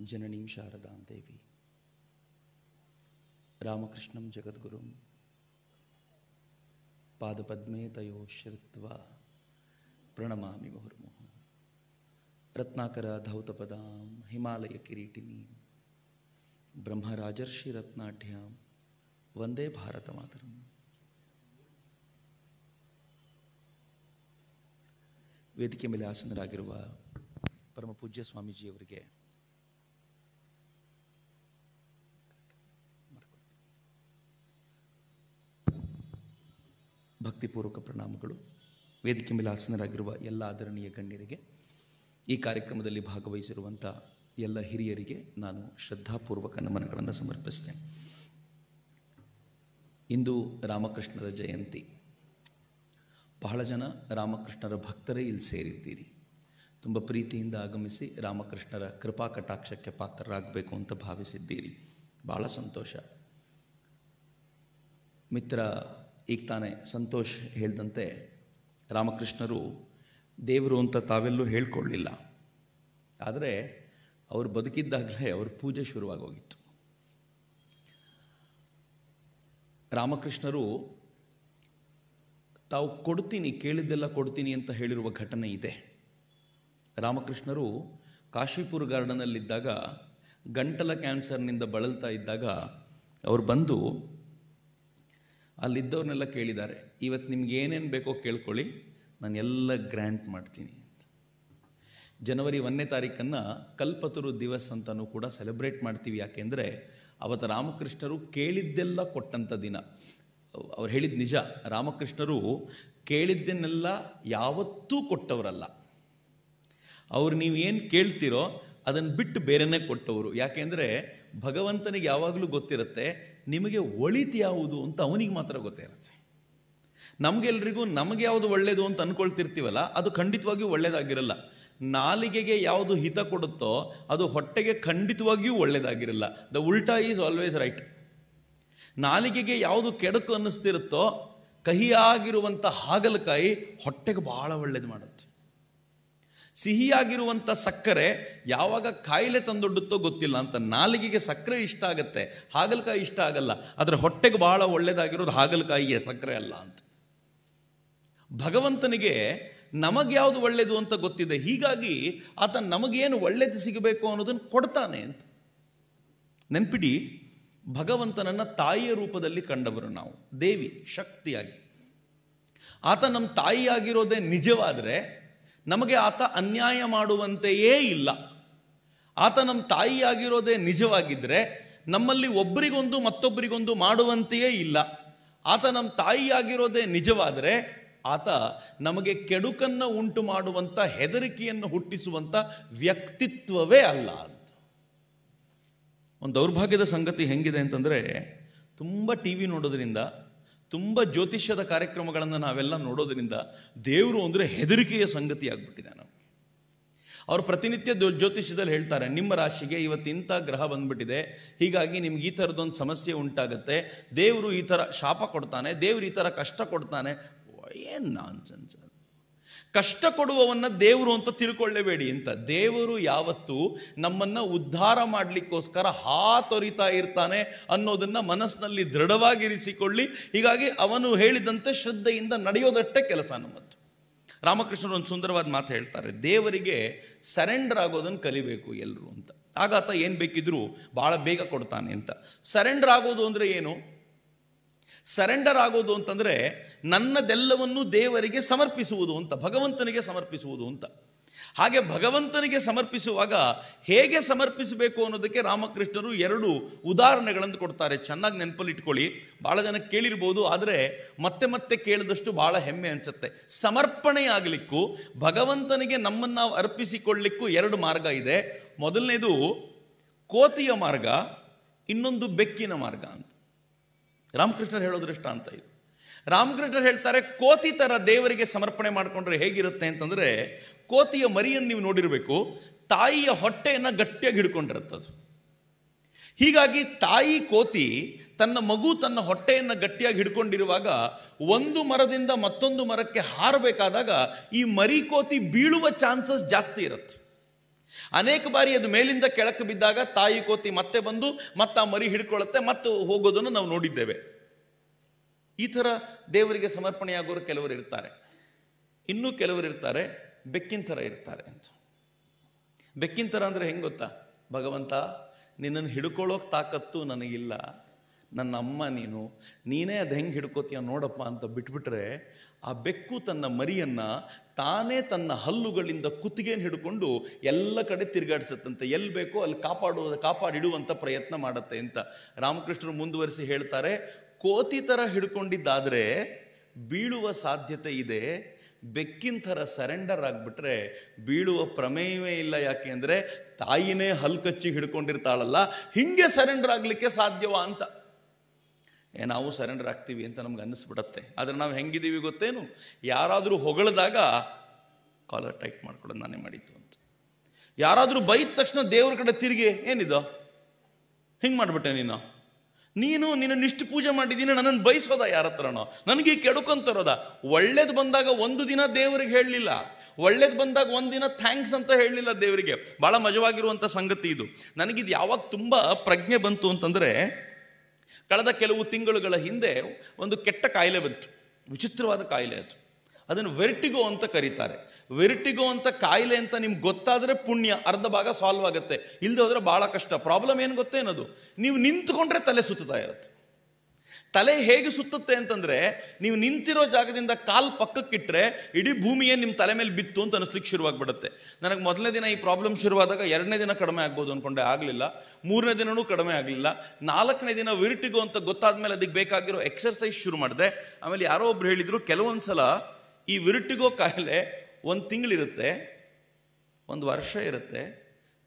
ಜನನೀಂ ಶಾರದಾಂ ದೇವಿ ರಾಮಕೃಷ್ಣಂ ಜಗದ್ಗುರುಂ ಪಾದಪದ್ಮೇ ತಯೋ ಶ್ರಿತ್ವ ಪ್ರಣಮಾಮಿ ಮುಹುರ್ಮುಹು ರತ್ನಾಕರ ಧೌತಪದಾಂ ಹಿಮಾಲಯ ಕಿರೀಟಿನೀಂ ಬ್ರಹ್ಮರಾಜರ್ಷಿ ರತ್ನಾಢ್ಯಾಂ ವಂದೇ ಭಾರತ ಮಾತರಂ ವೇದಿಕೆ ಮೇಲೆ ಆಸನರಾಗಿರುವ ಪರಮ ಪೂಜ್ಯ ಸ್ವಾಮೀಜಿಯವರಿಗೆ ಭಕ್ತಿಪೂರ್ವಕ ಪ್ರಣಾಮಗಳು. ವೇದಿಕೆ ಮೇಲೆ ಆಸನರಾಗಿರುವ ಎಲ್ಲ ಆದರಣೀಯ ಗಣ್ಯರಿಗೆ ಈ ಕಾರ್ಯಕ್ರಮದಲ್ಲಿ ಭಾಗವಹಿಸಿರುವಂಥ ಎಲ್ಲ ಹಿರಿಯರಿಗೆ ನಾನು ಶ್ರದ್ಧಾಪೂರ್ವಕ ನಮನಗಳನ್ನು ಸಮರ್ಪಿಸ್ತೇನೆ. ಇಂದು ರಾಮಕೃಷ್ಣರ ಜಯಂತಿ. ಬಹಳ ಜನ ರಾಮಕೃಷ್ಣರ ಭಕ್ತರೇ ಇಲ್ಲಿ ಸೇರಿದ್ದೀರಿ. ತುಂಬ ಪ್ರೀತಿಯಿಂದ ಆಗಮಿಸಿ ರಾಮಕೃಷ್ಣರ ಕೃಪಾ ಕಟಾಕ್ಷಕ್ಕೆ ಪಾತ್ರರಾಗಬೇಕು ಅಂತ ಭಾವಿಸಿದ್ದೀರಿ. ಭಾಳ ಸಂತೋಷ. ಮಿತ್ರ ಈಗ ತಾನೇ ಸಂತೋಷ್ ಹೇಳಿದಂತೆ ರಾಮಕೃಷ್ಣರು ದೇವರು ಅಂತ ತಾವೆಲ್ಲೂ ಹೇಳ್ಕೊಳ್ಳಿಲ್ಲ. ಆದರೆ ಅವರು ಬದುಕಿದ್ದಾಗಲೇ ಅವ್ರ ಪೂಜೆ ಶುರುವಾಗೋಗಿತ್ತು. ರಾಮಕೃಷ್ಣರು ತಾವು ಕೊಡ್ತೀನಿ, ಕೇಳಿದ್ದೆಲ್ಲ ಕೊಡ್ತೀನಿ ಅಂತ ಹೇಳಿರುವ ಘಟನೆ ಇದೆ. ರಾಮಕೃಷ್ಣರು ಕಾಶಿಪುರ್ ಗಾರ್ಡನಲ್ಲಿದ್ದಾಗ ಗಂಟಲ ಕ್ಯಾನ್ಸರ್ನಿಂದ ಬಳಲ್ತಾ ಇದ್ದಾಗ ಅವರು ಬಂದು ಅಲ್ಲಿದ್ದವ್ರನ್ನೆಲ್ಲ ಕೇಳಿದ್ದಾರೆ. ಇವತ್ತು ನಿಮ್ಗೆ ಏನೇನು ಬೇಕೋ ಕೇಳ್ಕೊಳ್ಳಿ, ನಾನು ಎಲ್ಲ ಗ್ರ್ಯಾಂಟ್ ಮಾಡ್ತೀನಿ ಜನವರಿ ಒಂದನೇ ತಾರೀಕನ್ನು ಕಲ್ಪತರು ದಿವಸ್ ಅಂತಲೂ ಕೂಡ ಸೆಲೆಬ್ರೇಟ್ ಮಾಡ್ತೀವಿ. ಯಾಕೆಂದರೆ ಅವತ್ತು ರಾಮಕೃಷ್ಣರು ಕೇಳಿದ್ದೆಲ್ಲ ಕೊಟ್ಟಂಥ ದಿನ. ಅವ್ರು ಹೇಳಿದ ನಿಜ, ರಾಮಕೃಷ್ಣರು ಕೇಳಿದ್ದನ್ನೆಲ್ಲ ಯಾವತ್ತೂ ಕೊಟ್ಟವರಲ್ಲ. ಅವ್ರು ನೀವೇನು ಕೇಳ್ತಿರೋ ಅದನ್ನು ಬಿಟ್ಟು ಬೇರೆನೇ ಕೊಟ್ಟವರು. ಯಾಕೆಂದರೆ ಭಗವಂತನಿಗೆ ಯಾವಾಗಲೂ ಗೊತ್ತಿರುತ್ತೆ ನಿಮಗೆ ಒಳಿತು ಯಾವುದು ಅಂತ ಅವನಿಗೆ ಮಾತ್ರ ಗೊತ್ತೇ ಇರುತ್ತೆ ನಮಗೆಲ್ರಿಗೂ ನಮಗೆ ಯಾವುದು ಒಳ್ಳೆಯದು ಅಂತ ಅಂದ್ಕೊಳ್ತಿರ್ತೀವಲ್ಲ ಅದು ಖಂಡಿತವಾಗಿಯೂ ಒಳ್ಳೆಯದಾಗಿರಲ್ಲ ನಾಲಿಗೆಗೆ ಯಾವುದು ಹಿತ ಕೊಡುತ್ತೋ, ಅದು ಹೊಟ್ಟೆಗೆ ಖಂಡಿತವಾಗಿಯೂ ಒಳ್ಳೆಯದಾಗಿರಲ್ಲ ದ ಉಲ್ಟಾ ಈಸ್ ಆಲ್ವೇಸ್ ರೈಟ್ ನಾಲಿಗೆಗೆ ಯಾವುದು ಕೆಡಕು ಅನ್ನಿಸ್ತಿರುತ್ತೋ ಕಹಿಯಾಗಿರುವಂಥ ಹಾಗಲಕಾಯಿ ಹೊಟ್ಟೆಗೆ ಭಾಳ ಒಳ್ಳೇದು ಮಾಡುತ್ತೆ. ಸಿಹಿಯಾಗಿರುವಂಥ ಸಕ್ಕರೆ ಯಾವಾಗ ಕಾಯಿಲೆ ತಂದೊಡ್ಡುತ್ತೋ ಗೊತ್ತಿಲ್ಲ ಅಂತ ನಾಲಿಗೆಗೆ ಸಕ್ಕರೆ ಇಷ್ಟ ಆಗುತ್ತೆ. ಹಾಗಲಕಾಯಿ ಇಷ್ಟ ಆಗಲ್ಲ. ಆದರೆ ಹೊಟ್ಟೆಗೆ ಬಹಳ ಒಳ್ಳೆಯದಾಗಿರೋದು ಹಾಗಲಕಾಯಿಗೆ ಸಕ್ಕರೆ ಅಲ್ಲ ಅಂತ. ಭಗವಂತನಿಗೆ ನಮಗೆ ಯಾವುದು ಒಳ್ಳೆಯದು ಅಂತ ಗೊತ್ತಿದೆ. ಹೀಗಾಗಿ ಆತ ನಮಗೇನು ಒಳ್ಳೇದು ಸಿಗಬೇಕು ಅನ್ನೋದನ್ನು ಕೊಡ್ತಾನೆ ಅಂತ. ನೆನ್ಪಿಡಿ, ಭಗವಂತನನ್ನು ತಾಯಿಯ ರೂಪದಲ್ಲಿ ಕಂಡವರು ನಾವು. ದೇವಿ, ಶಕ್ತಿಯಾಗಿ. ಆತ ನಮ್ಮ ತಾಯಿಯಾಗಿರೋದೇ ನಿಜವಾದರೆ ನಮಗೆ ಆತ ಅನ್ಯಾಯ ಮಾಡುವಂತೆಯೇ ಇಲ್ಲ. ಆತ ನಮ್ಮ ತಾಯಿಯಾಗಿರೋದೇ ನಿಜವಾಗಿದ್ದರೆ ನಮ್ಮಲ್ಲಿ ಒಬ್ಬರಿಗೊಂದು ಮತ್ತೊಬ್ಬರಿಗೊಂದು ಮಾಡುವಂತೆಯೇ ಇಲ್ಲ. ಆತ ನಮ್ಮ ತಾಯಿಯಾಗಿರೋದೇ ನಿಜವಾದರೆ ಆತ ನಮಗೆ ಕೆಡುಕನ್ನು ಉಂಟು ಮಾಡುವಂಥ ಹೆದರಿಕೆಯನ್ನು ಹುಟ್ಟಿಸುವಂಥ ವ್ಯಕ್ತಿತ್ವವೇ ಅಲ್ಲ ಅಂತ. ಒಂದು ದೌರ್ಭಾಗ್ಯದ ಸಂಗತಿ ಹೆಂಗಿದೆ ಅಂತಂದರೆ ತುಂಬ ಟಿ ವಿ ನೋಡೋದ್ರಿಂದ ತುಂಬ ಜ್ಯೋತಿಷ್ಯದ ಕಾರ್ಯಕ್ರಮಗಳನ್ನು ನಾವೆಲ್ಲ ನೋಡೋದರಿಂದ ದೇವರು ಅಂದರೆ ಹೆದರಿಕೆಯ ಸಂಗತಿ ಆಗ್ಬಿಟ್ಟಿದೆ ನಾವು. ಅವರು ಪ್ರತಿನಿತ್ಯ ಜ್ಯೋತಿಷ್ಯದಲ್ಲಿ ಹೇಳ್ತಾರೆ, ನಿಮ್ಮ ರಾಶಿಗೆ ಇವತ್ತು ಇಂಥ ಗ್ರಹ ಬಂದ್ಬಿಟ್ಟಿದೆ, ಹೀಗಾಗಿ ನಿಮ್ಗೆ ಈ ಥರದೊಂದು ಸಮಸ್ಯೆ ಉಂಟಾಗುತ್ತೆ, ದೇವರು ಈ ಥರ ಶಾಪ ಕೊಡ್ತಾನೆ, ದೇವರು ಈ ಥರ ಕಷ್ಟ ಕೊಡ್ತಾನೆ ಏನು ನಾನ್ಸೆನ್ಸ್ ಕಷ್ಟ ಕೊಡುವವನ್ನ ದೇವರು ಅಂತ ತಿಳ್ಕೊಳ್ಳೇಬೇಡಿ ಅಂತ. ದೇವರು ಯಾವತ್ತು ನಮ್ಮನ್ನ ಉದ್ಧಾರ ಮಾಡಲಿಕ್ಕೋಸ್ಕರ ಹಾತೊರಿತಾ ಇರ್ತಾನೆ ಅನ್ನೋದನ್ನ ಮನಸ್ಸಿನಲ್ಲಿ ದೃಢವಾಗಿರಿಸಿಕೊಳ್ಳಿ. ಹೀಗಾಗಿ ಅವನು ಹೇಳಿದಂತೆ ಶ್ರದ್ಧೆಯಿಂದ ನಡೆಯೋದಷ್ಟೇ ಕೆಲಸ ನಮ್ಮದು. ರಾಮಕೃಷ್ಣರು ಒಂದು ಸುಂದರವಾದ ಮಾತು ಹೇಳ್ತಾರೆ, ದೇವರಿಗೆ ಸರೆಂಡರ್ ಆಗೋದನ್ನು ಕಲಿಬೇಕು ಎಲ್ಲರೂ ಅಂತ. ಆಗ ಆತ ಏನು ಬೇಕಿದ್ರೂ ಭಾಳ ಬೇಗ ಕೊಡ್ತಾನೆ ಅಂತ. ಸರೆಂಡರ್ ಆಗೋದು ಅಂದರೆ ಏನು? ಸರೆಂಡರ್ ಆಗೋದು ಅಂತಂದರೆ ನನ್ನದೆಲ್ಲವನ್ನೂ ದೇವರಿಗೆ ಸಮರ್ಪಿಸುವುದು ಅಂತ, ಭಗವಂತನಿಗೆ ಸಮರ್ಪಿಸುವುದು ಅಂತ. ಹಾಗೆ ಭಗವಂತನಿಗೆ ಸಮರ್ಪಿಸುವಾಗ ಹೇಗೆ ಸಮರ್ಪಿಸಬೇಕು ಅನ್ನೋದಕ್ಕೆ ರಾಮಕೃಷ್ಣರು ಎರಡು ಉದಾಹರಣೆಗಳನ್ನು ಕೊಡ್ತಾರೆ. ಚೆನ್ನಾಗಿ ನೆನಪಲ್ಲಿ ಇಟ್ಕೊಳ್ಳಿ ಭಾಳ ಜನ ಕೇಳಿರ್ಬೋದು, ಆದರೆ ಮತ್ತೆ ಮತ್ತೆ ಕೇಳಿದಷ್ಟು ಭಾಳ ಹೆಮ್ಮೆ ಅನಿಸುತ್ತೆ. ಸಮರ್ಪಣೆಯಾಗಲಿಕ್ಕೂ, ಭಗವಂತನಿಗೆ ನಮ್ಮನ್ನು ನಾವು ಅರ್ಪಿಸಿಕೊಳ್ಳಿಕ್ಕೂ ಎರಡು ಮಾರ್ಗ ಇದೆ. ಮೊದಲನೇದು, ಕೋತಿಯ ಮಾರ್ಗ, ಇನ್ನೊಂದು ಬೆಕ್ಕಿನ ಮಾರ್ಗ ಅಂತ. ರಾಮಕೃಷ್ಣರು ಹೇಳೋದ್ರಷ್ಟ ಅಂತ ಇದು. ರಾಮಕೃಷ್ಣರು ಹೇಳ್ತಾರೆ, ಕೋತಿ ಥರ ದೇವರಿಗೆ ಸಮರ್ಪಣೆ ಮಾಡಿಕೊಂಡ್ರೆ ಹೇಗಿರುತ್ತೆ ಅಂತಂದರೆ, ಕೋತಿಯ ಮರಿಯನ್ನು ನೀವು ನೋಡಿರಬೇಕು, ತಾಯಿಯ ಹೊಟ್ಟೆಯನ್ನು ಗಟ್ಟಿಯಾಗಿ ಹಿಡ್ಕೊಂಡಿರುತ್ತದು ಹೀಗಾಗಿ ತಾಯಿ ಕೋತಿ ತನ್ನ ಮಗು ತನ್ನ ಹೊಟ್ಟೆಯನ್ನು ಗಟ್ಟಿಯಾಗಿ ಹಿಡ್ಕೊಂಡಿರುವಾಗ ಒಂದು ಮರದಿಂದ ಮತ್ತೊಂದು ಮರಕ್ಕೆ ಹಾರಬೇಕಾದಾಗ ಈ ಮರಿ ಕೋತಿ ಬೀಳುವ ಚಾನ್ಸಸ್ ಜಾಸ್ತಿ ಇರುತ್ತೆ. ಅನೇಕ ಬಾರಿ ಅದು ಮೇಲಿಂದ ಕೆಳಕ್ಕೆ ಬಿದ್ದಾಗ ತಾಯಿ ಕೋತಿ ಮತ್ತೆ ಬಂದು ಮತ್ತೆ ಮರಿ ಹಿಡ್ಕೊಳ್ಳುತ್ತೆ ಮತ್ತು ಹೋಗೋದನ್ನು ನಾವು ನೋಡಿದ್ದೇವೆ. ಈ ಥರ ದೇವರಿಗೆ ಸಮರ್ಪಣೆಯಾಗೋರು ಕೆಲವರು ಇರ್ತಾರೆ. ಇನ್ನೂ ಕೆಲವರು ಇರ್ತಾರೆ, ಬೆಕ್ಕಿನ ಥರ ಇರ್ತಾರೆ ಅಂತ. ಬೆಕ್ಕಿನ ಥರ ಅಂದರೆ ಹೆಂಗೆ ಗೊತ್ತಾ? ಭಗವಂತ, ನಿನ್ನನ್ನು ಹಿಡ್ಕೊಳ್ಳೋಕೆ ತಾಕತ್ತು ನನಗಿಲ್ಲ. ನನ್ನ ಅಮ್ಮ ನೀನು, ನೀನೇ ಅದು ಹೆಂಗೆ ಹಿಡ್ಕೋತೀಯ ನೋಡಪ್ಪ ಅಂತ ಬಿಟ್ಬಿಟ್ರೆ ಆ ಬೆಕ್ಕು ತನ್ನ ಮರಿಯನ್ನ ತಾನೇ ತನ್ನ ಹಲ್ಲುಗಳಿಂದ ಕುತ್ತಿಗೆಯನ್ನು ಹಿಡ್ಕೊಂಡು ಎಲ್ಲ ಕಡೆ ತಿರುಗಾಡಿಸುತ್ತಂತೆ. ಎಲ್ಲಿ ಬೇಕೋ ಅಲ್ಲಿ ಕಾಪಾಡುವ ಕಾಪಾಡಿಡುವಂಥ ಪ್ರಯತ್ನ ಮಾಡುತ್ತೆ ಅಂತ ರಾಮಕೃಷ್ಣರು ಮುಂದುವರಿಸಿ ಹೇಳ್ತಾರೆ. ಕೋತಿ ಥರ ಹಿಡ್ಕೊಂಡಿದ್ದಾದರೆ ಬೀಳುವ ಸಾಧ್ಯತೆ ಇದೆ. ಬೆಕ್ಕಿನ ಥರ ಸರೆಂಡರ್ ಆಗಿಬಿಟ್ರೆ ಬೀಳುವ ಪ್ರಮೇಯವೇ ಇಲ್ಲ ಯಾಕೆ ಅಂದರೆ ತಾಯಿನೇ ಹಲ್ಲು ಕಚ್ಚಿ ಹಿಡ್ಕೊಂಡಿರ್ತಾಳಲ್ಲ. ಹಿಂಗೆ ಸರೆಂಡರ್ ಆಗಲಿಕ್ಕೆ ಸಾಧ್ಯವಾ ಅಂತ. ಏ, ನಾವು ಸರೆಂಡರ್ ಆಗ್ತೀವಿ ಅಂತ ನಮ್ಗೆ ಅನ್ನಿಸ್ಬಿಡತ್ತೆ. ಆದರೆ ನಾವು ಹೆಂಗಿದ್ದೀವಿ ಗೊತ್ತೇನು? ಯಾರಾದರೂ ಹೊಗಳಿದಾಗ ಕಾಲರ್ ಟೈಟ್ ಮಾಡ್ಕೊಳ್ಳೋದು ನಾನೇ ಮಾಡಿದ್ದು ಅಂತ. ಯಾರಾದರೂ ಬೈದ ತಕ್ಷಣ ದೇವ್ರ ಕಡೆ ತಿರುಗಿ, ಏನಿದು? ಹಿಂಗೆ ಮಾಡಿಬಿಟ್ಟೆ ನೀನು. ನೀನು ನಿನ್ನ ನಿಷ್ಠ ಪೂಜೆ ಮಾಡಿದ್ದೀನಿ ನನ್ನನ್ನು ಬಯಸೋದ ಯಾರ ಹತ್ರನೋ? ನನಗೆ ಕೆಡುಕೊಂತರೋದ ಒಳ್ಳೇದು ಬಂದಾಗ ಒಂದು ದಿನ ದೇವರಿಗೆ ಹೇಳಲಿಲ್ಲ. ಒಳ್ಳೇದು ಬಂದಾಗ ಒಂದು ದಿನ ಥ್ಯಾಂಕ್ಸ್ ಅಂತ ಹೇಳಲಿಲ್ಲ ದೇವರಿಗೆ. ಭಾಳ ಮಜವಾಗಿರುವಂಥ ಸಂಗತಿ ಇದು. ನನಗಿದು ಯಾವಾಗ ತುಂಬ ಪ್ರಜ್ಞೆ ಬಂತು ಅಂತಂದರೆ ಕಳೆದ ಕೆಲವು ತಿಂಗಳುಗಳ ಹಿಂದೆ ಒಂದು ಕೆಟ್ಟ ಕಾಯಿಲೆ ಬಂತು. ವಿಚಿತ್ರವಾದ ಕಾಯಿಲೆ ಅದು. ಅದನ್ನು ವೆರ್ಟಿಗೋ ಅಂತ ಕರೀತಾರೆ. ವೆರ್ಟಿಗೋ ಅಂತ ಕಾಯಿಲೆ ಅಂತ ನಿಮ್ಗೆ ಗೊತ್ತಾದರೆ ಪುಣ್ಯ, ಅರ್ಧ ಭಾಗ ಸಾಲ್ವ್ ಆಗುತ್ತೆ. ಇಲ್ಲದೆ ಹೋದರೆ ಭಾಳ ಕಷ್ಟ. ಪ್ರಾಬ್ಲಮ್ ಏನು ಗೊತ್ತೇನದು? ನೀವು ನಿಂತ್ಕೊಂಡ್ರೆ ತಲೆ ಸುತ್ತಾ ಇರುತ್ತೆ. ತಲೆ ಹೇಗೆ ಸುತ್ತುತ್ತೆ ಅಂತಂದ್ರೆ, ನೀವು ನಿಂತಿರೋ ಜಾಗದಿಂದ ಕಾಲ್ ಪಕ್ಕಕ್ಕಿಟ್ರೆ, ಇಡೀ ಭೂಮಿಯೇ ನಿಮ್ಮ ತಲೆ ಮೇಲೆ ಬಿತ್ತು ಅಂತ ಅನಿಸ್ಲಿಕ್ಕೆ ಶುರುವಾಗ್ಬಿಡುತ್ತೆ ನನಗೆ ಮೊದಲನೇ ದಿನ ಈ ಪ್ರಾಬ್ಲಮ್ ಶುರುವಾದಾಗ ಎರಡನೇ ದಿನ ಕಡಿಮೆ ಆಗ್ಬೋದು ಅನ್ಕೊಂಡೆ, ಆಗಲಿಲ್ಲ. ಮೂರನೇ ದಿನವೂ ಕಡಿಮೆ ಆಗಲಿಲ್ಲ. ನಾಲ್ಕನೇ ದಿನ ವಿರಿಟಿಗೋ ಅಂತ ಗೊತ್ತಾದ್ಮೇಲೆ ಅದಕ್ಕೆ ಬೇಕಾಗಿರೋ ಎಕ್ಸರ್ಸೈಸ್ ಶುರು ಮಾಡಿದೆ. ಆಮೇಲೆ ಯಾರೋ ಒಬ್ರು ಹೇಳಿದ್ರು, ಕೆಲವೊಂದ್ಸಲ ಈ ವಿರಿಟಿಗೋ ಕಾಯಿಲೆ ಒಂದು ತಿಂಗಳಿರುತ್ತೆ, ಒಂದು ವರ್ಷ ಇರುತ್ತೆ,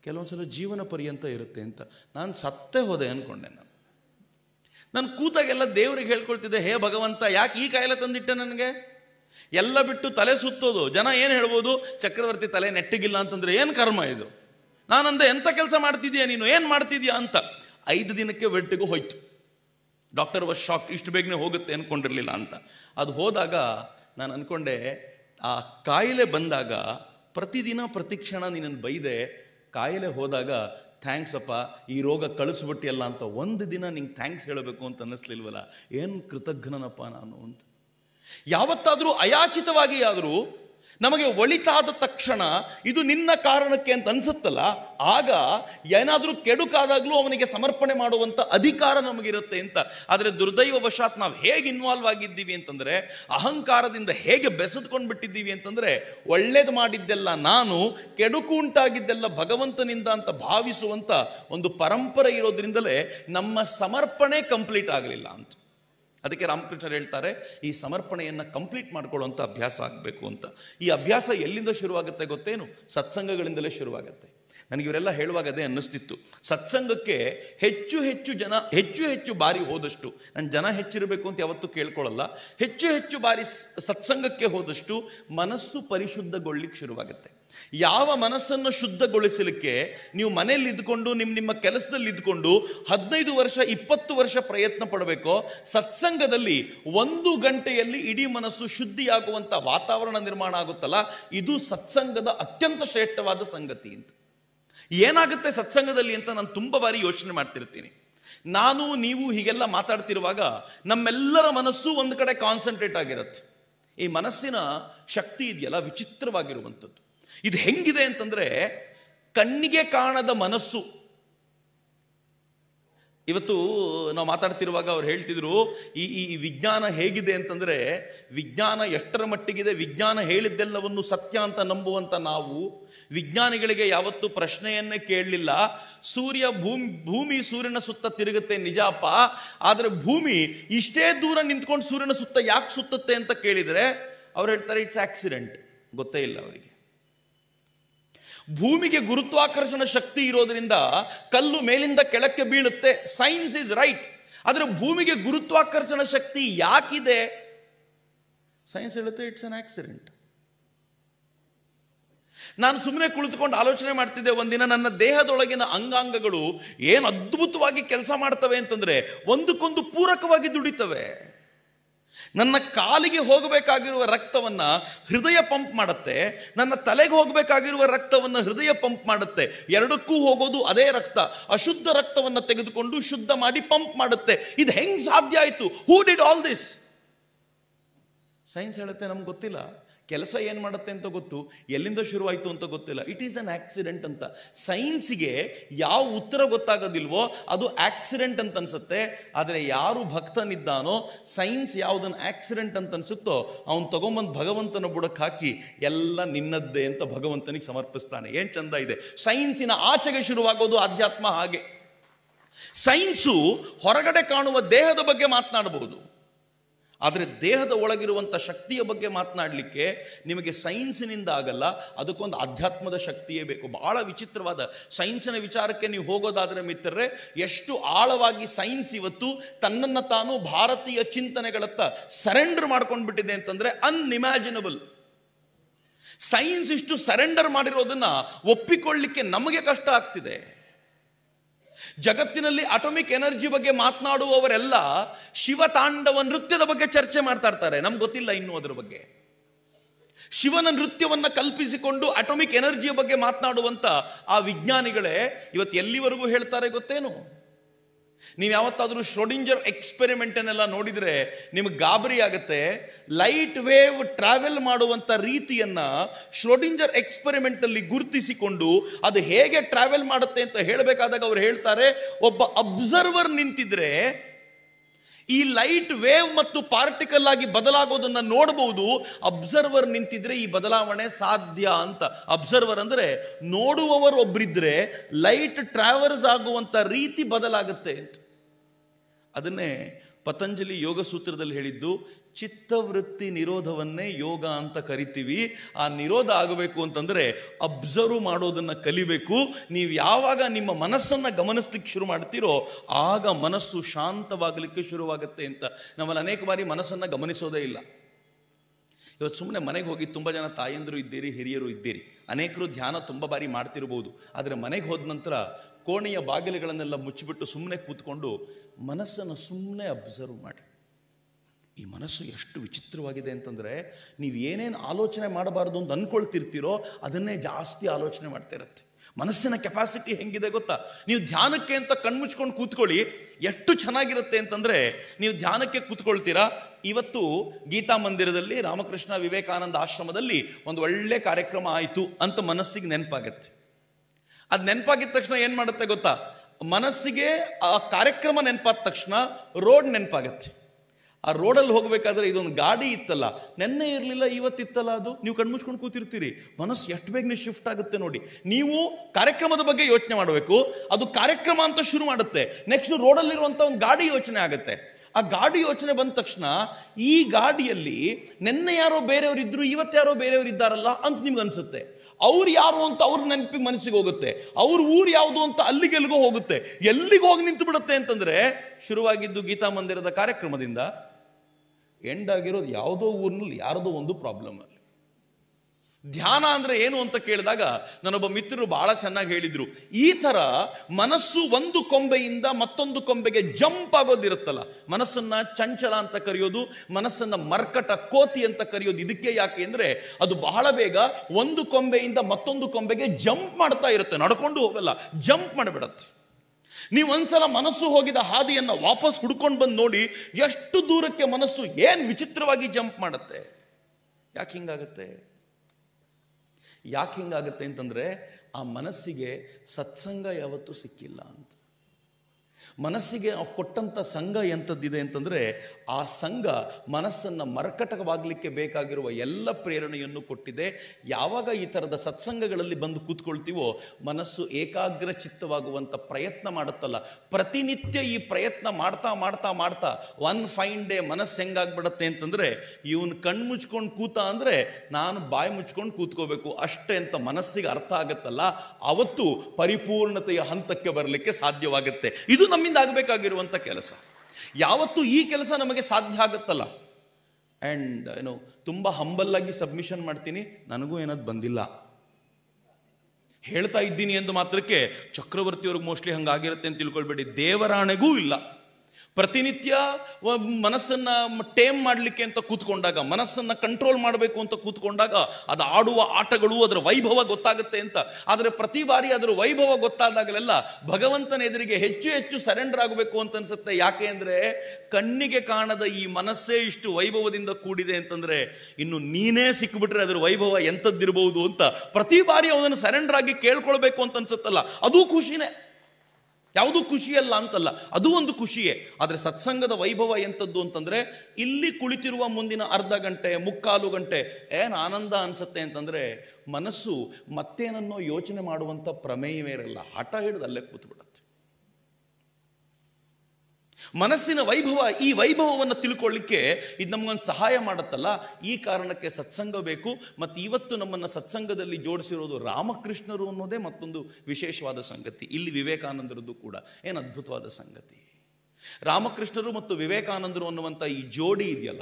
ಕೆಲವೊಂದ್ಸಲ ಜೀವನ ಪರ್ಯಂತ ಇರುತ್ತೆ ಅಂತ. ನಾನು ಸತ್ತೇ ಹೋದೆ ಅನ್ಕೊಂಡೆ ನಾನು. ನಾನು ಕೂತಾಗೆಲ್ಲ ದೇವ್ರಿಗೆ ಹೇಳ್ಕೊಳ್ತಿದ್ದೆ, ಹೇ ಭಗವಂತ, ಯಾಕೆ ಈ ಕಾಯಿಲೆ ತಂದಿಟ್ಟೆ ನನಗೆ? ಎಲ್ಲ ಬಿಟ್ಟು ತಲೆ ಸುತ್ತೋದು. ಜನ ಏನು ಹೇಳ್ಬೋದು? ಚಕ್ರವರ್ತಿ ತಲೆ ನೆಟ್ಟಿಗಿಲ್ಲ ಅಂತಂದ್ರೆ ಏನು ಕರ್ಮ ಇದು? ನಾನಂದೆ ಎಂಥ ಕೆಲಸ ಮಾಡ್ತಿದ್ಯಾ ನೀನು? ಏನು ಮಾಡ್ತಿದ್ಯಾ? ಅಂತ. ಐದು ದಿನಕ್ಕೆ ಬೆಟ್ಟಿಗೂ ಹೋಯ್ತು. ಡಾಕ್ಟರ್ ವಾಸ್ ಶಾಕ್ ಇಷ್ಟು ಬೇಗನೆ ಹೋಗುತ್ತೆ ಅಂದ್ಕೊಂಡಿರಲಿಲ್ಲ ಅಂತ. ಅದು ಹೋದಾಗ ನಾನು ಅಂದ್ಕೊಂಡೆ ಆ ಕಾಯಿಲೆ ಬಂದಾಗ ಪ್ರತಿದಿನ ಪ್ರತಿಕ್ಷಣ ನೀನನ್ನು ಬೈದೆ, ಕಾಯಿಲೆ ಹೋದಾಗ ಥ್ಯಾಂಕ್ಸ್ ಅಪ್ಪ, ಈ ರೋಗ ಕಳಿಸ್ಬಿಟ್ಟಿಯಲ್ಲ ಅಂತ ಒಂದು ದಿನ ನಿಂಗೆ ಥ್ಯಾಂಕ್ಸ್ ಹೇಳಬೇಕು ಅಂತ ಅನ್ನಿಸ್ಲಿಲ್ವಲ್ಲ? ಏನು ಕೃತಜ್ಞನಪ್ಪ ನಾನು ಅಂತ. ಯಾವತ್ತಾದರೂ ಅಯಾಚಿತವಾಗಿ ಆದರೂ ನಮಗೆ ಒಳಿತಾದ ತಕ್ಷಣ ಇದು ನಿನ್ನ ಕಾರಣಕ್ಕೆ ಅಂತ ಅನ್ಸುತ್ತಲ್ಲ? ಆಗ ಏನಾದರೂ ಕೆಡುಕಾದಾಗಲೂ ಅವನಿಗೆ ಸಮರ್ಪಣೆ ಮಾಡುವಂಥ ಅಧಿಕಾರ ನಮಗಿರುತ್ತೆ ಅಂತ. ಆದರೆ ದುರ್ದೈವವಶಾತ್ ನಾವು ಹೇಗೆ ಇನ್ವಾಲ್ವ್ ಆಗಿದ್ದೀವಿ ಅಂತಂದರೆ, ಅಹಂಕಾರದಿಂದ ಹೇಗೆ ಬೆಸೆದ್ಕೊಂಡು ಬಿಟ್ಟಿದ್ದೀವಿ ಅಂತಂದರೆ, ಒಳ್ಳೇದು ಮಾಡಿದ್ದೆಲ್ಲ ನಾನು, ಕೆಡುಕು ಉಂಟಾಗಿದ್ದೆಲ್ಲ ಭಗವಂತನಿಂದ ಅಂತ ಭಾವಿಸುವಂಥ ಒಂದು ಪರಂಪರೆ ಇರೋದ್ರಿಂದಲೇ ನಮ್ಮ ಸಮರ್ಪಣೆ ಕಂಪ್ಲೀಟ್ ಆಗಲಿಲ್ಲ ಅಂತ. ಅದಕ್ಕೆ ರಾಮಕೃಷ್ಣರು ಹೇಳ್ತಾರೆ, ಈ ಸಮರ್ಪಣೆಯನ್ನು ಕಂಪ್ಲೀಟ್ ಮಾಡ್ಕೊಳ್ಳುವಂಥ ಅಭ್ಯಾಸ ಆಗಬೇಕು ಅಂತ. ಈ ಅಭ್ಯಾಸ ಎಲ್ಲಿಂದ ಶುರುವಾಗುತ್ತೆ ಗೊತ್ತೇನು? ಸತ್ಸಂಗಗಳಿಂದಲೇ ಶುರುವಾಗುತ್ತೆ. ನನಗೆ ಇವರೆಲ್ಲ ಹೇಳುವಾಗ ಅದೇ ಅನ್ನಿಸ್ತಿತ್ತು. ಸತ್ಸಂಗಕ್ಕೆ ಹೆಚ್ಚು ಹೆಚ್ಚು ಜನ, ಹೆಚ್ಚು ಹೆಚ್ಚು ಬಾರಿ ಹೋದಷ್ಟು, ನಾನು ಜನ ಹೆಚ್ಚಿರಬೇಕು ಅಂತ ಯಾವತ್ತೂ ಕೇಳ್ಕೊಳ್ಳಲ್ಲ, ಹೆಚ್ಚು ಹೆಚ್ಚು ಬಾರಿ ಸತ್ಸಂಗಕ್ಕೆ ಹೋದಷ್ಟು ಮನಸ್ಸು ಪರಿಶುದ್ಧಗೊಳ್ಳಿಕ್ಕೆ ಶುರುವಾಗುತ್ತೆ. ಯಾವ ಮನಸ್ಸನ್ನು ಶುದ್ಧಗೊಳಿಸಲಿಕ್ಕೆ ನೀವು ಮನೆಯಲ್ಲಿ ಇದ್ಕೊಂಡು ನಿಮ್ಮ ನಿಮ್ಮ ಕೆಲಸದಲ್ಲಿ ಇದ್ಕೊಂಡು ಹದಿನೈದು ವರ್ಷ, ಇಪ್ಪತ್ತು ವರ್ಷ ಪ್ರಯತ್ನ ಪಡಬೇಕೋ? ಸತ್ಸಂಗದಲ್ಲಿ ಒಂದು ಗಂಟೆಯಲ್ಲಿ ಇಡೀ ಮನಸ್ಸು ಶುದ್ಧಿಯಾಗುವಂಥ ವಾತಾವರಣ ನಿರ್ಮಾಣ ಆಗುತ್ತಲ್ಲ? ಇದು ಸತ್ಸಂಗದ ಅತ್ಯಂತ ಶ್ರೇಷ್ಠವಾದ ಸಂಗತಿ ಅಂತ. ಏನಾಗುತ್ತೆ ಸತ್ಸಂಗದಲ್ಲಿ ಅಂತ ನಾನು ತುಂಬ ಬಾರಿ ಯೋಚನೆ ಮಾಡ್ತಿರ್ತೀನಿ. ನಾನು, ನೀವು ಹೀಗೆಲ್ಲ ಮಾತಾಡ್ತಿರುವಾಗ ನಮ್ಮೆಲ್ಲರ ಮನಸ್ಸು ಒಂದು ಕಡೆ ಕಾನ್ಸಂಟ್ರೇಟ್ ಆಗಿರುತ್ತೆ. ಈ ಮನಸ್ಸಿನ ಶಕ್ತಿ ಇದೆಯಲ್ಲ? ವಿಚಿತ್ರವಾಗಿರುವಂಥದ್ದು. ಇದು ಹೆಂಗಿದೆ ಅಂತಂದ್ರೆ ಕಣ್ಣಿಗೆ ಕಾಣದ ಮನಸ್ಸು. ಇವತ್ತು ನಾವು ಮಾತಾಡ್ತಿರುವಾಗ ಅವ್ರು ಹೇಳ್ತಿದ್ರು, ಈ ಈ ವಿಜ್ಞಾನ ಹೇಗಿದೆ ಅಂತಂದ್ರೆ ವಿಜ್ಞಾನ ಎಷ್ಟರ ಮಟ್ಟಿಗಿದೆ, ವಿಜ್ಞಾನ ಹೇಳಿದ್ದೆಲ್ಲವನ್ನು ಸತ್ಯ ಅಂತ ನಂಬುವಂತ ನಾವು ವಿಜ್ಞಾನಿಗಳಿಗೆ ಯಾವತ್ತೂ ಪ್ರಶ್ನೆಯನ್ನೇ ಕೇಳಲಿಲ್ಲ. ಸೂರ್ಯ ಭೂಮಿ ಭೂಮಿ ಸೂರ್ಯನ ಸುತ್ತ ತಿರುಗುತ್ತೆ ನಿಜಾಪ ಆದರೆ ಭೂಮಿ ಇಷ್ಟೇ ದೂರ ನಿಂತ್ಕೊಂಡು ಸೂರ್ಯನ ಸುತ್ತ ಯಾಕೆ ಸುತ್ತುತ್ತೆ ಅಂತ ಕೇಳಿದರೆ ಅವ್ರು ಹೇಳ್ತಾರೆ ಇಟ್ಸ್ ಆಕ್ಸಿಡೆಂಟ್ ಗೊತ್ತೇ ಇಲ್ಲ ಅವರಿಗೆ. ಭೂಮಿಗೆ ಗುರುತ್ವಾಕರ್ಷಣ ಶಕ್ತಿ ಇರೋದ್ರಿಂದ ಕಲ್ಲು ಮೇಲಿಂದ ಕೆಳಕ್ಕೆ ಬೀಳುತ್ತೆ. ಸೈನ್ಸ್ ಇಸ್ ರೈಟ್ ಆದರೆ ಭೂಮಿಗೆ ಗುರುತ್ವಾಕರ್ಷಣ ಶಕ್ತಿ ಯಾಕಿದೆ? ಸೈನ್ಸ್ ಹೇಳುತ್ತೆ ಇಟ್ಸ್ ಅನ್ ಆಕ್ಸಿಡೆಂಟ್ ನಾನು ಸುಮ್ಮನೆ ಕುಳಿತುಕೊಂಡು ಆಲೋಚನೆ ಮಾಡ್ತಿದ್ದೆ, ಒಂದಿನ ನನ್ನ ದೇಹದೊಳಗಿನ ಅಂಗಾಂಗಗಳು ಏನು ಅದ್ಭುತವಾಗಿ ಕೆಲಸ ಮಾಡ್ತವೆ ಅಂತಂದರೆ ಒಂದಕ್ಕೊಂದು ಪೂರಕವಾಗಿ ದುಡಿತವೆ. ನನ್ನ ಕಾಲಿಗೆ ಹೋಗಬೇಕಾಗಿರುವ ರಕ್ತವನ್ನು ಹೃದಯ ಪಂಪ್ ಮಾಡುತ್ತೆ, ನನ್ನ ತಲೆಗೆ ಹೋಗಬೇಕಾಗಿರುವ ರಕ್ತವನ್ನು ಹೃದಯ ಪಂಪ್ ಮಾಡುತ್ತೆ. ಎರಡಕ್ಕೂ ಹೋಗೋದು ಅದೇ ರಕ್ತ. ಅಶುದ್ಧ ರಕ್ತವನ್ನು ತೆಗೆದುಕೊಂಡು ಶುದ್ಧ ಮಾಡಿ ಪಂಪ್ ಮಾಡುತ್ತೆ. ಇದು ಹೆಂಗೆ ಸಾಧ್ಯ ಆಯಿತು? Who did all this science ಹೇಳುತ್ತೆ, ನಮ್ಗೆ ಗೊತ್ತಿಲ್ಲ. ಕೆಲಸ ಏನು ಮಾಡುತ್ತೆ ಅಂತ ಗೊತ್ತು? ಎಲ್ಲಿಂದ ಶುರುವಾಯಿತು ಅಂತ ಗೊತ್ತಿಲ್ಲ. ಇಟ್ ಈಸ್ ಅನ್ ಆಕ್ಸಿಡೆಂಟ್ ಅಂತ. ಸೈನ್ಸಿಗೆ ಯಾವ ಉತ್ತರ ಗೊತ್ತಾಗೋದಿಲ್ವೋ ಅದು ಆಕ್ಸಿಡೆಂಟ್ ಅಂತ ಅನ್ಸುತ್ತೆ. ಆದರೆ ಯಾರು ಭಕ್ತನಿದ್ದಾನೋ ಸೈನ್ಸ್ ಯಾವುದನ್ನು ಆಕ್ಸಿಡೆಂಟ್ ಅಂತ ಅನ್ಸುತ್ತೋ, ಅವನು ತಗೊಂಬಂದು ಭಗವಂತನ ಬುಡಕ್ಕೆ ಹಾಕಿ ಎಲ್ಲ ನಿನ್ನದ್ದೇ ಅಂತ ಭಗವಂತನಿಗೆ ಸಮರ್ಪಿಸ್ತಾನೆ. ಏನು ಚಂದ ಇದೆ? ಸೈನ್ಸಿನ ಆಚೆಗೆ ಶುರುವಾಗೋದು ಅಧ್ಯಾತ್ಮ ಹಾಗೆ. ಸೈನ್ಸು ಹೊರಗಡೆ ಕಾಣುವ ದೇಹದ ಬಗ್ಗೆ ಮಾತನಾಡಬಹುದು ಆದರೆ ದೇಹದ ಒಳಗಿರುವಂಥ ಶಕ್ತಿಯ ಬಗ್ಗೆ ಮಾತನಾಡಲಿಕ್ಕೆ ನಿಮಗೆ ಸೈನ್ಸಿನಿಂದ ಆಗಲ್ಲ, ಅದಕ್ಕೊಂದು ಅಧ್ಯಾತ್ಮದ ಶಕ್ತಿಯೇ ಬೇಕು. ಬಹಳ ವಿಚಿತ್ರವಾದ ಸೈನ್ಸಿನ ವಿಚಾರಕ್ಕೆ ನೀವು ಹೋಗೋದಾದರೆ ಮಿತ್ರರೆ, ಎಷ್ಟು ಆಳವಾಗಿ ಸೈನ್ಸ್ ಇವತ್ತು ತನ್ನನ್ನು ತಾನು ಭಾರತೀಯ ಚಿಂತನೆಗಳತ್ತ ಸರೆಂಡರ್ ಮಾಡ್ಕೊಂಡು ಬಿಟ್ಟಿದೆ ಅಂತಂದರೆ ಅನ್ಇಮ್ಯಾಜಿನಬಲ್ ಸೈನ್ಸ್ ಇಷ್ಟು ಸರೆಂಡರ್ ಮಾಡಿರೋದನ್ನ ಒಪ್ಪಿಕೊಳ್ಳಿಕ್ಕೆ ನಮಗೆ ಕಷ್ಟ ಆಗ್ತಿದೆ. ಜಗತ್ತಿನಲ್ಲಿ ಅಟೋಮಿಕ್ ಎನರ್ಜಿ ಬಗ್ಗೆ ಮಾತನಾಡುವವರೆಲ್ಲ ಶಿವತಾಂಡವ ನೃತ್ಯದ ಬಗ್ಗೆ ಚರ್ಚೆ ಮಾಡ್ತಾ ಇರ್ತಾರೆ. ನಮ್ಗೆ ಗೊತ್ತಿಲ್ಲ ಇನ್ನು ಅದರ ಬಗ್ಗೆ. ಶಿವನ ನೃತ್ಯವನ್ನು ಕಲ್ಪಿಸಿಕೊಂಡು ಅಟೋಮಿಕ್ ಎನರ್ಜಿಯ ಬಗ್ಗೆ ಮಾತನಾಡುವಂತ ಆ ವಿಜ್ಞಾನಿಗಳೇ ಇವತ್ತು ಎಲ್ಲಿವರೆಗೂ ಹೇಳ್ತಾರೆ ಗೊತ್ತೇನು? ನೀವು ಯಾವತ್ತಾದರೂ ಶ್ರೋಡಿಂಜರ್ ಎಕ್ಸ್ಪೆರಿಮೆಂಟನ್ನೆಲ್ಲ ನೋಡಿದರೆ ನಿಮ್ಗೆ ಗಾಬರಿ ಆಗುತ್ತೆ. ಲೈಟ್ ವೇವ್ ಟ್ರಾವೆಲ್ ಮಾಡುವಂಥ ರೀತಿಯನ್ನ ಶ್ರೋಡಿಂಜರ್ ಎಕ್ಸ್ಪೆರಿಮೆಂಟಲ್ಲಿ ಗುರುತಿಸಿಕೊಂಡು ಅದು ಹೇಗೆ ಟ್ರಾವೆಲ್ ಮಾಡುತ್ತೆ ಅಂತ ಹೇಳಬೇಕಾದಾಗ ಅವ್ರು ಹೇಳ್ತಾರೆ, ಒಬ್ಬ ಅಬ್ಸರ್ವರ್ ನಿಂತಿದ್ರೆ ಈ ಲೈಟ್ ವೇವ್ ಮತ್ತು ಪಾರ್ಟಿಕಲ್ ಆಗಿ ಬದಲಾಗೋದನ್ನ ನೋಡಬಹುದು ಅಬ್ಸರ್ವರ್ ನಿಂತಿದ್ರೆ ಈ ಬದಲಾವಣೆ ಸಾಧ್ಯ ಅಂತ. ಅಬ್ಸರ್ವರ್ ಅಂದ್ರೆ ನೋಡುವವರು ಒಬ್ರಿದ್ರೆ ಲೈಟ್ ಟ್ರಾವರ್ಸ್ ಆಗುವಂತ ರೀತಿ ಬದಲಾಗುತ್ತೆ ಅಂತ. ಅದನ್ನೇ ಪತಂಜಲಿ ಯೋಗ ಸೂತ್ರದಲ್ಲಿ ಹೇಳಿದ್ದು ಚಿತ್ತವೃತ್ತಿ ನಿರೋಧವನ್ನೇ ಯೋಗ ಅಂತ ಕರಿತೀವಿ. ಆ ನಿರೋಧ ಆಗಬೇಕು ಅಂತಂದರೆ ಅಬ್ಸರ್ವ್ ಮಾಡೋದನ್ನು ಕಲಿಬೇಕು. ನೀವು ಯಾವಾಗ ನಿಮ್ಮ ಮನಸ್ಸನ್ನು ಗಮನಿಸ್ಲಿಕ್ಕೆ ಶುರು ಮಾಡ್ತೀರೋ ಆಗ ಮನಸ್ಸು ಶಾಂತವಾಗಲಿಕ್ಕೆ ಶುರುವಾಗುತ್ತೆ ಅಂತ. ನಮ್ಮಲ್ಲಿ ಅನೇಕ ಬಾರಿ ಮನಸ್ಸನ್ನು ಗಮನಿಸೋದೇ ಇಲ್ಲ. ಇವತ್ತು ಸುಮ್ಮನೆ ಮನೆಗೆ ಹೋಗಿ ತುಂಬ ಜನ ತಾಯಂದರು ಇದ್ದೀರಿ, ಹಿರಿಯರು ಇದ್ದೀರಿ. ಅನೇಕರು ಧ್ಯಾನ ತುಂಬ ಬಾರಿ ಮಾಡ್ತಿರ್ಬೋದು. ಆದರೆ ಮನೆಗೆ ಹೋದ ನಂತರ ಕೋಣೆಯ ಬಾಗಿಲುಗಳನ್ನೆಲ್ಲ ಮುಚ್ಚಿಬಿಟ್ಟು ಸುಮ್ಮನೆ ಕೂತ್ಕೊಂಡು ಮನಸ್ಸನ್ನು ಸುಮ್ಮನೆ ಅಬ್ಸರ್ವ್ ಮಾಡಿ. ಈ ಮನಸ್ಸು ಎಷ್ಟು ವಿಚಿತ್ರವಾಗಿದೆ ಅಂತಂದರೆ ನೀವು ಏನೇನು ಆಲೋಚನೆ ಮಾಡಬಾರ್ದು ಅಂತ ಅಂದ್ಕೊಳ್ತಿರ್ತೀರೋ ಅದನ್ನೇ ಜಾಸ್ತಿ ಆಲೋಚನೆ ಮಾಡ್ತಾ ಇರುತ್ತೆ. ಮನಸ್ಸಿನ ಕೆಪಾಸಿಟಿ ಹೆಂಗಿದೆ ಗೊತ್ತಾ? ನೀವು ಧ್ಯಾನಕ್ಕೆ ಅಂತ ಕಣ್ಮುಚ್ಕೊಂಡು ಕೂತ್ಕೊಳ್ಳಿ, ಎಷ್ಟು ಚೆನ್ನಾಗಿರುತ್ತೆ ಅಂತಂದರೆ ನೀವು ಧ್ಯಾನಕ್ಕೆ ಕೂತ್ಕೊಳ್ತೀರಾ? ಇವತ್ತು ಗೀತಾ ಮಂದಿರದಲ್ಲಿ ರಾಮಕೃಷ್ಣ ವಿವೇಕಾನಂದ ಆಶ್ರಮದಲ್ಲಿ ಒಂದು ಒಳ್ಳೆ ಕಾರ್ಯಕ್ರಮ ಆಯಿತು ಅಂತ ಮನಸ್ಸಿಗೆ ನೆನಪಾಗತ್ತೆ. ಅದು ನೆನಪಾಗಿದ ತಕ್ಷಣ ಏನು ಮಾಡುತ್ತೆ ಗೊತ್ತಾ? ಮನಸ್ಸಿಗೆ ಆ ಕಾರ್ಯಕ್ರಮ ನೆನಪಾದ ತಕ್ಷಣ ರೋಡ್ ನೆನಪಾಗತ್ತೆ. ಆ ರೋಡಲ್ಲಿ ಹೋಗಬೇಕಾದ್ರೆ ಇದೊಂದು ಗಾಡಿ ಇತ್ತಲ್ಲ, ನೆನ್ನೆ ಇರಲಿಲ್ಲ, ಇವತ್ತಿತ್ತಲ್ಲ ಅದು? ನೀವು ಕಣ್ಮುಚ್ಕೊಂಡು ಕೂತಿರ್ತೀರಿ. ಮನಸ್ಸು ಎಷ್ಟು ಬೇಗನೆ ಶಿಫ್ಟ್ ಆಗುತ್ತೆ ನೋಡಿ. ನೀವು ಕಾರ್ಯಕ್ರಮದ ಬಗ್ಗೆ ಯೋಚನೆ ಮಾಡಬೇಕು. ಅದು ಕಾರ್ಯಕ್ರಮ ಅಂತ ಶುರು ಮಾಡುತ್ತೆ. ನೆಕ್ಸ್ಟ್ ರೋಡಲ್ಲಿರುವಂಥ ಒಂದು ಗಾಡಿ ಯೋಚನೆ ಆಗುತ್ತೆ. ಆ ಗಾಡಿ ಯೋಚನೆ ಬಂದ ತಕ್ಷಣ ಈ ಗಾಡಿಯಲ್ಲಿ ನೆನ್ನೆ ಯಾರೋ ಬೇರೆಯವರು ಇದ್ರು ಇವತ್ತು ಯಾರೋ ಬೇರೆಯವರು ಇದ್ದಾರಲ್ಲ ಅಂತ ನಿಮ್ಗೆ ಅನಿಸುತ್ತೆ. ಅವ್ರು ಯಾರು ಅಂತ ಅವ್ರ ನೆನಪಿಗೆ ಮನಸ್ಸಿಗೆ ಹೋಗುತ್ತೆ. ಅವ್ರ ಊರು ಯಾವುದು ಅಂತ ಅಲ್ಲಿಗೆಲ್ಗೋ ಹೋಗುತ್ತೆ. ಎಲ್ಲಿಗೆ ಹೋಗಿ ನಿಂತು ಬಿಡುತ್ತೆ ಅಂತಂದ್ರೆ, ಶುರುವಾಗಿದ್ದು ಗೀತಾ ಮಂದಿರದ ಕಾರ್ಯಕ್ರಮದಿಂದ ಎಂಡ್ ಆಗಿರೋದು ಯಾವುದೋ ಊರಿನಲ್ಲಿ ಯಾರದೋ ಒಂದು ಪ್ರಾಬ್ಲಮ್ ಅಲ್ಲಿ. ಧ್ಯಾನ ಅಂದರೆ ಏನು ಅಂತ ಕೇಳಿದಾಗ ನನ್ನೊಬ್ಬ ಮಿತ್ರರು ಬಹಳ ಚೆನ್ನಾಗಿ ಹೇಳಿದರು, ಈ ಥರ ಮನಸ್ಸು ಒಂದು ಕೊಂಬೆಯಿಂದ ಮತ್ತೊಂದು ಕೊಂಬೆಗೆ ಜಂಪ್ ಆಗೋದಿರುತ್ತಲ್ಲ, ಮನಸ್ಸನ್ನು ಚಂಚಲ ಅಂತ ಕರೆಯೋದು, ಮನಸ್ಸನ್ನು ಮರ್ಕಟ ಕೋತಿ ಅಂತ ಕರೆಯೋದು, ಇದಕ್ಕೆ ಯಾಕೆ ಅಂದರೆ ಅದು ಬಹಳ ಬೇಗ ಒಂದು ಕೊಂಬೆಯಿಂದ ಮತ್ತೊಂದು ಕೊಂಬೆಗೆ ಜಂಪ್ ಮಾಡ್ತಾ ಇರುತ್ತೆ, ನಡ್ಕೊಂಡು ಹೋಗಲ್ಲ, ಜಂಪ್ ಮಾಡಿಬಿಡತ್ತೆ. ನೀವು ಒಂದ್ಸಲ ಮನಸ್ಸು ಹೋಗಿದ ಹಾದಿಯನ್ನು ವಾಪಸ್ ಹುಡ್ಕೊಂಡು ಬಂದು ನೋಡಿ ಎಷ್ಟು ದೂರಕ್ಕೆ ಮನಸ್ಸು ಏನ್ ವಿಚಿತ್ರವಾಗಿ ಜಂಪ್ ಮಾಡುತ್ತೆ? ಯಾಕೆ ಹಿಂಗಾಗುತ್ತೆ? ಯಾಕೆ ಹಿಂಗಾಗುತ್ತೆ ಅಂತಂದ್ರೆ ಆ ಮನಸ್ಸಿಗೆ ಸತ್ಸಂಗ ಯಾವತ್ತೂ ಸಿಕ್ಕಿಲ್ಲ ಅಂತ. ಮನಸ್ಸಿಗೆ ಕೊಟ್ಟಂಥ ಸಂಘ ಎಂಥದ್ದಿದೆ ಅಂತಂದರೆ ಆ ಸಂಘ ಮನಸ್ಸನ್ನು ಮರಕಟಕವಾಗಲಿಕ್ಕೆ ಬೇಕಾಗಿರುವ ಎಲ್ಲ ಪ್ರೇರಣೆಯನ್ನು ಕೊಟ್ಟಿದೆ. ಯಾವಾಗ ಈ ಥರದ ಸತ್ಸಂಗಗಳಲ್ಲಿ ಬಂದು ಕೂತ್ಕೊಳ್ತೀವೋ ಮನಸ್ಸು ಏಕಾಗ್ರ ಚಿತ್ತವಾಗುವಂಥ ಪ್ರಯತ್ನ ಮಾಡುತ್ತಲ್ಲ. ಪ್ರತಿನಿತ್ಯ ಈ ಪ್ರಯತ್ನ ಮಾಡ್ತಾ ಮಾಡ್ತಾ ಮಾಡ್ತಾ ಒನ್ ಫೈನ್ ಡೇ ಮನಸ್ಸು ಹೆಂಗಾಗ್ಬಿಡತ್ತೆ ಅಂತಂದ್ರೆ ಇವನು ಕಣ್ಣು ಮುಚ್ಕೊಂಡು ಕೂತ ಅಂದರೆ ನಾನು ಬಾಯಿ ಮುಚ್ಕೊಂಡು ಕೂತ್ಕೋಬೇಕು. ಅಷ್ಟೇ ಅಂತ ಮನಸ್ಸಿಗೆ ಅರ್ಥ ಆಗುತ್ತಲ್ಲ. ಅವತ್ತು ಪರಿಪೂರ್ಣತೆಯ ಹಂತಕ್ಕೆ ಬರಲಿಕ್ಕೆ ಸಾಧ್ಯವಾಗುತ್ತೆ. ಇದು ನಮ್ಮಿಂದ ಆಗಬೇಕಾಗಿರುವಂಥ ಕೆಲಸ. ಯಾವತ್ತೂ ಈ ಕೆಲಸ ನಮಗೆ ಸಾಧ್ಯ ಆಗುತ್ತಲ್ಲ. ಆ್ಯಂಡ್ ಏನು ತುಂಬ ಹಂಬಲ್ಲಾಗಿ ಸಬ್ಮಿಷನ್ ಮಾಡ್ತೀನಿ, ನನಗೂ ಏನದು ಬಂದಿಲ್ಲ. ಹೇಳ್ತಾ ಇದ್ದೀನಿ ಎಂದು ಮಾತ್ರಕ್ಕೆ ಚಕ್ರವರ್ತಿಯವ್ರಿಗೆ ಮೋಸ್ಟ್ಲಿ ಹಂಗಾಗಿರುತ್ತೆ ಅಂತ ತಿಳ್ಕೊಳ್ಬೇಡಿ. ದೇವರಾಣೆಗೂ ಇಲ್ಲ. ಪ್ರತಿನಿತ್ಯ ಮನಸ್ಸನ್ನು ಟೇಮ್ ಮಾಡಲಿಕ್ಕೆ ಅಂತ ಕೂತ್ಕೊಂಡಾಗ, ಮನಸ್ಸನ್ನ ಕಂಟ್ರೋಲ್ ಮಾಡಬೇಕು ಅಂತ ಕೂತ್ಕೊಂಡಾಗ ಅದು ಆಡುವ ಆಟಗಳು ಅದರ ವೈಭವ ಗೊತ್ತಾಗುತ್ತೆ ಅಂತ. ಆದರೆ ಪ್ರತಿ ಬಾರಿ ಅದರ ವೈಭವ ಗೊತ್ತಾದಾಗಲೆಲ್ಲ ಭಗವಂತನ ಎದುರಿಗೆ ಹೆಚ್ಚು ಹೆಚ್ಚು ಸರೆಂಡರ್ ಆಗಬೇಕು ಅಂತ ಅನ್ಸುತ್ತೆ. ಯಾಕೆ ಅಂದರೆ ಕಣ್ಣಿಗೆ ಕಾಣದ ಈ ಮನಸ್ಸೇ ಇಷ್ಟು ವೈಭವದಿಂದ ಕೂಡಿದೆ ಅಂತಂದರೆ ಇನ್ನು ನೀನೇ ಸಿಕ್ಕಿಬಿಟ್ರೆ ಅದರ ವೈಭವ ಎಂಥದ್ದಿರಬಹುದು ಅಂತ ಪ್ರತಿ ಬಾರಿ ಅವನನ್ನು ಸರೆಂಡರ್ ಆಗಿ ಕೇಳ್ಕೊಳ್ಬೇಕು ಅಂತ ಅನ್ಸುತ್ತಲ್ಲ. ಅದು ಖುಷಿನೇ. ಯಾವುದೂ ಖುಷಿಯಲ್ಲ ಅಂತಲ್ಲ. ಅದು ಒಂದು ಖುಷಿಯೇ. ಆದರೆ ಸತ್ಸಂಗದ ವೈಭವ ಎಂಥದ್ದು ಅಂತಂದರೆ, ಇಲ್ಲಿ ಕುಳಿತಿರುವ ಮುಂದಿನ ಅರ್ಧ ಗಂಟೆ, ಮುಕ್ಕಾಲು ಗಂಟೆ ಏನು ಆನಂದ ಅನ್ಸುತ್ತೆ ಅಂತಂದ್ರೆ, ಮನಸ್ಸು ಮತ್ತೇನನ್ನೋ ಯೋಚನೆ ಮಾಡುವಂಥ ಪ್ರಮೇಯವೇ ಇರಲ್ಲ. ಹಠ ಹಿಡಿದು ಅಲ್ಲೇ ಕೂತ್ಬಿಡತ್ತೆ. ಮನಸ್ಸಿನ ವೈಭವ, ಈ ವೈಭವವನ್ನು ತಿಳ್ಕೊಳ್ಳಿಕ್ಕೆ ಇದು ನಮಗೊಂದು ಸಹಾಯ ಮಾಡುತ್ತಲ್ಲ. ಈ ಕಾರಣಕ್ಕೆ ಸತ್ಸಂಗ ಬೇಕು. ಮತ್ತು ಇವತ್ತು ನಮ್ಮನ್ನು ಸತ್ಸಂಗದಲ್ಲಿ ಜೋಡಿಸಿರೋದು ರಾಮಕೃಷ್ಣರು ಅನ್ನೋದೇ ಮತ್ತೊಂದು ವಿಶೇಷವಾದ ಸಂಗತಿ. ಇಲ್ಲಿ ವಿವೇಕಾನಂದರದ್ದು ಕೂಡ ಏನು ಅದ್ಭುತವಾದ ಸಂಗತಿ. ರಾಮಕೃಷ್ಣರು ಮತ್ತು ವಿವೇಕಾನಂದರು ಅನ್ನುವಂಥ ಈ ಜೋಡಿ ಇದೆಯಲ್ಲ?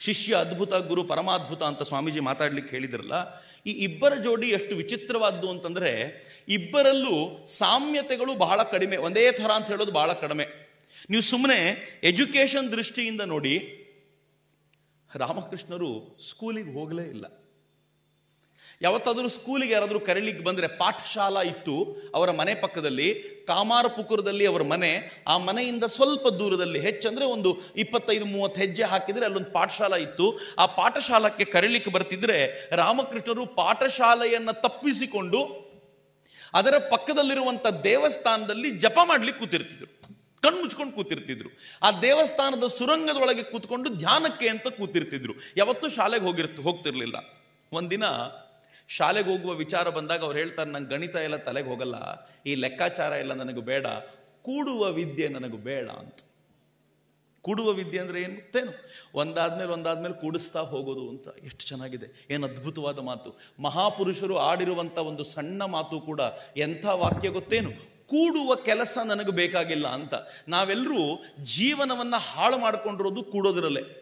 ಶಿಷ್ಯ ಅದ್ಭುತ, ಗುರು ಪರಮಾದ್ಭುತ ಅಂತ ಸ್ವಾಮೀಜಿ ಮಾತಾಡ್ಲಿಕ್ಕೆ ಹೇಳಿದ್ರಲ್ಲ? ಈ ಇಬ್ಬರ ಜೋಡಿ ಎಷ್ಟು ವಿಚಿತ್ರವಾದ್ದು ಅಂತಂದ್ರೆ ಇಬ್ಬರಲ್ಲೂ ಸಾಮ್ಯತೆಗಳು ಬಹಳ ಕಡಿಮೆ. ಒಂದೇ ಥರ ಅಂತ ಹೇಳೋದು ಬಹಳ ಕಡಿಮೆ. ನೀವು ಸುಮ್ಮನೆ ಎಜುಕೇಷನ್ ದೃಷ್ಟಿಯಿಂದ ನೋಡಿ, ರಾಮಕೃಷ್ಣರು ಸ್ಕೂಲಿಗೆ ಹೋಗಲೇ ಇಲ್ಲ. ಯಾವತ್ತಾದರೂ ಸ್ಕೂಲಿಗೆ ಯಾರಾದರೂ ಕರೀಲಿಕ್ಕೆ ಬಂದರೆ ಪಾಠಶಾಲಾ ಇತ್ತು ಅವರ ಮನೆ ಪಕ್ಕದಲ್ಲಿ, ಕಾಮಾರಪುಕುರದಲ್ಲಿ ಅವರ ಮನೆ, ಆ ಮನೆಯಿಂದ ಸ್ವಲ್ಪ ದೂರದಲ್ಲಿ, ಹೆಚ್ಚಂದರೆ ಒಂದು ಇಪ್ಪತ್ತೈದು, ಮೂವತ್ತು ಹೆಜ್ಜೆ ಹಾಕಿದರೆ ಅಲ್ಲೊಂದು ಪಾಠಶಾಲಾ ಇತ್ತು. ಆ ಪಾಠಶಾಲಕ್ಕೆ ಕರೀಲಿಕ್ಕೆ ಬರ್ತಿದ್ರೆ ರಾಮಕೃಷ್ಣರು ಪಾಠಶಾಲೆಯನ್ನು ತಪ್ಪಿಸಿಕೊಂಡು ಅದರ ಪಕ್ಕದಲ್ಲಿರುವಂಥ ದೇವಸ್ಥಾನದಲ್ಲಿ ಜಪ ಮಾಡಲಿಕ್ಕೆ ಕೂತಿರ್ತಿದ್ರು. ಕಣ್ಣು ಮುಚ್ಕೊಂಡು ಕೂತಿರ್ತಿದ್ರು. ಆ ದೇವಸ್ಥಾನದ ಸುರಂಗದೊಳಗೆ ಕೂತ್ಕೊಂಡು ಧ್ಯಾನಕ್ಕೆ ಅಂತ ಕೂತಿರ್ತಿದ್ರು. ಯಾವತ್ತೂ ಶಾಲೆಗೆ ಹೋಗಿರ್ತ, ಹೋಗ್ತಿರ್ಲಿಲ್ಲ. ಒಂದಿನ ಶಾಲೆಗೆ ಹೋಗುವ ವಿಚಾರ ಬಂದಾಗ ಅವ್ರು ಹೇಳ್ತಾರೆ, ನಂಗೆ ಗಣಿತ ಎಲ್ಲ ತಲೆಗೆ ಹೋಗಲ್ಲ. ಈ ಲೆಕ್ಕಾಚಾರ ಎಲ್ಲ ನನಗೆ ಬೇಡ. ಕೂಡುವ ವಿದ್ಯೆ ನನಗೆ ಬೇಡ ಅಂತ. ಕೂಡುವ ವಿದ್ಯೆ ಅಂದರೆ ಏನು ಗೊತ್ತೇನು? ಒಂದಾದ್ಮೇಲೆ ಒಂದಾದ್ಮೇಲೆ ಕೂಡಿಸ್ತಾ ಹೋಗೋದು ಅಂತ. ಎಷ್ಟು ಚೆನ್ನಾಗಿದೆ. ಏನು ಅದ್ಭುತವಾದ ಮಾತು. ಮಹಾಪುರುಷರು ಆಡಿರುವಂಥ ಒಂದು ಸಣ್ಣ ಮಾತು ಕೂಡ ಎಂಥ ವಾಕ್ಯ ಗೊತ್ತೇನು? ಕೂಡುವ ಕೆಲಸ ನನಗೆ ಬೇಕಾಗಿಲ್ಲ ಅಂತ. ನಾವೆಲ್ಲರೂ ಜೀವನವನ್ನು ಹಾಳು ಮಾಡ್ಕೊಂಡಿರೋದು ಕೂಡೋದ್ರಲ್ಲೇ.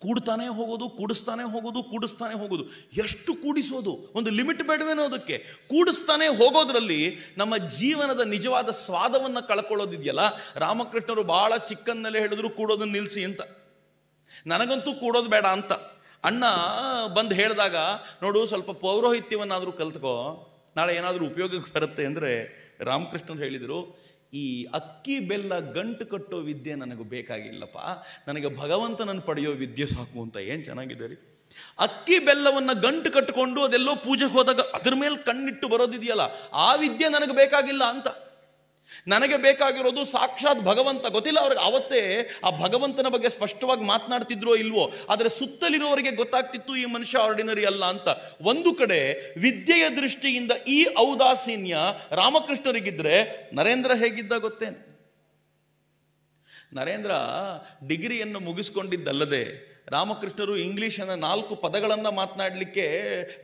ಕೂಡ್ತಾನೆ ಹೋಗೋದು, ಕೂಡಿಸ್ತಾನೆ ಹೋಗೋದು ಕೂಡಿಸ್ತಾನೆ ಹೋಗೋದು. ಎಷ್ಟು ಕೂಡಿಸೋದು? ಒಂದು ಲಿಮಿಟ್ ಬೇಡವೇನೋ ಅದಕ್ಕೆ. ಕೂಡಿಸ್ತಾನೆ ಹೋಗೋದ್ರಲ್ಲಿ ನಮ್ಮ ಜೀವನದ ನಿಜವಾದ ಸ್ವಾದವನ್ನು ಕಳ್ಕೊಳ್ಳೋದಿದೆಯಲ್ಲ? ರಾಮಕೃಷ್ಣರು ಬಹಳ ಚಿಕ್ಕನ್ನಲ್ಲೇ ಹೇಳಿದ್ರು ಕೂಡೋದನ್ನ ನಿಲ್ಲಿಸಿ ಅಂತ. ನನಗಂತೂ ಕೂಡೋದು ಬೇಡ ಅಂತ. ಅಣ್ಣ ಬಂದು ಹೇಳಿದಾಗ, ನೋಡು ಸ್ವಲ್ಪ ಪೌರೋಹಿತ್ಯವನ್ನಾದರೂ ಕಲ್ತ್ಕೋ. ನಾಳೆ ಏನಾದರೂ ಉಪಯೋಗಕ್ಕೆ ಬರುತ್ತೆ ಅಂದರೆ ರಾಮಕೃಷ್ಣರು ಹೇಳಿದರು, ಈ ಅಕ್ಕಿ ಬೆಲ್ಲ ಗಂಟು ಕಟ್ಟೋ ವಿದ್ಯೆ ನನಗೆ ಬೇಕಾಗಿಲ್ಲಪ್ಪ. ನನಗೆ ಭಗವಂತನನ್ನು ಪಡೆಯೋ ವಿದ್ಯೆ ಸಾಕು ಅಂತ ಏನು ಚೆನ್ನಾಗಿದೆ ರೀ? ಅಕ್ಕಿ ಬೆಲ್ಲವನ್ನು ಗಂಟು ಕಟ್ಟಿಕೊಂಡು ಅದೆಲ್ಲೋ ಪೂಜೆಗೆ ಹೋದಾಗ ಅದ್ರ ಮೇಲೆ ಕಣ್ಣಿಟ್ಟು ಬರೋದಿದೆಯಲ್ಲ, ಆ ವಿದ್ಯೆ ನನಗೆ ಬೇಕಾಗಿಲ್ಲ ಅಂತ. ನನಗೆ ಬೇಕಾಗಿರೋದು ಸಾಕ್ಷಾತ್ ಭಗವಂತ. ಗೊತ್ತಿಲ್ಲ ಅವ್ರಿಗೆ ಅವತ್ತೇ ಆ ಭಗವಂತನ ಬಗ್ಗೆ ಸ್ಪಷ್ಟವಾಗಿ ಮಾತನಾಡ್ತಿದ್ರೋ ಇಲ್ವೋ? ಆದರೆ ಸುತ್ತಲಿರೋರಿಗೆ ಗೊತ್ತಾಗ್ತಿತ್ತು ಈ ಮನುಷ್ಯ ಆರ್ಡಿನರಿ ಅಲ್ಲ ಅಂತ. ಒಂದು ಕಡೆ ವಿದ್ಯೆಯ ದೃಷ್ಟಿಯಿಂದ ಈ ಔದಾಸೀನ್ಯ ರಾಮಕೃಷ್ಣರಿಗಿದ್ರೆ ನರೇಂದ್ರ ಹೇಗಿದ್ದ ಗೊತ್ತೇನು ನರೇಂದ್ರ ಡಿಗ್ರಿಯನ್ನು ಮುಗಿಸ್ಕೊಂಡಿದ್ದಲ್ಲದೆ ರಾಮಕೃಷ್ಣರು ಇಂಗ್ಲೀಷನ್ನು ನಾಲ್ಕು ಪದಗಳನ್ನು ಮಾತನಾಡಲಿಕ್ಕೆ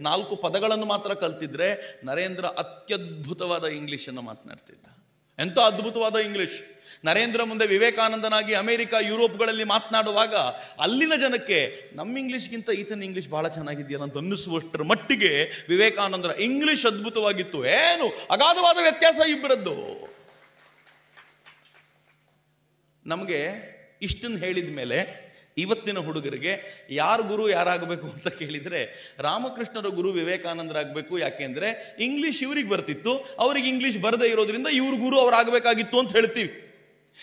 ನಾಲ್ಕು ಪದಗಳನ್ನು ಮಾತ್ರ ಕಲ್ತಿದ್ರೆ ನರೇಂದ್ರ ಅತ್ಯದ್ಭುತವಾದ ಇಂಗ್ಲೀಷನ್ನು ಮಾತನಾಡ್ತಿದ್ದ. ಎಂಥ ಅದ್ಭುತವಾದ ಇಂಗ್ಲಿಷ್. ನರೇಂದ್ರ ಮುಂದೆ ವಿವೇಕಾನಂದನಾಗಿ ಅಮೆರಿಕ, ಯುರೋಪ್ಗಳಲ್ಲಿ ಮಾತನಾಡುವಾಗ ಅಲ್ಲಿನ ಜನಕ್ಕೆ, ನಮ್ಮ ಇಂಗ್ಲೀಷ್ಗಿಂತ ಈತನ ಇಂಗ್ಲಿಷ್ ಬಹಳ ಚೆನ್ನಾಗಿದೆಯಲ್ಲ ಅಂತ ಅನ್ನಿಸುವಷ್ಟರ ಮಟ್ಟಿಗೆ ವಿವೇಕಾನಂದರ ಇಂಗ್ಲಿಷ್ ಅದ್ಭುತವಾಗಿತ್ತು. ಏನು? ಅಗಾಧವಾದ ವ್ಯತ್ಯಾಸ ಇಬ್ಬರದ್ದು. ನಮಗೆ ಇಷ್ಟನ್ನು ಹೇಳಿದ ಮೇಲೆ ಇವತ್ತಿನ ಹುಡುಗರಿಗೆ ಯಾರು ಗುರು ಯಾರಾಗಬೇಕು ಅಂತ ಕೇಳಿದರೆ ರಾಮಕೃಷ್ಣರ ಗುರು ವಿವೇಕಾನಂದರಾಗಬೇಕು. ಯಾಕೆಂದ್ರೆ ಇಂಗ್ಲೀಷ್ ಇವ್ರಿಗೆ ಬರ್ತಿತ್ತು. ಅವ್ರಿಗೆ ಇಂಗ್ಲೀಷ್ ಬರದೇ ಇರೋದ್ರಿಂದ ಇವ್ರ ಗುರು ಅವರಾಗಬೇಕಾಗಿತ್ತು ಅಂತ ಹೇಳ್ತೀವಿ.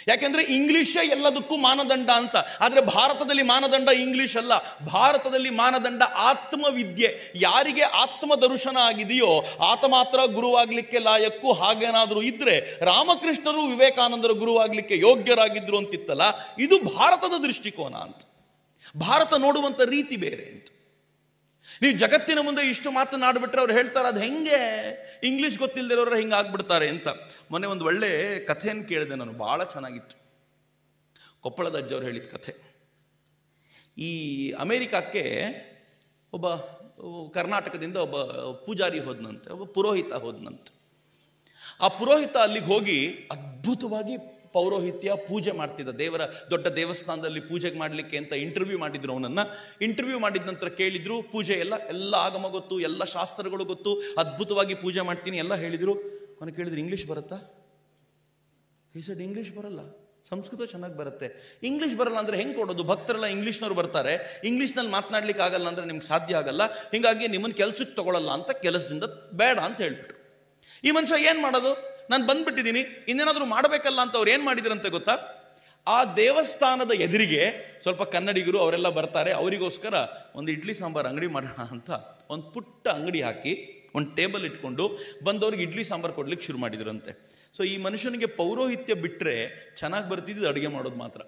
ಯಾಕೆಂದ್ರೆ ಇಂಗ್ಲಿಷೇ ಎಲ್ಲದಕ್ಕೂ ಮಾನದಂಡ ಅಂತ. ಆದ್ರೆ ಭಾರತದಲ್ಲಿ ಮಾನದಂಡ ಇಂಗ್ಲಿಷ್ ಅಲ್ಲ. ಭಾರತದಲ್ಲಿ ಮಾನದಂಡ ಆತ್ಮವಿದ್ಯೆ. ಯಾರಿಗೆ ಆತ್ಮ ದರ್ಶನ ಆಗಿದೆಯೋ, ಆತ ಮಾತ್ರ ಗುರುವಾಗ್ಲಿಕ್ಕೆ ಲಾಯಕ್ಕು ಹಾಗೇನಾದರೂ ಇದ್ರೆ ರಾಮಕೃಷ್ಣರು ವಿವೇಕಾನಂದರು ಗುರುವಾಗ್ಲಿಕ್ಕೆ ಯೋಗ್ಯರಾಗಿದ್ರು ಅಂತಿತ್ತಲ್ಲ, ಇದು ಭಾರತದ ದೃಷ್ಟಿಕೋನ ಅಂತ. ಭಾರತ ನೋಡುವಂತ ರೀತಿ ಬೇರೆ ಅಂತ. ನೀವು ಜಗತ್ತಿನ ಮುಂದೆ ಇಷ್ಟು ಮಾತನಾಡ್ಬಿಟ್ರೆ ಅವ್ರು ಹೇಳ್ತಾರೆ, ಅದು ಹೆಂಗೆ? ಇಂಗ್ಲೀಷ್ ಗೊತ್ತಿಲ್ಲದಿರೋರು ಹಿಂಗೆ ಆಗ್ಬಿಡ್ತಾರೆ ಅಂತ. ಮೊನ್ನೆ ಒಂದು ಒಳ್ಳೆ ಕಥೆಯನ್ನು ಕೇಳಿದೆ ನಾನು, ಭಾಳ ಚೆನ್ನಾಗಿತ್ತು. ಕೊಪ್ಪಳದ ಅಜ್ಜವ್ರು ಹೇಳಿದ ಕಥೆ. ಈ ಅಮೇರಿಕಕ್ಕೆ ಒಬ್ಬ ಕರ್ನಾಟಕದಿಂದ ಒಬ್ಬ ಪೂಜಾರಿ ಹೋದ್ನಂತೆ, ಒಬ್ಬ ಪುರೋಹಿತ ಹೋದ್ನಂತೆ. ಆ ಪುರೋಹಿತ ಅಲ್ಲಿಗೆ ಹೋಗಿ ಅದ್ಭುತವಾಗಿ ಪೌರೋಹಿತ್ಯ ಪೂಜೆ ಮಾಡ್ತಿದ್ದ ದೇವರ ದೊಡ್ಡ ದೇವಸ್ಥಾನದಲ್ಲಿ ಪೂಜೆಗೆ ಮಾಡಲಿಕ್ಕೆ ಅಂತ ಇಂಟರ್ವ್ಯೂ ಮಾಡಿದ್ರು ಅವನನ್ನ. ಇಂಟರ್ವ್ಯೂ ಮಾಡಿದ ನಂತರ ಕೇಳಿದ್ರು, ಪೂಜೆ ಎಲ್ಲ ಎಲ್ಲ ಆಗಮ ಗೊತ್ತು, ಎಲ್ಲ ಶಾಸ್ತ್ರಗಳು ಗೊತ್ತು, ಅದ್ಭುತವಾಗಿ ಪೂಜೆ ಮಾಡ್ತೀನಿ, ಎಲ್ಲ ಹೇಳಿದರು. ಕೊನೆ ಕೇಳಿದ್ರು ಇಂಗ್ಲೀಷ್ ಬರುತ್ತಾ? ಈ ಸೈಡ್ ಇಂಗ್ಲೀಷ್ ಬರಲ್ಲ. ಸಂಸ್ಕೃತ ಚೆನ್ನಾಗಿ ಬರುತ್ತೆ. ಇಂಗ್ಲೀಷ್ ಬರಲ್ಲ ಅಂದರೆ ಹೆಂಗೆ ಕೊಡೋದು? ಭಕ್ತರೆಲ್ಲ ಇಂಗ್ಲೀಷ್ನವ್ರು ಬರ್ತಾರೆ. ಇಂಗ್ಲೀಷ್ನಲ್ಲಿ ಮಾತನಾಡ್ಲಿಕ್ಕೆ ಆಗಲ್ಲ ಅಂದ್ರೆ ನಿಮ್ಗೆ ಸಾಧ್ಯ ಆಗಲ್ಲ. ಹೀಗಾಗಿ ನಿಮ್ಮನ್ನು ಕೆಲಸಕ್ಕೆ ತಗೊಳ್ಳಲ್ಲ ಅಂತ ಕೆಲಸದಿಂದ ಬೇಡ ಅಂತ ಹೇಳ್ಬಿಟ್ರು. ಈ ಮನುಷ್ಯ ಏನು ಮಾಡೋದು? ನಾನು ಬಂದ್ಬಿಟ್ಟಿದ್ದೀನಿ ಇನ್ನೇನಾದರೂ ಮಾಡಬೇಕಲ್ಲ ಅಂತ ಅವ್ರು ಏನು ಮಾಡಿದ್ರಂತೆ ಗೊತ್ತಾ? ಆ ದೇವಸ್ಥಾನದ ಎದುರಿಗೆ ಸ್ವಲ್ಪ ಕನ್ನಡಿಗರು ಅವರೆಲ್ಲ ಬರ್ತಾರೆ, ಅವರಿಗೋಸ್ಕರ ಒಂದು ಇಡ್ಲಿ ಸಾಂಬಾರು ಅಂಗಡಿ ಮಾಡೋಣ ಅಂತ ಒಂದು ಪುಟ್ಟ ಅಂಗಡಿ ಹಾಕಿ ಒಂದು ಟೇಬಲ್ ಇಟ್ಕೊಂಡು ಬಂದವ್ರಿಗೆ ಇಡ್ಲಿ ಸಾಂಬಾರು ಕೊಡ್ಲಿಕ್ಕೆ ಶುರು ಮಾಡಿದ್ರಂತೆ. ಸೊ ಈ ಮನುಷ್ಯನಿಗೆ ಪೌರೋಹಿತ್ಯ ಬಿಟ್ಟರೆ ಚೆನ್ನಾಗಿ ಬರ್ತಿದ್ದು ಅಡುಗೆ ಮಾಡೋದು ಮಾತ್ರ.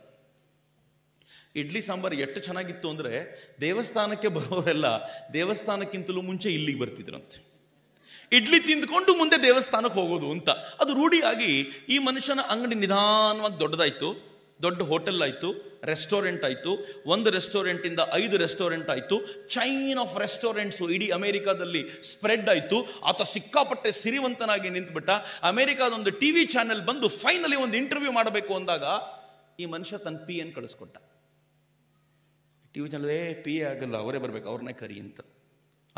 ಇಡ್ಲಿ ಸಾಂಬಾರು ಎಷ್ಟು ಚೆನ್ನಾಗಿತ್ತು ಅಂದರೆ ದೇವಸ್ಥಾನಕ್ಕೆ ಬರೋರೆಲ್ಲ ದೇವಸ್ಥಾನಕ್ಕಿಂತಲೂ ಮುಂಚೆ ಇಲ್ಲಿಗೆ ಬರ್ತಿದ್ರಂತೆ. ಇಡ್ಲಿ ತಿಂದ್ಕೊಂಡು ಮುಂದೆ ದೇವಸ್ಥಾನಕ್ಕೆ ಹೋಗೋದು ಅಂತ. ಅದು ರೂಢಿಯಾಗಿ ಈ ಮನುಷ್ಯನ ಅಂಗಡಿ ನಿಧಾನವಾಗಿ ದೊಡ್ಡದಾಯ್ತು, ದೊಡ್ಡ ಹೋಟೆಲ್ ಆಯಿತು ರೆಸ್ಟೋರೆಂಟ್ ಆಯಿತು, ಒಂದು ರೆಸ್ಟೋರೆಂಟಿಂದ ಐದು ರೆಸ್ಟೋರೆಂಟ್ ಆಯಿತು ಚೈನ್ ಆಫ್ ರೆಸ್ಟೋರೆಂಟ್ಸು ಇಡೀ ಅಮೇರಿಕಾದಲ್ಲಿ ಸ್ಪ್ರೆಡ್ ಆಯಿತು. ಆತ ಸಿಕ್ಕಾಪಟ್ಟೆ ಸಿರಿವಂತನಾಗಿ ನಿಂತ್ಬಿಟ್ಟ. ಅಮೆರಿಕಾದ ಒಂದು ಟಿ ವಿ ಚಾನೆಲ್ ಬಂದು ಫೈನಲಿ ಒಂದು ಇಂಟರ್ವ್ಯೂ ಮಾಡಬೇಕು ಅಂದಾಗ ಈ ಮನುಷ್ಯ ತನ್ನ P N ಕಳಿಸ್ಕೊಟ್ಟ. T V channel, a P A ಆಗಲ್ಲ, ಅವರೇ ಬರಬೇಕು, ಅವ್ರನ್ನೇ ಕರಿ ಅಂತ.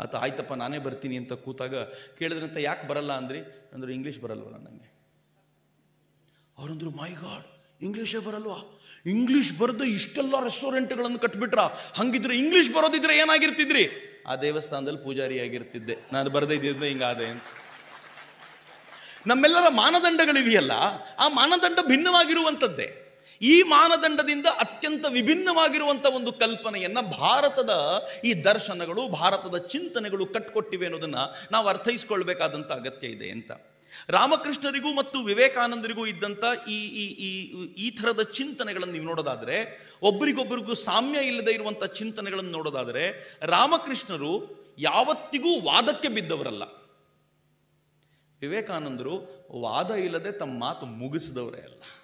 ಆತ, ಆಯ್ತಪ್ಪ, ನಾನೇ ಬರ್ತೀನಿ ಅಂತ ಕೂತಾಗ ಕೇಳಿದ್ರಂತ ಯಾಕೆ ಬರಲ್ಲ? ಅಂದ್ರಿ. ಅಂದ್ರೆ, ಇಂಗ್ಲೀಷ್ ಬರಲ್ವಲ್ಲ ನನಗೆ ಅವರಂದ್ರು, ಮೈ ಗಾಡ್, ಇಂಗ್ಲೀಷೇ ಬರಲ್ವಾ? ಇಂಗ್ಲೀಷ್ ಬರೆದು ಇಷ್ಟೆಲ್ಲ ರೆಸ್ಟೋರೆಂಟ್ಗಳನ್ನು ಕಟ್ಬಿಟ್ರ? ಹಂಗಿದ್ರೆ ಇಂಗ್ಲೀಷ್ ಬರೋದಿದ್ರೆ ಏನಾಗಿರ್ತಿದ್ರಿ? ಆ ದೇವಸ್ಥಾನದಲ್ಲಿ ಪೂಜಾರಿ ಆಗಿರ್ತಿದ್ದೆ ನಾನು ಬರದೇ ಹಿಂಗಾದೆ ಅಂತ. ನಮ್ಮೆಲ್ಲರ ಮಾನದಂಡಗಳಿವೆಯಲ್ಲ, ಆ ಮಾನದಂಡ ಭಿನ್ನವಾಗಿರುವಂಥದ್ದೇ. ಈ ಮಾನದಂಡದಿಂದ ಅತ್ಯಂತ ವಿಭಿನ್ನವಾಗಿರುವಂಥ ಒಂದು ಕಲ್ಪನೆಯನ್ನ ಭಾರತದ ಈ ದರ್ಶನಗಳು, ಭಾರತದ ಚಿಂತನೆಗಳು ಕಟ್ಕೊಟ್ಟಿವೆ ಅನ್ನೋದನ್ನ ನಾವು ಅರ್ಥೈಸ್ಕೊಳ್ಬೇಕಾದಂಥ ಅಗತ್ಯ ಇದೆ ಅಂತ. ರಾಮಕೃಷ್ಣರಿಗೂ ಮತ್ತು ವಿವೇಕಾನಂದರಿಗೂ ಇದ್ದಂಥ ಈ ಈ ಈ ಈ ಥರದ ಚಿಂತನೆಗಳನ್ನು ನೀವು ನೋಡೋದಾದ್ರೆ ಒಬ್ಬರಿಗೊಬ್ಬರಿಗೂ ಸಾಮ್ಯ ಇಲ್ಲದೆ ಇರುವಂಥ ಚಿಂತನೆಗಳನ್ನು ನೋಡೋದಾದ್ರೆ, ರಾಮಕೃಷ್ಣರು ಯಾವತ್ತಿಗೂ ವಾದಕ್ಕೆ ಬಿದ್ದವರಲ್ಲ. ವಿವೇಕಾನಂದರು ವಾದ ಇಲ್ಲದೆ ತಮ್ಮ ಮಾತು ಮುಗಿಸಿದವರೇ ಅಲ್ಲ.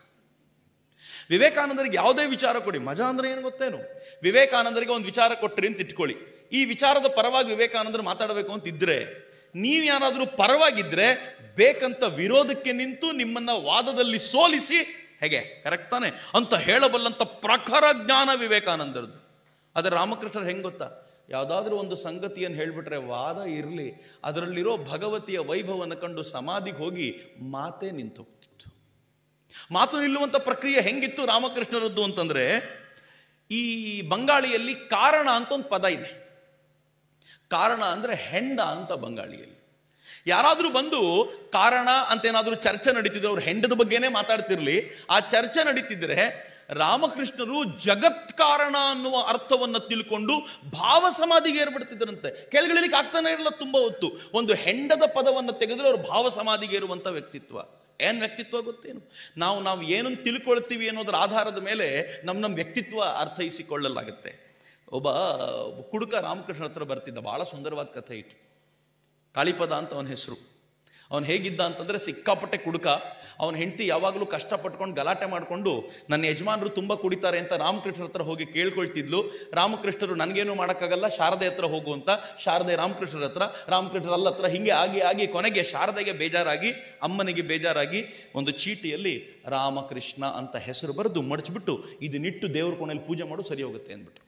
ವಿವೇಕಾನಂದರಿಗೆ ಯಾವುದೇ ವಿಚಾರ ಕೊಡಿ. ಮಜಾ ಅಂದ್ರೆ ಏನು ಗೊತ್ತೇನು? ವಿವೇಕಾನಂದರಿಗೆ ಒಂದು ವಿಚಾರ ಕೊಟ್ರಿ ಅಂತ ಇಟ್ಕೊಳ್ಳಿ. ಈ ವಿಚಾರದ ಪರವಾಗಿ ವಿವೇಕಾನಂದರು ಮಾತಾಡಬೇಕು ಅಂತ ಇದ್ರೆ, ನೀವು ಯಾರಾದರೂ ಪರವಾಗಿದ್ರೆ ಬೇಕಂತ ವಿರೋಧಕ್ಕೆ ನಿಂತು ನಿಮ್ಮನ್ನ ವಾದದಲ್ಲಿ ಸೋಲಿಸಿ, ಹೇಗೆ? ಕರೆಕ್ಟ್ ತಾನೆ? ಅಂತ ಹೇಳಬಲ್ಲಂತ ಪ್ರಖರ ಜ್ಞಾನ ವಿವೇಕಾನಂದರದ್ದು. ಆದರೆ ರಾಮಕೃಷ್ಣರು ಹೆಂಗೆ ಗೊತ್ತಾ? ಯಾವುದಾದ್ರೂ ಒಂದು ಸಂಗತಿಯನ್ನು ಹೇಳಿಬಿಟ್ರೆ ವಾದ ಇರಲಿ. ಅದರಲ್ಲಿರೋ ಭಗವತಿಯ ವೈಭವನ ಕಂಡು ಸಮಾಧಿಗೆ ಹೋಗಿ ಮಾತೇ ನಿಂತು. ಮಾತು ನಿಲ್ಲುವಂಥ ಪ್ರಕ್ರಿಯೆ ಹೆಂಗಿತ್ತು ರಾಮಕೃಷ್ಣರದ್ದು ಅಂತಂದರೆ, ಈ ಬಂಗಾಳಿಯಲ್ಲಿ ಕಾರಣ ಅಂತ ಒಂದು ಪದ ಇದೆ. ಕಾರಣ ಅಂದರೆ ಹೆಂಡ ಅಂತ ಬಂಗಾಳಿಯಲ್ಲಿ. ಯಾರಾದರೂ ಬಂದು ಕಾರಣ ಅಂತ ಏನಾದರೂ ಚರ್ಚೆ ನಡೀತಿದ್ರೆ ಅವ್ರು ಹೆಂಡದ ಬಗ್ಗೆನೇ ಮಾತಾಡ್ತಿರ್ಲಿ. ಆ ಚರ್ಚೆ ನಡೀತಿದ್ರೆ ರಾಮಕೃಷ್ಣರು ಜಗತ್ ಕಾರಣ ಅನ್ನುವ ಅರ್ಥವನ್ನು ತಿಳ್ಕೊಂಡು ಭಾವ ಸಮಾಧಿಗೆ ಏರ್ಬಿಡ್ತಿದ್ರಂತೆ ಕೆಳಗಿಳಿಲಿಕ್ಕೆ ಆಗ್ತಾನೆ ಇರಲ್ಲ ತುಂಬ ಹೊತ್ತು. ಒಂದು ಹೆಂಡದ ಪದವನ್ನು ತೆಗೆದ್ರೆ ಅವರು ಭಾವ ಸಮಾಧಿಗೆ ಇರುವಂಥ ವ್ಯಕ್ತಿತ್ವ. ಏನು ವ್ಯಕ್ತಿತ್ವ ಗೊತ್ತೇನು? ನಾವು ನಾವು ಏನನ್ನು ತಿಳ್ಕೊಳ್ತೀವಿ ಅನ್ನೋದರ ಆಧಾರದ ಮೇಲೆ ನಮ್ಮ ನಮ್ಮ ವ್ಯಕ್ತಿತ್ವ ಅರ್ಥೈಸಿಕೊಳ್ಳಲಾಗುತ್ತೆ. ಒಬ್ಬ ಕುಡುಕ ರಾಮಕೃಷ್ಣ ಹತ್ರ ಬರ್ತಿದ್ದ, ಬಹಳ ಸುಂದರವಾದ ಕಥೆ ಇಟ್ಟು ಕಾಳಿಪದ ಅಂತ ಅವನ ಹೆಸರು. ಅವನು ಹೇಗಿದ್ದ ಅಂತಂದರೆ ಸಿಕ್ಕಾಪಟ್ಟೆ ಕುಡುಕ. ಅವನ ಹೆಂಡತಿ ಯಾವಾಗಲೂ ಕಷ್ಟಪಟ್ಕೊಂಡು ಗಲಾಟೆ ಮಾಡಿಕೊಂಡು, ನನ್ನ ಯಜಮಾನರು ತುಂಬ ಕುಡಿತಾರೆ ಅಂತ ರಾಮಕೃಷ್ಣ ಹತ್ರ ಹೋಗಿ ಕೇಳ್ಕೊಳ್ತಿದ್ಲು. ರಾಮಕೃಷ್ಣರು ನನಗೇನು ಮಾಡೋಕ್ಕಾಗಲ್ಲ, ಶಾರದೆ ಹತ್ರ ಹೋಗು ಅಂತ. ಶಾರದೆ ರಾಮಕೃಷ್ಣರ ಹತ್ರ, ರಾಮಕೃಷ್ಣರ ಅಲ್ಲ ಹತ್ರ ಹಿಂಗೆ ಆಗಿ ಆಗಿ ಕೊನೆಗೆ ಶಾರದೆಗೆ ಬೇಜಾರಾಗಿ, ಅಮ್ಮನಿಗೆ ಬೇಜಾರಾಗಿ ಒಂದು ಚೀಟಿಯಲ್ಲಿ ರಾಮಕೃಷ್ಣ ಅಂತ ಹೆಸರು ಬರೆದು ಮಡಚಿಬಿಟ್ಟು, ಇದು ನಿಟ್ಟು ದೇವ್ರ ಕೋಣೆಯಲ್ಲಿ ಪೂಜೆ ಮಾಡು, ಸರಿ ಹೋಗುತ್ತೆ ಅಂದ್ಬಿಟ್ಟು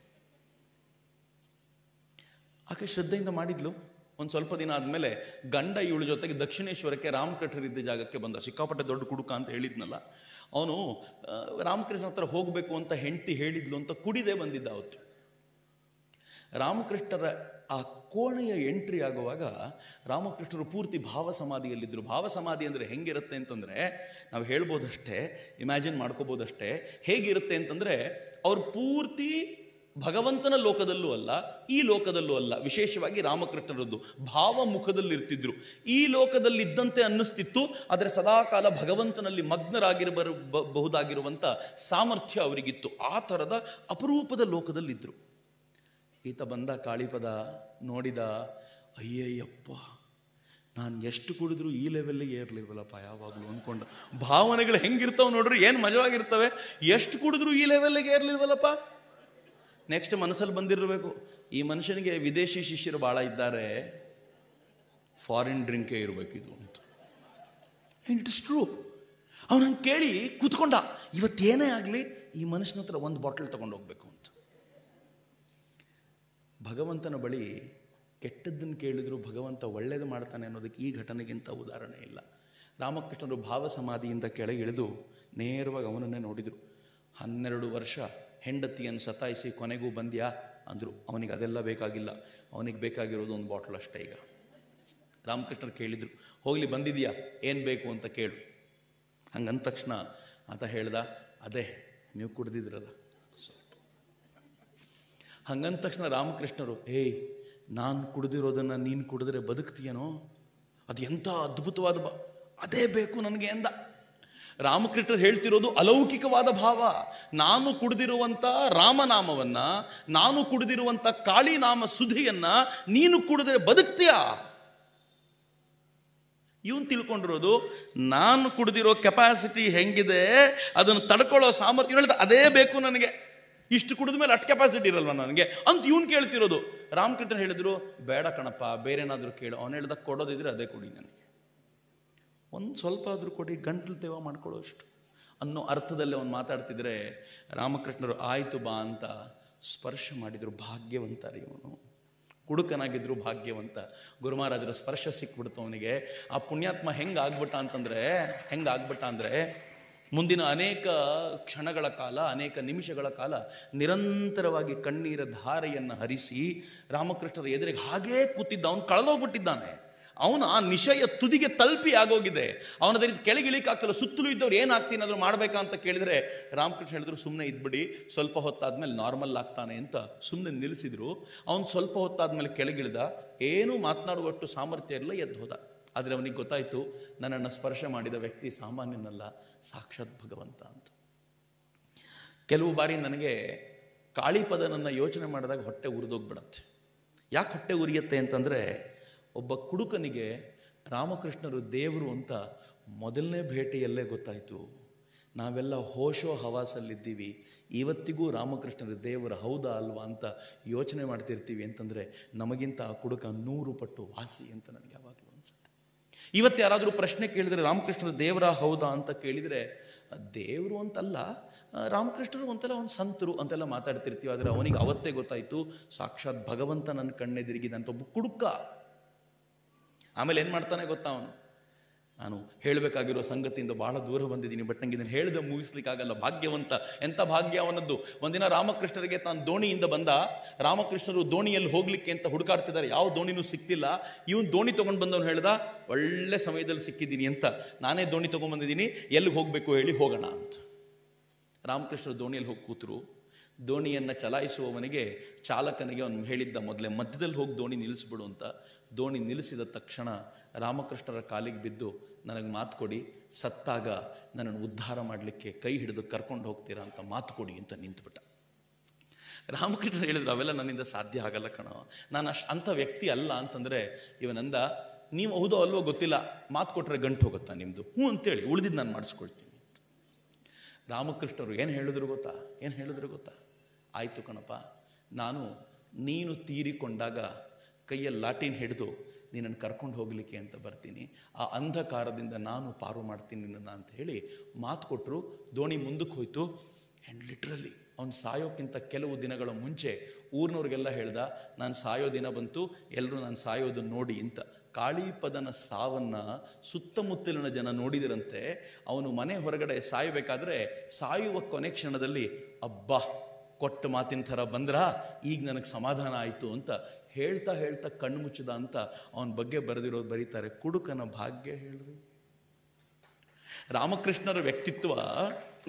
ಆಕೆ ಶ್ರದ್ಧೆಯಿಂದ ಮಾಡಿದ್ಲು. ಒಂದು ಸ್ವಲ್ಪ ದಿನ ಆದಮೇಲೆ ಗಂಡ ಇವಳ ಜೊತೆಗೆ ದಕ್ಷಿಣೇಶ್ವರಕ್ಕೆ ರಾಮಕೃಷ್ಣರಿದ್ದ ಜಾಗಕ್ಕೆ ಬಂದ, ಸಿಕ್ಕಾಪಟ್ಟೆ ದೊಡ್ಡ ಕುಡುಕ ಅಂತ ಹೇಳಿದ್ನಲ್ಲ, ಅವನು ರಾಮಕೃಷ್ಣ ಹತ್ರ ಹೋಗಬೇಕು ಅಂತ ಹೆಂಡತಿ ಹೇಳಿದ್ಲು ಅಂತ ಕುಡಿದೇ ಬಂದಿದ್ದ ಅವತ್ತು. ರಾಮಕೃಷ್ಣರ ಆ ಕೋಣೆಯ ಎಂಟ್ರಿ ಆಗುವಾಗ ರಾಮಕೃಷ್ಣರು ಪೂರ್ತಿ ಭಾವ ಸಮಾಧಿಯಲ್ಲಿದ್ದರು ಭಾವ ಸಮಾಧಿ ಅಂದರೆ ಹೆಂಗಿರುತ್ತೆ ಅಂತಂದರೆ, ನಾವು ಹೇಳ್ಬೋದಷ್ಟೇ, ಇಮ್ಯಾಜಿನ್ ಮಾಡ್ಕೋಬೋದಷ್ಟೇ, ಹೇಗಿರುತ್ತೆ ಅಂತಂದರೆ ಅವ್ರು ಪೂರ್ತಿ ಭಗವಂತನ ಲೋಕದಲ್ಲೂ ಅಲ್ಲ, ಈ ಲೋಕದಲ್ಲೂ ಅಲ್ಲ, ವಿಶೇಷವಾಗಿ ರಾಮಕೃಷ್ಣರದ್ದು ಭಾವ ಮುಖದಲ್ಲಿರ್ತಿದ್ರು. ಈ ಲೋಕದಲ್ಲಿದ್ದಂತೆ ಅನ್ನಿಸ್ತಿತ್ತು, ಆದರೆ ಸದಾಕಾಲ ಭಗವಂತನಲ್ಲಿ ಮಗ್ನರಾಗಿರಬರ ಬಹುದಾಗಿರುವಂಥ ಸಾಮರ್ಥ್ಯ ಅವರಿಗಿತ್ತು. ಆ ಥರದ ಅಪರೂಪದ ಲೋಕದಲ್ಲಿದ್ದರು ಈತ ಬಂದ ಕಾಳಿಪದ ನೋಡಿದ, ಅಯ್ಯಯ್ಯಪ್ಪ, ನಾನು ಎಷ್ಟು ಕುಡಿದ್ರು ಈ ಲೆವೆಲ್ಗೆ ಏರ್ಲಿಲ್ವಲ್ಲಪ್ಪ ಯಾವಾಗಲೂ ಅಂದ್ಕೊಂಡ ಭಾವನೆಗಳು ಹೆಂಗಿರ್ತಾವೆ ನೋಡ್ರಿ, ಏನು ಮಜವಾಗಿರ್ತವೆ? ಎಷ್ಟು ಕುಡಿದ್ರು ಈ ಲೆವೆಲ್ಲಿಗೆ ಏರ್ಲಿಲ್ವಲ್ಲಪ್ಪ? ನೆಕ್ಸ್ಟ್ ಮನಸ್ಸಲ್ಲಿ ಬಂದಿರಬೇಕು. ಈ ಮನುಷ್ಯನಿಗೆ ವಿದೇಶಿ ಶಿಷ್ಯರು ಭಾಳ ಇದ್ದಾರೆ. ಫಾರಿನ್ ಡ್ರಿಂಕೇ ಇರಬೇಕಿದು ಅಂತ. ಇಟ್ ಇಸ್ ಟ್ರೂ ಅವನು ಹಂಗೆ ಕೇಳಿ ಕೂತ್ಕೊಂಡ ಇವತ್ತೇನೇ ಆಗಲಿ, ಈ ಮನುಷ್ಯನ ಹತ್ರ ಒಂದು ಬಾಟಲ್ ಹೋಗ್ಬೇಕು ಅಂತ. ಭಗವಂತನ ಬಳಿ ಕೆಟ್ಟದ್ದನ್ನು ಕೇಳಿದರೂ ಭಗವಂತ ಒಳ್ಳೇದು ಮಾಡ್ತಾನೆ ಅನ್ನೋದಕ್ಕೆ ಈ ಘಟನೆಗಿಂತ ಉದಾಹರಣೆ ಇಲ್ಲ. ರಾಮಕೃಷ್ಣರು ಭಾವ ಸಮಾಧಿಯಿಂದ ಕೆಳಗಿಳಿದು ನೇರವಾಗಿ ಅವನನ್ನೇ ನೋಡಿದರು. ಹನ್ನೆರಡು ವರ್ಷ ಹೆಂಡತಿಯನ್ನು ಸತಾಯಿಸಿ ಕೊನೆಗೂ ಬಂದ್ಯಾ? ಅಂದರು, ಅವನಿಗೆ ಅದೆಲ್ಲ ಬೇಕಾಗಿಲ್ಲ. ಅವನಿಗೆ ಬೇಕಾಗಿರೋದು ಒಂದು ಬಾಟ್ಲ್ ಅಷ್ಟೇ ಈಗ. ರಾಮಕೃಷ್ಣರು ಕೇಳಿದರು, ಹೋಗಲಿ ಬಂದಿದೆಯಾ? ಏನು ಬೇಕು ಅಂತ ಕೇಳು. ಹಂಗಂದ ತಕ್ಷಣ ಆತ ಹೇಳ್ದ, ಅದೇ, ನೀವು ಕುಡ್ದಿದ್ರಲ್ಲ. ಸ್ವಲ್ಪ. ಹಂಗಂದ ತಕ್ಷಣ ರಾಮಕೃಷ್ಣರು, ಏಯ್, ನಾನು ಕುಡ್ದಿರೋದನ್ನು ನೀನು ಕುಡಿದ್ರೆ ಬದುಕ್ತೀಯನೋ? ಅದು ಎಂಥ ಅದ್ಭುತವಾದ ಬ, ಅದೇ ಬೇಕು ನನಗೆ ಎಂದ. ರಾಮಕೃಷ್ಣರು ಹೇಳ್ತಿರೋದು ಅಲೌಕಿಕವಾದ ಭಾವ. ನಾನು ಕುಡಿದಿರುವಂಥ ರಾಮನಾಮವನ್ನ, ನಾನು ಕುಡಿದಿರುವಂಥ ಕಾಳಿನಾಮ ಸುಧಿಯನ್ನ ನೀನು ಕುಡಿದ್ರೆ ಬದುಕ್ತೀಯಾ? ಇವನು ತಿಳ್ಕೊಂಡಿರೋದು, ನಾನು ಕುಡಿದಿರೋ ಕೆಪಾಸಿಟಿ ಹೆಂಗಿದೆ, ಅದನ್ನು ತಡ್ಕೊಳ್ಳೋ ಸಾಮರ್ಥ್ಯ ಹೇಳ್ದ, ಅದೇ ಬೇಕು ನನಗೆ. ಇಷ್ಟು ಕುಡಿದ ಮೇಲೆ ಅಟ್ ಕೆಪಾಸಿಟಿ ಇರಲ್ವ ನನಗೆ? ಅಂತ ಇವನ್ ಕೇಳ್ತಿರೋದು. ರಾಮಕೃಷ್ಣ ಹೇಳಿದ್ರು, ಬೇಡ ಕಣಪ್ಪ ಬೇರೆ ಏನಾದರೂ ಕೇಳು. ಅವನು ಹೇಳ್ದ, ಕೊಡೋದಿದ್ರೆ ಅದೇ ಕೊಡಿ ನನಗೆ. ಒಂದು ಸ್ವಲ್ಪ ಆದರೂ ಕೊಡಿ, ಗಂಟ್ಲು ತೇವ ಮಾಡ್ಕೊಳ್ಳೋಷ್ಟು ಅನ್ನೋ ಅರ್ಥದಲ್ಲಿ ಅವನು ಮಾತಾಡ್ತಿದ್ರೆ, ರಾಮಕೃಷ್ಣರು ಆಯಿತು ಬಾ ಅಂತ ಸ್ಪರ್ಶ ಮಾಡಿದರು ಭಾಗ್ಯವಂತ ಇವನು. ಕುಡುಕನಾಗಿದ್ರು ಭಾಗ್ಯವಂತ. ಗುರುಮಹಾರಾಜರ ಸ್ಪರ್ಶ ಸಿಕ್ಬಿಡ್ತು ಅವನಿಗೆ. ಆ ಪುಣ್ಯಾತ್ಮ ಹೆಂಗೆ ಆಗ್ಬಿಟ್ಟ ಅಂತಂದರೆ, ಹೆಂಗೆ ಆಗ್ಬಿಟ್ಟ ಅಂದರೆ, ಮುಂದಿನ ಅನೇಕ ಕ್ಷಣಗಳ ಕಾಲ, ಅನೇಕ ನಿಮಿಷಗಳ ಕಾಲ ನಿರಂತರವಾಗಿ ಕಣ್ಣೀರ ಧಾರೆಯನ್ನು ಹರಿಸಿ ರಾಮಕೃಷ್ಣರ ಎದುರಿಗೆ ಹಾಗೇ ಕೂತಿದ್ದ, ಅವನು ಕಳೆದೋಗ್ಬಿಟ್ಟಿದ್ದಾನೆ. ಅವನು ಆ ನಿಶಯ ತುದಿಗೆ ತಲುಪಿ ಆಗೋಗಿದೆ. ಅವನ ಅದರಿಂದ ಕೆಳಗೆ ಇಳಿಕಾಗ್ತಿಲ್ಲ. ಸುತ್ತಲೂ ಇದ್ದವ್ರು ಏನಾಗ್ತೀನಿ ಅದ್ರ ಮಾಡಬೇಕಾ ಅಂತ ಕೇಳಿದ್ರೆ, ರಾಮಕೃಷ್ಣ ಹೇಳಿದ್ರು ಸುಮ್ಮನೆ ಇದ್ಬಿಡಿ, ಸ್ವಲ್ಪ ಹೊತ್ತಾದ್ಮೇಲೆ ನಾರ್ಮಲ್ ಆಗ್ತಾನೆ ಅಂತ ಸುಮ್ಮನೆ ನಿಲ್ಲಿಸಿದ್ರು ಅವನು ಸ್ವಲ್ಪ ಹೊತ್ತಾದ್ಮೇಲೆ ಕೆಳಗಿಳಿದ, ಏನೂ ಮಾತನಾಡುವಷ್ಟು ಸಾಮರ್ಥ್ಯ ಇಲ್ಲ ಎದ್ದು ಹೋದ. ಆದರೆ ಅವನಿಗೆ ಗೊತ್ತಾಯ್ತು, ನನ್ನನ್ನು ಸ್ಪರ್ಶ ಮಾಡಿದ ವ್ಯಕ್ತಿ ಸಾಮಾನ್ಯನಲ್ಲ, ಸಾಕ್ಷಾತ್ ಭಗವಂತ ಅಂತ. ಕೆಲವು ಬಾರಿ ನನಗೆ ಕಾಳಿಪದನನ್ನು ಯೋಚನೆ ಮಾಡಿದಾಗ ಹೊಟ್ಟೆ ಉರಿದೋಗ್ಬಿಡತ್ತೆ. ಯಾಕೆ ಹೊಟ್ಟೆ ಉರಿಯತ್ತೆ ಅಂತಂದರೆ ಒಬ್ಬ ಕುಡುಕನಿಗೆ ರಾಮಕೃಷ್ಣರು ದೇವರು ಅಂತ ಮೊದಲನೇ ಭೇಟಿಯಲ್ಲೇ ಗೊತ್ತಾಯಿತು. ನಾವೆಲ್ಲ ಹೋಶೋ ಹವಾಸಲ್ಲಿದ್ದೀವಿ. ಇವತ್ತಿಗೂ ರಾಮಕೃಷ್ಣರ ದೇವರ ಹೌದಾ ಅಲ್ವಾ ಅಂತ ಯೋಚನೆ ಮಾಡ್ತಿರ್ತೀವಿ ಅಂತಂದರೆ ನಮಗಿಂತ ಆ ಕುಡುಕ ನೂರು ಪಟ್ಟು ವಾಸಿ ಅಂತ ನನಗೆ ಯಾವಾಗಲೂ ಅನಿಸುತ್ತೆ. ಇವತ್ತು ಯಾರಾದರೂ ಪ್ರಶ್ನೆ ಕೇಳಿದರೆ ರಾಮಕೃಷ್ಣರ ದೇವರ ಹೌದಾ ಅಂತ ಕೇಳಿದರೆ, ದೇವರು ಅಂತಲ್ಲ, ರಾಮಕೃಷ್ಣರು ಒಂತೆಲ್ಲ ಒಂದು ಸಂತರು ಅಂತೆಲ್ಲ ಮಾತಾಡ್ತಿರ್ತೀವಿ. ಆದರೆ ಅವನಿಗೆ ಅವತ್ತೇ ಗೊತ್ತಾಯಿತು, ಸಾಕ್ಷಾತ್ ಭಗವಂತ ನನ್ನ ಕಣ್ಣೆದಿರಿಗಿದಂತ ಒಬ್ಬ ಕುಡುಕ. ಆಮೇಲೆ ಏನು ಮಾಡ್ತಾನೆ ಗೊತ್ತಾ ಅವನು? ನಾನು ಹೇಳಬೇಕಾಗಿರೋ ಸಂಗತಿಯಿಂದ ಬಹಳ ದೂರ ಬಂದಿದ್ದೀನಿ ಬಟ್ ನಂಗೆ ಇದನ್ನು ಹೇಳಿದ ಮುಗಿಸ್ಲಿಕ್ಕಾಗಲ್ಲ. ಭಾಗ್ಯವಂತ. ಎಂಥ ಭಾಗ್ಯ ಅವನದ್ದು? ಒಂದಿನ ರಾಮಕೃಷ್ಣರಿಗೆ ತಾನು ದೋಣಿಯಿಂದ ಬಂದ. ರಾಮಕೃಷ್ಣರು ದೋಣಿಯಲ್ಲಿ ಹೋಗ್ಲಿಕ್ಕೆ ಅಂತ ಹುಡುಕಾಡ್ತಿದ್ದಾರೆ. ಯಾವ ದೋಣಿನೂ ಸಿಕ್ತಿಲ್ಲ. ಇವನು ದೋಣಿ ತೊಗೊಂಡು ಬಂದವನು ಹೇಳ್ದ, ಒಳ್ಳೆ ಸಮಯದಲ್ಲಿ ಸಿಕ್ಕಿದ್ದೀನಿ ಅಂತ. ನಾನೇ ದೋಣಿ ತೊಗೊಂಡ್ಬಂದಿದ್ದೀನಿ ಎಲ್ಲಿಗೆ ಹೋಗಬೇಕು ಹೇಳಿ ಹೋಗೋಣ ಅಂತ. ರಾಮಕೃಷ್ಣರು ದೋಣಿಯಲ್ಲಿ ಹೋಗಿ ಕೂತರು. ದೋಣಿಯನ್ನು ಚಲಾಯಿಸುವವನಿಗೆ ಚಾಲಕನಿಗೆ ಅವನು ಹೇಳಿದ್ದ ಮೊದಲೇ, ಮಧ್ಯದಲ್ಲಿ ಹೋಗಿ ದೋಣಿ ನಿಲ್ಲಿಸ್ಬಿಡು ಅಂತ. ದೋಣಿ ನಿಲ್ಲಿಸಿದ ತಕ್ಷಣ ರಾಮಕೃಷ್ಣರ ಕಾಲಿಗೆ ಬಿದ್ದು ನನಗೆ ಮಾತು ಕೊಡಿ, ಸತ್ತಾಗ ನನ್ನನ್ನು ಉದ್ಧಾರ ಮಾಡಲಿಕ್ಕೆ ಕೈ ಹಿಡಿದು ಕರ್ಕೊಂಡು ಹೋಗ್ತೀರಾ ಅಂತ ಮಾತು ಕೊಡಿ ಅಂತ ನಿಂತುಬಿಟ್ಟ. ರಾಮಕೃಷ್ಣ ಹೇಳಿದ್ರು, ಅವೆಲ್ಲ ನನ್ನಿಂದ ಸಾಧ್ಯ ಆಗಲ್ಲ ಕಣೋ. ನಾನು ಅಷ್ಟು ಅಂಥ ವ್ಯಕ್ತಿ ಅಲ್ಲ ಅಂತಂದರೆ ಇವನಂದ, ನೀವು ಹೌದೋ ಅಲ್ವೋ ಗೊತ್ತಿಲ್ಲ, ಮಾತು ಕೊಟ್ಟರೆ ಗಂಟು ಹೋಗುತ್ತಾ ನಿಮ್ಮದು ಹ್ಞೂ ಅಂತೇಳಿ ಉಳಿದಿದ್ದು ನಾನು ಮಾಡಿಸ್ಕೊಳ್ತೀನಿ. ರಾಮಕೃಷ್ಣರು ಏನು ಹೇಳಿದ್ರು ಗೊತ್ತಾ? ಏನು ಹೇಳಿದ್ರು ಗೊತ್ತಾ? ಆಯಿತು ಕಣಪ್ಪ, ನಾನು ನೀನು ತೀರಿಕೊಂಡಾಗ ಕೈಯಲ್ಲಿ ಲಾಟಿನ್ ಹಿಡಿದು ನಿನ್ನನ್ನು ಕರ್ಕೊಂಡು ಹೋಗಲಿಕ್ಕೆ ಅಂತ ಬರ್ತೀನಿ. ಆ ಅಂಧಕಾರದಿಂದ ನಾನು ಪಾರು ಮಾಡ್ತೀನಿ ನಿನ್ನನ್ನು ಅಂತ ಹೇಳಿ ಮಾತು ಕೊಟ್ಟರು ದೋಣಿ ಮುಂದಕ್ಕೆ ಹೋಯಿತು. ಆ್ಯಂಡ್ ಲಿಟ್ರಲಿ ಅವ್ನು ಸಾಯೋಕ್ಕಿಂತ ಕೆಲವು ದಿನಗಳ ಮುಂಚೆ ಊರಿನವ್ರಿಗೆಲ್ಲ ಹೇಳ್ದ, ನಾನು ಸಾಯೋ ದಿನ ಬಂತು ಎಲ್ಲರೂ ನಾನು ಸಾಯೋದು ನೋಡಿ ಅಂತ. ಕಾಳಿಪದನ ಸಾವನ್ನ ಸುತ್ತಮುತ್ತಲಿನ ಜನ ನೋಡಿದಿರಂತೆ. ಅವನು ಮನೆ ಹೊರಗಡೆ ಸಾಯಬೇಕಾದ್ರೆ ಸಾಯುವ ಕೊನೆ ಕ್ಷಣದಲ್ಲಿ, ಅಬ್ಬಾ, ಕೊಟ್ಟ ಮಾತಿನ ಥರ ಬಂದ್ರ? ಈಗ ನನಗೆ ಸಮಾಧಾನ ಆಯಿತು ಅಂತ ಹೇಳ್ತಾ ಹೇಳ್ತಾ ಕಣ್ಣು ಮುಚ್ಚದ ಅಂತ ಅವನ ಬಗ್ಗೆ ಬರೆದಿರೋದು ಬರೀತಾರೆ, ಕುಡುಕನ ಭಾಗ್ಯ ಹೇಳ್ರಿ. ರಾಮಕೃಷ್ಣರ ವ್ಯಕ್ತಿತ್ವ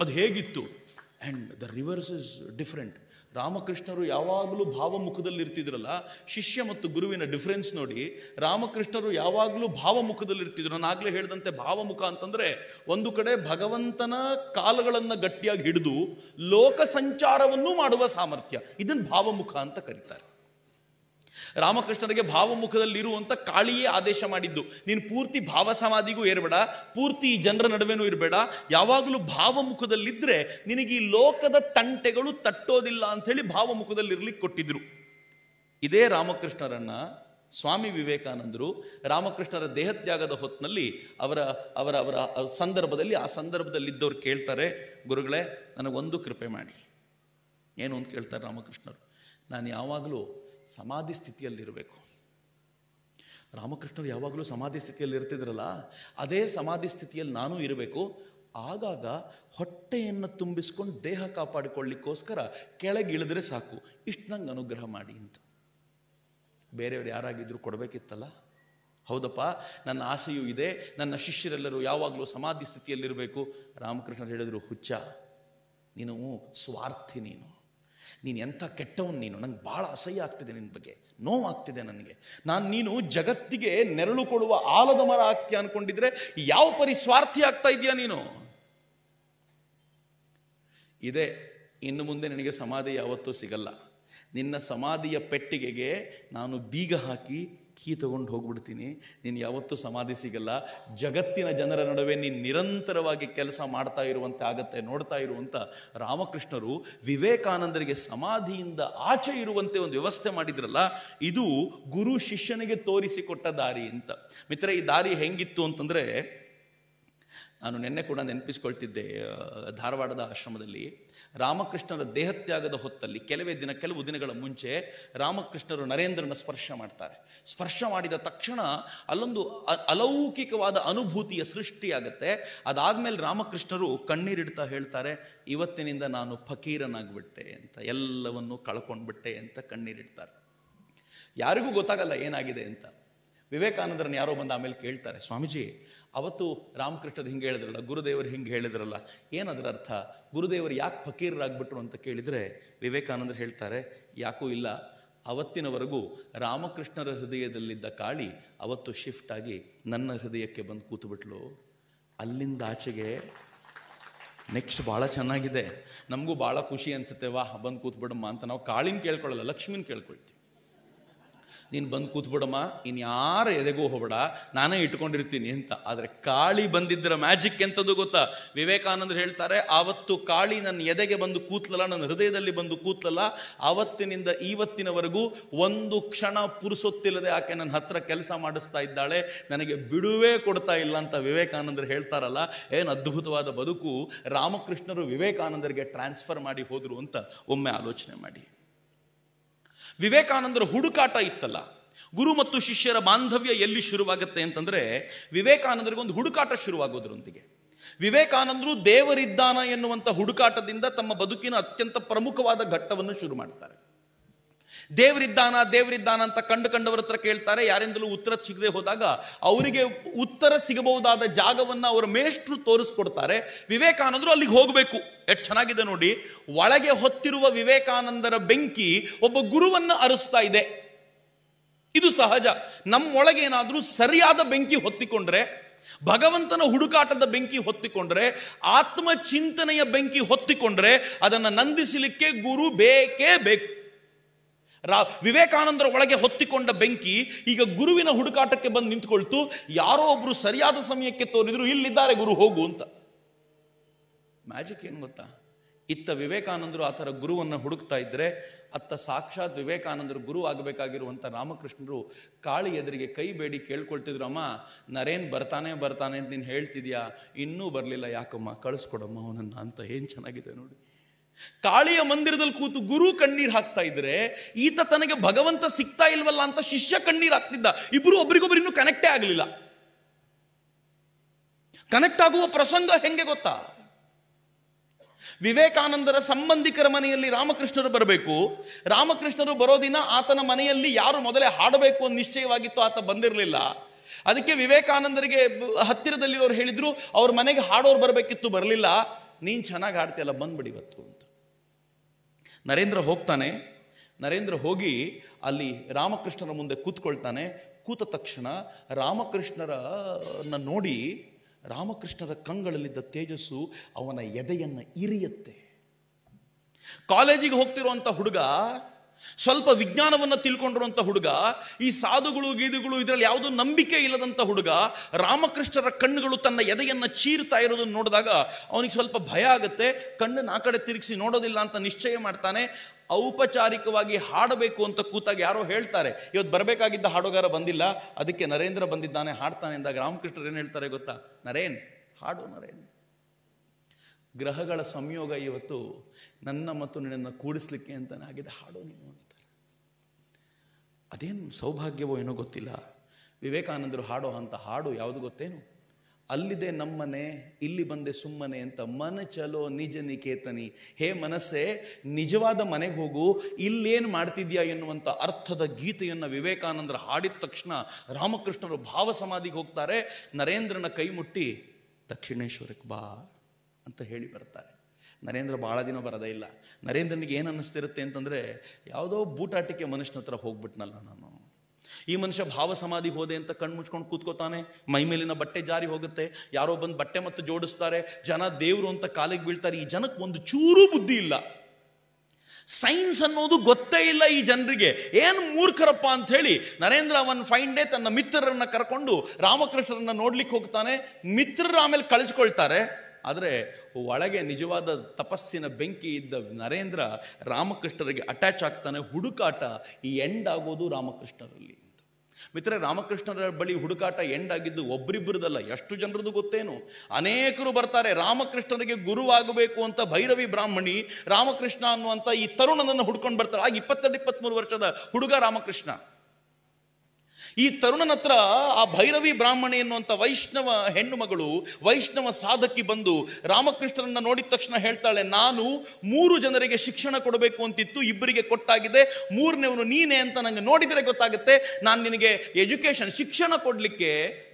ಅದು ಹೇಗಿತ್ತು? And the reverse is different ರಾಮಕೃಷ್ಣರು ಯಾವಾಗಲೂ ಭಾವಮುಖದಲ್ಲಿ ಇರ್ತಿದ್ರಲ್ಲ, ಶಿಷ್ಯ ಮತ್ತು ಗುರುವಿನ ಡಿಫ್ರೆನ್ಸ್ ನೋಡಿ, ರಾಮಕೃಷ್ಣರು ಯಾವಾಗಲೂ ಭಾವಮುಖದಲ್ಲಿ ಇರ್ತಿದ್ರು. ನಾನು ಆಗಲೇ ಹೇಳಿದಂತೆ ಭಾವಮುಖ ಅಂತಂದರೆ ಒಂದು ಕಡೆ ಭಗವಂತನ ಕಾಲಗಳನ್ನು ಗಟ್ಟಿಯಾಗಿ ಹಿಡಿದು ಲೋಕ ಸಂಚಾರವನ್ನು ಮಾಡುವ ಸಾಮರ್ಥ್ಯ. ಇದನ್ನು ಭಾವಮುಖ ಅಂತ ಕರೀತಾರೆ. ರಾಮಕೃಷ್ಣರಿಗೆ ಭಾವಮುಖದಲ್ಲಿರುವಂಥ ಕಾಳಿಯೇ ಆದೇಶ ಮಾಡಿದ್ದು. ನೀನು ಪೂರ್ತಿ ಭಾವ ಸಮಾಧಿಗೂ ಏರ್ಬೇಡ, ಪೂರ್ತಿ ಜನರ ನಡುವೆನೂ ಇರಬೇಡ. ಯಾವಾಗಲೂ ಭಾವಮುಖದಲ್ಲಿದ್ರೆ ನಿನಗೆ ಈ ಲೋಕದ ತಂಟೆಗಳು ತಟ್ಟೋದಿಲ್ಲ ಅಂಥೇಳಿ ಹೇಳಿ ಭಾವಮುಖದಲ್ಲಿ ಇರ್ಲಿಕ್ಕೆ ಕೊಟ್ಟಿದ್ರು. ಇದೇ ರಾಮಕೃಷ್ಣರನ್ನ ಸ್ವಾಮಿ ವಿವೇಕಾನಂದರು ರಾಮಕೃಷ್ಣರ ದೇಹತ್ಯಾಗದ ಹೊತ್ತಿನಲ್ಲಿ ಅವರ ಅವರ ಅವರ ಸಂದರ್ಭದಲ್ಲಿ, ಆ ಸಂದರ್ಭದಲ್ಲಿದ್ದವ್ರು ಕೇಳ್ತಾರೆ, ಗುರುಗಳೇ, ನನಗೊಂದು ಕೃಪೆ ಮಾಡಿ. ಏನು ಅಂತ ಕೇಳ್ತಾರೆ ರಾಮಕೃಷ್ಣರು. ನಾನು ಯಾವಾಗಲೂ ಸಮಾಧಿ ಸ್ಥಿತಿಯಲ್ಲಿರಬೇಕು. ರಾಮಕೃಷ್ಣರು ಯಾವಾಗಲೂ ಸಮಾಧಿ ಸ್ಥಿತಿಯಲ್ಲಿ ಇರ್ತಿದ್ರಲ್ಲ ಅದೇ ಸಮಾಧಿ ಸ್ಥಿತಿಯಲ್ಲಿ ನಾನು ಇರಬೇಕು. ಆಗಾಗ ಹೊಟ್ಟೆಯನ್ನು ತುಂಬಿಸ್ಕೊಂಡು ದೇಹ ಕಾಪಾಡಿಕೊಳ್ಳಿಕ್ಕೋಸ್ಕರ ಕೆಳಗಿಳಿದ್ರೆ ಸಾಕು. ಇಷ್ಟು ನಂಗೆ ಅನುಗ್ರಹ ಮಾಡಿ ಅಂತ. ಬೇರೆಯವರು ಯಾರಾಗಿದ್ದರೂ ಕೊಡಬೇಕಿತ್ತಲ್ಲ? ಹೌದಪ್ಪ, ನನ್ನ ಆಸೆಯೂ ಇದೆ, ನನ್ನ ಶಿಷ್ಯರೆಲ್ಲರೂ ಯಾವಾಗಲೂ ಸಮಾಧಿ ಸ್ಥಿತಿಯಲ್ಲಿರಬೇಕು. ರಾಮಕೃಷ್ಣರು ಹೇಳಿದರು, ಹುಚ್ಚ, ನೀನು ಸ್ವಾರ್ಥಿ ನೀನು. ನೀನು ಎಂಥ ಕೆಟ್ಟವನು ನೀನು? ನಂಗೆ ಭಾಳ ಅಸಹ್ಯ ಆಗ್ತಿದೆ ನಿನ್ನ ಬಗ್ಗೆ. ನೋವಾಗ್ತಿದೆ ನನಗೆ. ನಾನು ನೀನು ಜಗತ್ತಿಗೆ ನೆರಳು ಕೊಡುವ ಆಲದ ಮರ ಆಗ್ತೀಯ ಅನ್ಕೊಂಡಿದ್ರೆ ಯಾವ ಪರಿ ಸ್ವಾರ್ಥಿ ಆಗ್ತಾ ಇದೆಯಾ ನೀನು? ಇದೆ, ಇನ್ನು ಮುಂದೆ ನಿನಗೆ ಸಮಾಧಿ ಯಾವತ್ತೂ ಸಿಗಲ್ಲ. ನಿನ್ನ ಸಮಾಧಿಯ ಪೆಟ್ಟಿಗೆಗೆ ನಾನು ಬೀಗ ಹಾಕಿ ಕೀ ತಗೊಂಡು ಹೋಗ್ಬಿಡ್ತೀನಿ. ನೀನು ಯಾವತ್ತೂ ಸಮಾಧಿ ಸಿಗಲ್ಲ. ಜಗತ್ತಿನ ಜನರ ನಡುವೆ ನೀನು ನಿರಂತರವಾಗಿ ಕೆಲಸ ಮಾಡ್ತಾ ಇರುವಂತೆ ಆಗತ್ತೆ, ನೋಡ್ತಾ ಇರುವಂಥ ರಾಮಕೃಷ್ಣರು ವಿವೇಕಾನಂದರಿಗೆ ಸಮಾಧಿಯಿಂದ ಆಚೆ ಇರುವಂತೆ ಒಂದು ವ್ಯವಸ್ಥೆ ಮಾಡಿದ್ರಲ್ಲ, ಇದು ಗುರು ಶಿಷ್ಯನಿಗೆ ತೋರಿಸಿಕೊಟ್ಟ ದಾರಿ ಅಂತ. ಮಿತ್ರ ಈ ದಾರಿ ಹೆಂಗಿತ್ತು ಅಂತಂದರೆ, ನಾನು ನಿನ್ನೆ ಕೂಡ ನೆನಪಿಸ್ಕೊಳ್ತಿದ್ದೆ ಧಾರವಾಡದ ಆಶ್ರಮದಲ್ಲಿ. ರಾಮಕೃಷ್ಣರ ದೇಹತ್ಯಾಗದ ಹೊತ್ತಲ್ಲಿ ಕೆಲವೇ ದಿನ, ಕೆಲವು ದಿನಗಳ ಮುಂಚೆ ರಾಮಕೃಷ್ಣರು ನರೇಂದ್ರನ ಸ್ಪರ್ಶ ಮಾಡ್ತಾರೆ. ಸ್ಪರ್ಶ ಮಾಡಿದ ತಕ್ಷಣ ಅಲ್ಲೊಂದು ಅಲೌಕಿಕವಾದ ಅನುಭೂತಿಯ ಸೃಷ್ಟಿಯಾಗುತ್ತೆ. ಅದಾದಮೇಲೆ ರಾಮಕೃಷ್ಣರು ಕಣ್ಣೀರಿಡ್ತಾ ಹೇಳ್ತಾರೆ, ಇವತ್ತಿನಿಂದ ನಾನು ಫಕೀರನಾಗ್ಬಿಟ್ಟೆ ಅಂತ, ಎಲ್ಲವನ್ನು ಕಳ್ಕೊಂಡ್ಬಿಟ್ಟೆ ಅಂತ ಕಣ್ಣೀರಿಡ್ತಾರೆ. ಯಾರಿಗೂ ಗೊತ್ತಾಗಲ್ಲ ಏನಾಗಿದೆ ಅಂತ. ವಿವೇಕಾನಂದರನ್ನು ಯಾರೋ ಬಂದು ಆಮೇಲೆ ಕೇಳ್ತಾರೆ, ಸ್ವಾಮೀಜಿ ಅವತ್ತು ರಾಮಕೃಷ್ಣರು ಹಿಂಗೆ ಹೇಳಿದ್ರಲ್ಲ, ಗುರುದೇವರು ಹಿಂಗೆ ಹೇಳಿದ್ರಲ್ಲ ಏನದರ ಅರ್ಥ? ಗುರುದೇವರು ಯಾಕೆ ಫಕೀರರಾಗ್ಬಿಟ್ರು ಅಂತ ಕೇಳಿದರೆ ವಿವೇಕಾನಂದರು ಹೇಳ್ತಾರೆ, ಯಾಕೂ ಇಲ್ಲ, ಅವತ್ತಿನವರೆಗೂ ರಾಮಕೃಷ್ಣರ ಹೃದಯದಲ್ಲಿದ್ದ ಕಾಳಿ ಅವತ್ತು ಶಿಫ್ಟ್ ಆಗಿ ನನ್ನ ಹೃದಯಕ್ಕೆ ಬಂದು ಕೂತುಬಿಟ್ಲು. ಅಲ್ಲಿಂದ ಆಚೆಗೆ ನೆಕ್ಸ್ಟ್ ಭಾಳ ಚೆನ್ನಾಗಿದೆ. ನಮಗೂ ಭಾಳ ಖುಷಿ ಅನ್ಸುತ್ತೆ ವಾ ಬಂದು ಕೂತ್ಬಿಡಮ್ಮ ಅಂತ. ನಾವು ಕಾಳಿನ ಕೇಳ್ಕೊಳ್ಳಲ್ಲ, ಲಕ್ಷ್ಮಿನ ಕೇಳ್ಕೊಳ್ತೀವಿ. ನೀನು ಬಂದು ಕೂತ್ಬಿಡಮ್ಮ ಇನ್ನು ಯಾರ ಎದೆಗೂ ಹೋಗಬೇಡ, ನಾನೇ ಇಟ್ಕೊಂಡಿರ್ತೀನಿ ಅಂತ. ಆದರೆ ಕಾಳಿ ಬಂದಿದ್ದರ ಮ್ಯಾಜಿಕ್ ಎಂಥದ್ದು ಗೊತ್ತಾ? ವಿವೇಕಾನಂದರು ಹೇಳ್ತಾರೆ ಆವತ್ತು ಕಾಳಿ ನನ್ನ ಎದೆಗೆ ಬಂದು ಕೂತ್ಲಲ್ಲ, ನನ್ನ ಹೃದಯದಲ್ಲಿ ಬಂದು ಕೂತ್ಲಲ್ಲ ಆವತ್ತಿನಿಂದ ಇವತ್ತಿನವರೆಗೂ ಒಂದು ಕ್ಷಣ ಪುರುಸೊತ್ತಿಲ್ಲದೆ ಆಕೆ ನನ್ನ ಹತ್ರ ಕೆಲಸ ಮಾಡಿಸ್ತಾ ಇದ್ದಾಳೆ, ನನಗೆ ಬಿಡುವೇ ಕೊಡ್ತಾ ಇಲ್ಲ ಅಂತ ವಿವೇಕಾನಂದರು ಹೇಳ್ತಾರಲ್ಲ, ಏನು ಅದ್ಭುತವಾದ ಬದುಕು, ರಾಮಕೃಷ್ಣರು ವಿವೇಕಾನಂದರಿಗೆ ಟ್ರಾನ್ಸ್ಫರ್ ಮಾಡಿ ಹೋದರು ಅಂತ ಒಮ್ಮೆ ಆಲೋಚನೆ ಮಾಡಿ. ವಿವೇಕಾನಂದರ ಹುಡುಕಾಟ ಇತ್ತಲ್ಲ. ಗುರು ಮತ್ತು ಶಿಷ್ಯರ ಬಾಂಧವ್ಯ ಎಲ್ಲಿ ಶುರುವಾಗುತ್ತೆ ಅಂತಂದರೆ ವಿವೇಕಾನಂದರಿಗೆ ಒಂದು ಹುಡುಕಾಟ ಶುರುವಾಗೋದ್ರೊಂದಿಗೆ. ವಿವೇಕಾನಂದರು ದೇವರಿದ್ದಾನ ಎನ್ನುವಂಥ ಹುಡುಕಾಟದಿಂದ ತಮ್ಮ ಬದುಕಿನ ಅತ್ಯಂತ ಪ್ರಮುಖವಾದ ಘಟ್ಟವನ್ನು ಶುರು ಮಾಡ್ತಾರೆ. ದೇವರಿದ್ದಾನ ದೇವರಿದ್ದಾನ ಅಂತ ಕಂಡು ಕಂಡವರ ಹತ್ರ ಕೇಳ್ತಾರೆ, ಯಾರಿಂದಲೂ ಉತ್ತರ ಸಿಗದೆ ಹೋದಾಗ ಅವರಿಗೆ ಉತ್ತರ ಸಿಗಬಹುದಾದ ಜಾಗವನ್ನ ಅವರ ಮೇಷ್ಟ್ರು ತೋರಿಸ್ಕೊಡ್ತಾರೆ. ವಿವೇಕಾನಂದರು ಅಲ್ಲಿಗೆ ಹೋಗಬೇಕು. ಎಷ್ಟು ಚೆನ್ನಾಗಿದೆ ನೋಡಿ. ಒಳಗೆ ಹೊತ್ತಿರುವ ವಿವೇಕಾನಂದರ ಬೆಂಕಿ ಒಬ್ಬ ಗುರುವನ್ನ ಅರಿಸ್ತಾ ಇದೆ. ಇದು ಸಹಜ. ನಮ್ಮೊಳಗೆ ಏನಾದರೂ ಸರಿಯಾದ ಬೆಂಕಿ ಹೊತ್ತಿಕೊಂಡ್ರೆ, ಭಗವಂತನ ಹುಡುಕಾಟದ ಬೆಂಕಿ ಹೊತ್ತಿಕೊಂಡ್ರೆ ಆತ್ಮ ಚಿಂತನೆಯ ಬೆಂಕಿ ಹೊತ್ತಿಕೊಂಡ್ರೆ, ಅದನ್ನು ನಂದಿಸಲಿಕ್ಕೆ ಗುರು ಬೇಕೇ ಬೇಕು. ರಾ ವಿವೇಕಾನಂದರ ಒಳಗೆ ಹೊತ್ತಿಕೊಂಡ ಬೆಂಕಿ ಈಗ ಗುರುವಿನ ಹುಡುಕಾಟಕ್ಕೆ ಬಂದು ನಿಂತ್ಕೊಳ್ತು. ಯಾರೋ ಒಬ್ರು ಸರಿಯಾದ ಸಮಯಕ್ಕೆ ತೋರಿದ್ರು, ಇಲ್ಲಿದ್ದಾರೆ ಗುರು, ಹೋಗು ಅಂತ. ಮ್ಯಾಜಿಕ್ ಏನು ಗೊತ್ತಾ? ಇತ್ತ ವಿವೇಕಾನಂದರು ಆ ಥರ ಗುರುವನ್ನು ಹುಡುಕ್ತಾ ಇದ್ರೆ, ಅತ್ತ ಸಾಕ್ಷಾತ್ ವಿವೇಕಾನಂದರು ಗುರು ಆಗಬೇಕಾಗಿರುವಂಥ ರಾಮಕೃಷ್ಣರು ಕಾಳಿ ಎದುರಿಗೆ ಕೈ ಬೇಡಿ ಕೇಳ್ಕೊಳ್ತಿದ್ರು, ಅಮ್ಮ, ನರೇನ್ ಬರ್ತಾನೆ ಬರ್ತಾನೆ ಅಂತ ನೀನು ಹೇಳ್ತಿದ್ಯಾ? ಇನ್ನೂ ಬರಲಿಲ್ಲ, ಯಾಕಮ್ಮ? ಕಳಿಸ್ಕೊಡಮ್ಮ ಅವನನ್ನು ಅಂತ. ಏನು ಚೆನ್ನಾಗಿದೆ ನೋಡಿ. ಕಾಳಿಯ ಮಂದಿರದಲ್ಲಿ ಕೂತು ಗುರು ಕಣ್ಣೀರು ಹಾಕ್ತಾ ಇದ್ರೆ ಈತ ತನಗೆ ಭಗವಂತ ಸಿಗ್ತಾ ಇಲ್ವಲ್ಲ ಅಂತ ಶಿಷ್ಯ ಕಣ್ಣೀರು ಹಾಕ್ತಿದ್ದ. ಇಬ್ರು ಒಬ್ರಿಗೊಬ್ರು ಇನ್ನೂ ಕನೆಕ್ಟೇ ಆಗಲಿಲ್ಲ. ಕನೆಕ್ಟ್ ಆಗುವ ಪ್ರಸಂಗ ಹೆಂಗೆ ಗೊತ್ತಾ? ವಿವೇಕಾನಂದರ ಸಂಬಂಧಿಕರ ಮನೆಯಲ್ಲಿ ರಾಮಕೃಷ್ಣರು ಬರಬೇಕು. ರಾಮಕೃಷ್ಣರು ಬರೋ ದಿನ ಆತನ ಮನೆಯಲ್ಲಿ ಯಾರು ಮೊದಲೇ ಹಾಡಬೇಕು ಅಂತ ನಿಶ್ಚಯವಾಗಿತ್ತು, ಆತ ಬಂದಿರಲಿಲ್ಲ. ಅದಕ್ಕೆ ವಿವೇಕಾನಂದರಿಗೆ ಹತ್ತಿರದಲ್ಲಿರೋರು ಹೇಳಿದ್ರು, ಅವ್ರ ಮನೆಗೆ ಹಾಡೋರು ಬರಬೇಕಿತ್ತು, ಬರಲಿಲ್ಲ. ನೀನ್ ಚೆನ್ನಾಗಿ ಹಾಡ್ತೀಯಲ್ಲ, ಬಂದ್ಬಿಡಿ ಇವತ್ತು. ನರೇಂದ್ರ ಹೋಗ್ತಾನೆ. ನರೇಂದ್ರ ಹೋಗಿ ಅಲ್ಲಿ ರಾಮಕೃಷ್ಣರ ಮುಂದೆ ಕೂತ್ಕೊಳ್ತಾನೆ. ಕೂತ ತಕ್ಷಣ ರಾಮಕೃಷ್ಣರನ್ನ ನೋಡಿ ರಾಮಕೃಷ್ಣರ ಕಂಗಳಲ್ಲಿದ್ದ ತೇಜಸ್ಸು ಅವನ ಎದೆಯನ್ನು ಇರಿಯತ್ತೆ. ಕಾಲೇಜಿಗೆ ಹೋಗ್ತಿರುವಂಥ ಹುಡುಗ ಸ್ವಲ್ಪ ವಿಜ್ಞಾನವನ್ನ ತಿಳ್ಕೊಂಡಿರುವಂಥ ಹುಡುಗ, ಈ ಸಾಧುಗಳು ಗೀದುಗಳು ಇದರಲ್ಲಿ ಯಾವುದೋ ನಂಬಿಕೆ ಇಲ್ಲದಂಥ ಹುಡುಗ, ರಾಮಕೃಷ್ಣರ ಕಣ್ಣುಗಳು ತನ್ನ ಎದೆಯನ್ನ ಚೀರ್ತಾ ಇರೋದನ್ನು ನೋಡಿದಾಗ ಅವನಿಗೆ ಸ್ವಲ್ಪ ಭಯ ಆಗುತ್ತೆ. ಕಣ್ಣನ್ನು ಆ ಕಡೆ ತಿರುಗಿಸಿ ನೋಡೋದಿಲ್ಲ ಅಂತ ನಿಶ್ಚಯ ಮಾಡ್ತಾನೆ. ಔಪಚಾರಿಕವಾಗಿ ಹಾಡಬೇಕು ಅಂತ ಕೂತಾಗ ಯಾರೋ ಹೇಳ್ತಾರೆ, ಇವತ್ತು ಬರಬೇಕಾಗಿದ್ದ ಹಾಡುಗಾರ ಬಂದಿಲ್ಲ, ಅದಕ್ಕೆ ನರೇಂದ್ರ ಬಂದಿದ್ದಾನೆ, ಹಾಡ್ತಾನೆ ಅಂದಾಗ ರಾಮಕೃಷ್ಣರು ಏನು ಹೇಳ್ತಾರೆ ಗೊತ್ತಾ? ನರೇನ್? ಹಾಡು ನರೇನ್? ಗ್ರಹಗಳ ಸಂಯೋಗ ಇವತ್ತು ನನ್ನ ಮತ್ತು ನಿನ್ನನ್ನು ಕೂಡಿಸ್ಲಿಕ್ಕೆ ಅಂತ ಆಗಿದೆ ಹಾಡು ನೀನು ಅಂತಾರೆ ಅದೇನು ಸೌಭಾಗ್ಯವೋ ಏನೋ ಗೊತ್ತಿಲ್ಲ. ವಿವೇಕಾನಂದರು ಹಾಡೋ ಅಂತ ಹಾಡು ಯಾವುದು ಗೊತ್ತೇನು? ಅಲ್ಲಿದೆ ನಮ್ಮನೆ, ಇಲ್ಲಿ ಬಂದೆ ಸುಮ್ಮನೆ ಅಂತ ಮನ ಚಲೋ ನಿಜ ನಿಕೇತನಿ. ಹೇ ಮನಸ್ಸೇ, ನಿಜವಾದ ಮನೆಗೆ ಹೋಗು, ಇಲ್ಲೇನು ಮಾಡ್ತಿದ್ಯಾ ಎನ್ನುವಂಥ ಅರ್ಥದ ಗೀತೆಯನ್ನು ವಿವೇಕಾನಂದರು ಹಾಡಿದ ತಕ್ಷಣ ರಾಮಕೃಷ್ಣರು ಭಾವ ಸಮಾಧಿಗೆ ಹೋಗ್ತಾರೆ. ನರೇಂದ್ರನ ಕೈ ಮುಟ್ಟಿ ದಕ್ಷಿಣೇಶ್ವರಕ್ಕೆ ಬಾ. ಅಂತ ಹೇಳಿ ಬರ್ತಾರೆ. ನರೇಂದ್ರ ಭಾಳ ದಿನ ಬರೋದೇ ಇಲ್ಲ. ನರೇಂದ್ರನಿಗೆ ಏನು ಅನ್ನಿಸ್ತಿರುತ್ತೆ ಅಂತಂದರೆ ಯಾವುದೋ ಬೂಟಾಟಿಕೆ ಮನುಷ್ಯನ ಹತ್ರ ಹೋಗ್ಬಿಟ್ನಲ್ಲ ನಾನು. ಈ ಮನುಷ್ಯ ಭಾವ ಸಮಾಧಿ ಹೋದೆ ಅಂತ ಕಣ್ಣು ಮುಚ್ಕೊಂಡು ಕೂತ್ಕೋತಾನೆ. ಮೈ ಮೇಲಿನ ಬಟ್ಟೆ ಜಾರಿ ಹೋಗುತ್ತೆ. ಯಾರೋ ಬಂದು ಬಟ್ಟೆ ಮತ್ತು ಜೋಡಿಸ್ತಾರೆ. ಜನ ದೇವರು ಅಂತ ಕಾಲಿಗೆ ಬೀಳ್ತಾರೆ. ಈ ಜನಕ್ಕೆ ಒಂದು ಚೂರು ಬುದ್ಧಿ ಇಲ್ಲ. ಸೈನ್ಸ್ ಅನ್ನೋದು ಗೊತ್ತೇ ಇಲ್ಲ ಈ ಜನರಿಗೆ. ಏನು ಮೂರ್ಖರಪ್ಪ ಅಂತ ಹೇಳಿ ನರೇಂದ್ರ ಒನ್ ಫೈನ್ ಡೇ ತನ್ನ ಮಿತ್ರರನ್ನ ಕರ್ಕೊಂಡು ರಾಮಕೃಷ್ಣರನ್ನ ನೋಡ್ಲಿಕ್ಕೆ ಹೋಗ್ತಾನೆ. ಮಿತ್ರರು ಆಮೇಲೆ ಕಳಿಸ್ಕೊಳ್ತಾರೆ. ಆದರೆ ಒಳಗೆ ನಿಜವಾದ ತಪಸ್ಸಿನ ಬೆಂಕಿ ಇದ್ದ ನರೇಂದ್ರ ರಾಮಕೃಷ್ಣರಿಗೆ ಅಟ್ಯಾಚ್ ಆಗ್ತಾನೆ ಹುಡುಕಾಟ, ಈ ಎಂಡ್ ಆಗೋದು ರಾಮಕೃಷ್ಣರಲ್ಲಿ ಮಿತ್ರ ರಾಮಕೃಷ್ಣರ ಬಳಿ ಹುಡುಕಾಟ ಎಂಡ್ ಆಗಿದ್ದು ಒಬ್ರಿಬ್ಬರದಲ್ಲ ಎಷ್ಟು ಜನರದು ಗೊತ್ತೇನು? ಅನೇಕರು ಬರ್ತಾರೆ, ರಾಮಕೃಷ್ಣರಿಗೆ ಗುರುವಾಗಬೇಕು ಅಂತ ಭೈರವಿ ಬ್ರಾಹ್ಮಣಿ, ರಾಮಕೃಷ್ಣ ಅನ್ನುವಂಥ ಈ ತರುಣನನ್ನು ಹುಡ್ಕೊಂಡು ಬರ್ತಾರೆ ಆಗ ಇಪ್ಪತ್ತೆರಡು ಇಪ್ಪತ್ತ್ಮೂರು ವರ್ಷದ ಹುಡುಗ ರಾಮಕೃಷ್ಣ. ಈ ತರುಣನ ಹತ್ರ ಆ ಭೈರವಿ ಬ್ರಾಹ್ಮಣಿ ಎನ್ನುವಂಥ ವೈಷ್ಣವ ಹೆಣ್ಣು ಮಗಳು, ವೈಷ್ಣವ ಸಾಧಕಿ ಬಂದು ರಾಮಕೃಷ್ಣರನ್ನ ನೋಡಿದ ತಕ್ಷಣ ಹೇಳ್ತಾಳೆ, ನಾನು ಮೂರು ಜನರಿಗೆ ಶಿಕ್ಷಣ ಕೊಡಬೇಕು ಅಂತಿತ್ತು, ಇಬ್ಬರಿಗೆ ಕೊಟ್ಟಾಗಿದೆ, ಮೂರನೇವನು ನೀನೇ ಅಂತ ನಂಗೆ ನೋಡಿದರೆ ಗೊತ್ತಾಗುತ್ತೆ. ನಾನು ನಿನಗೆ ಎಜುಕೇಶನ್ ಶಿಕ್ಷಣ ಕೊಡಲಿಕ್ಕೆ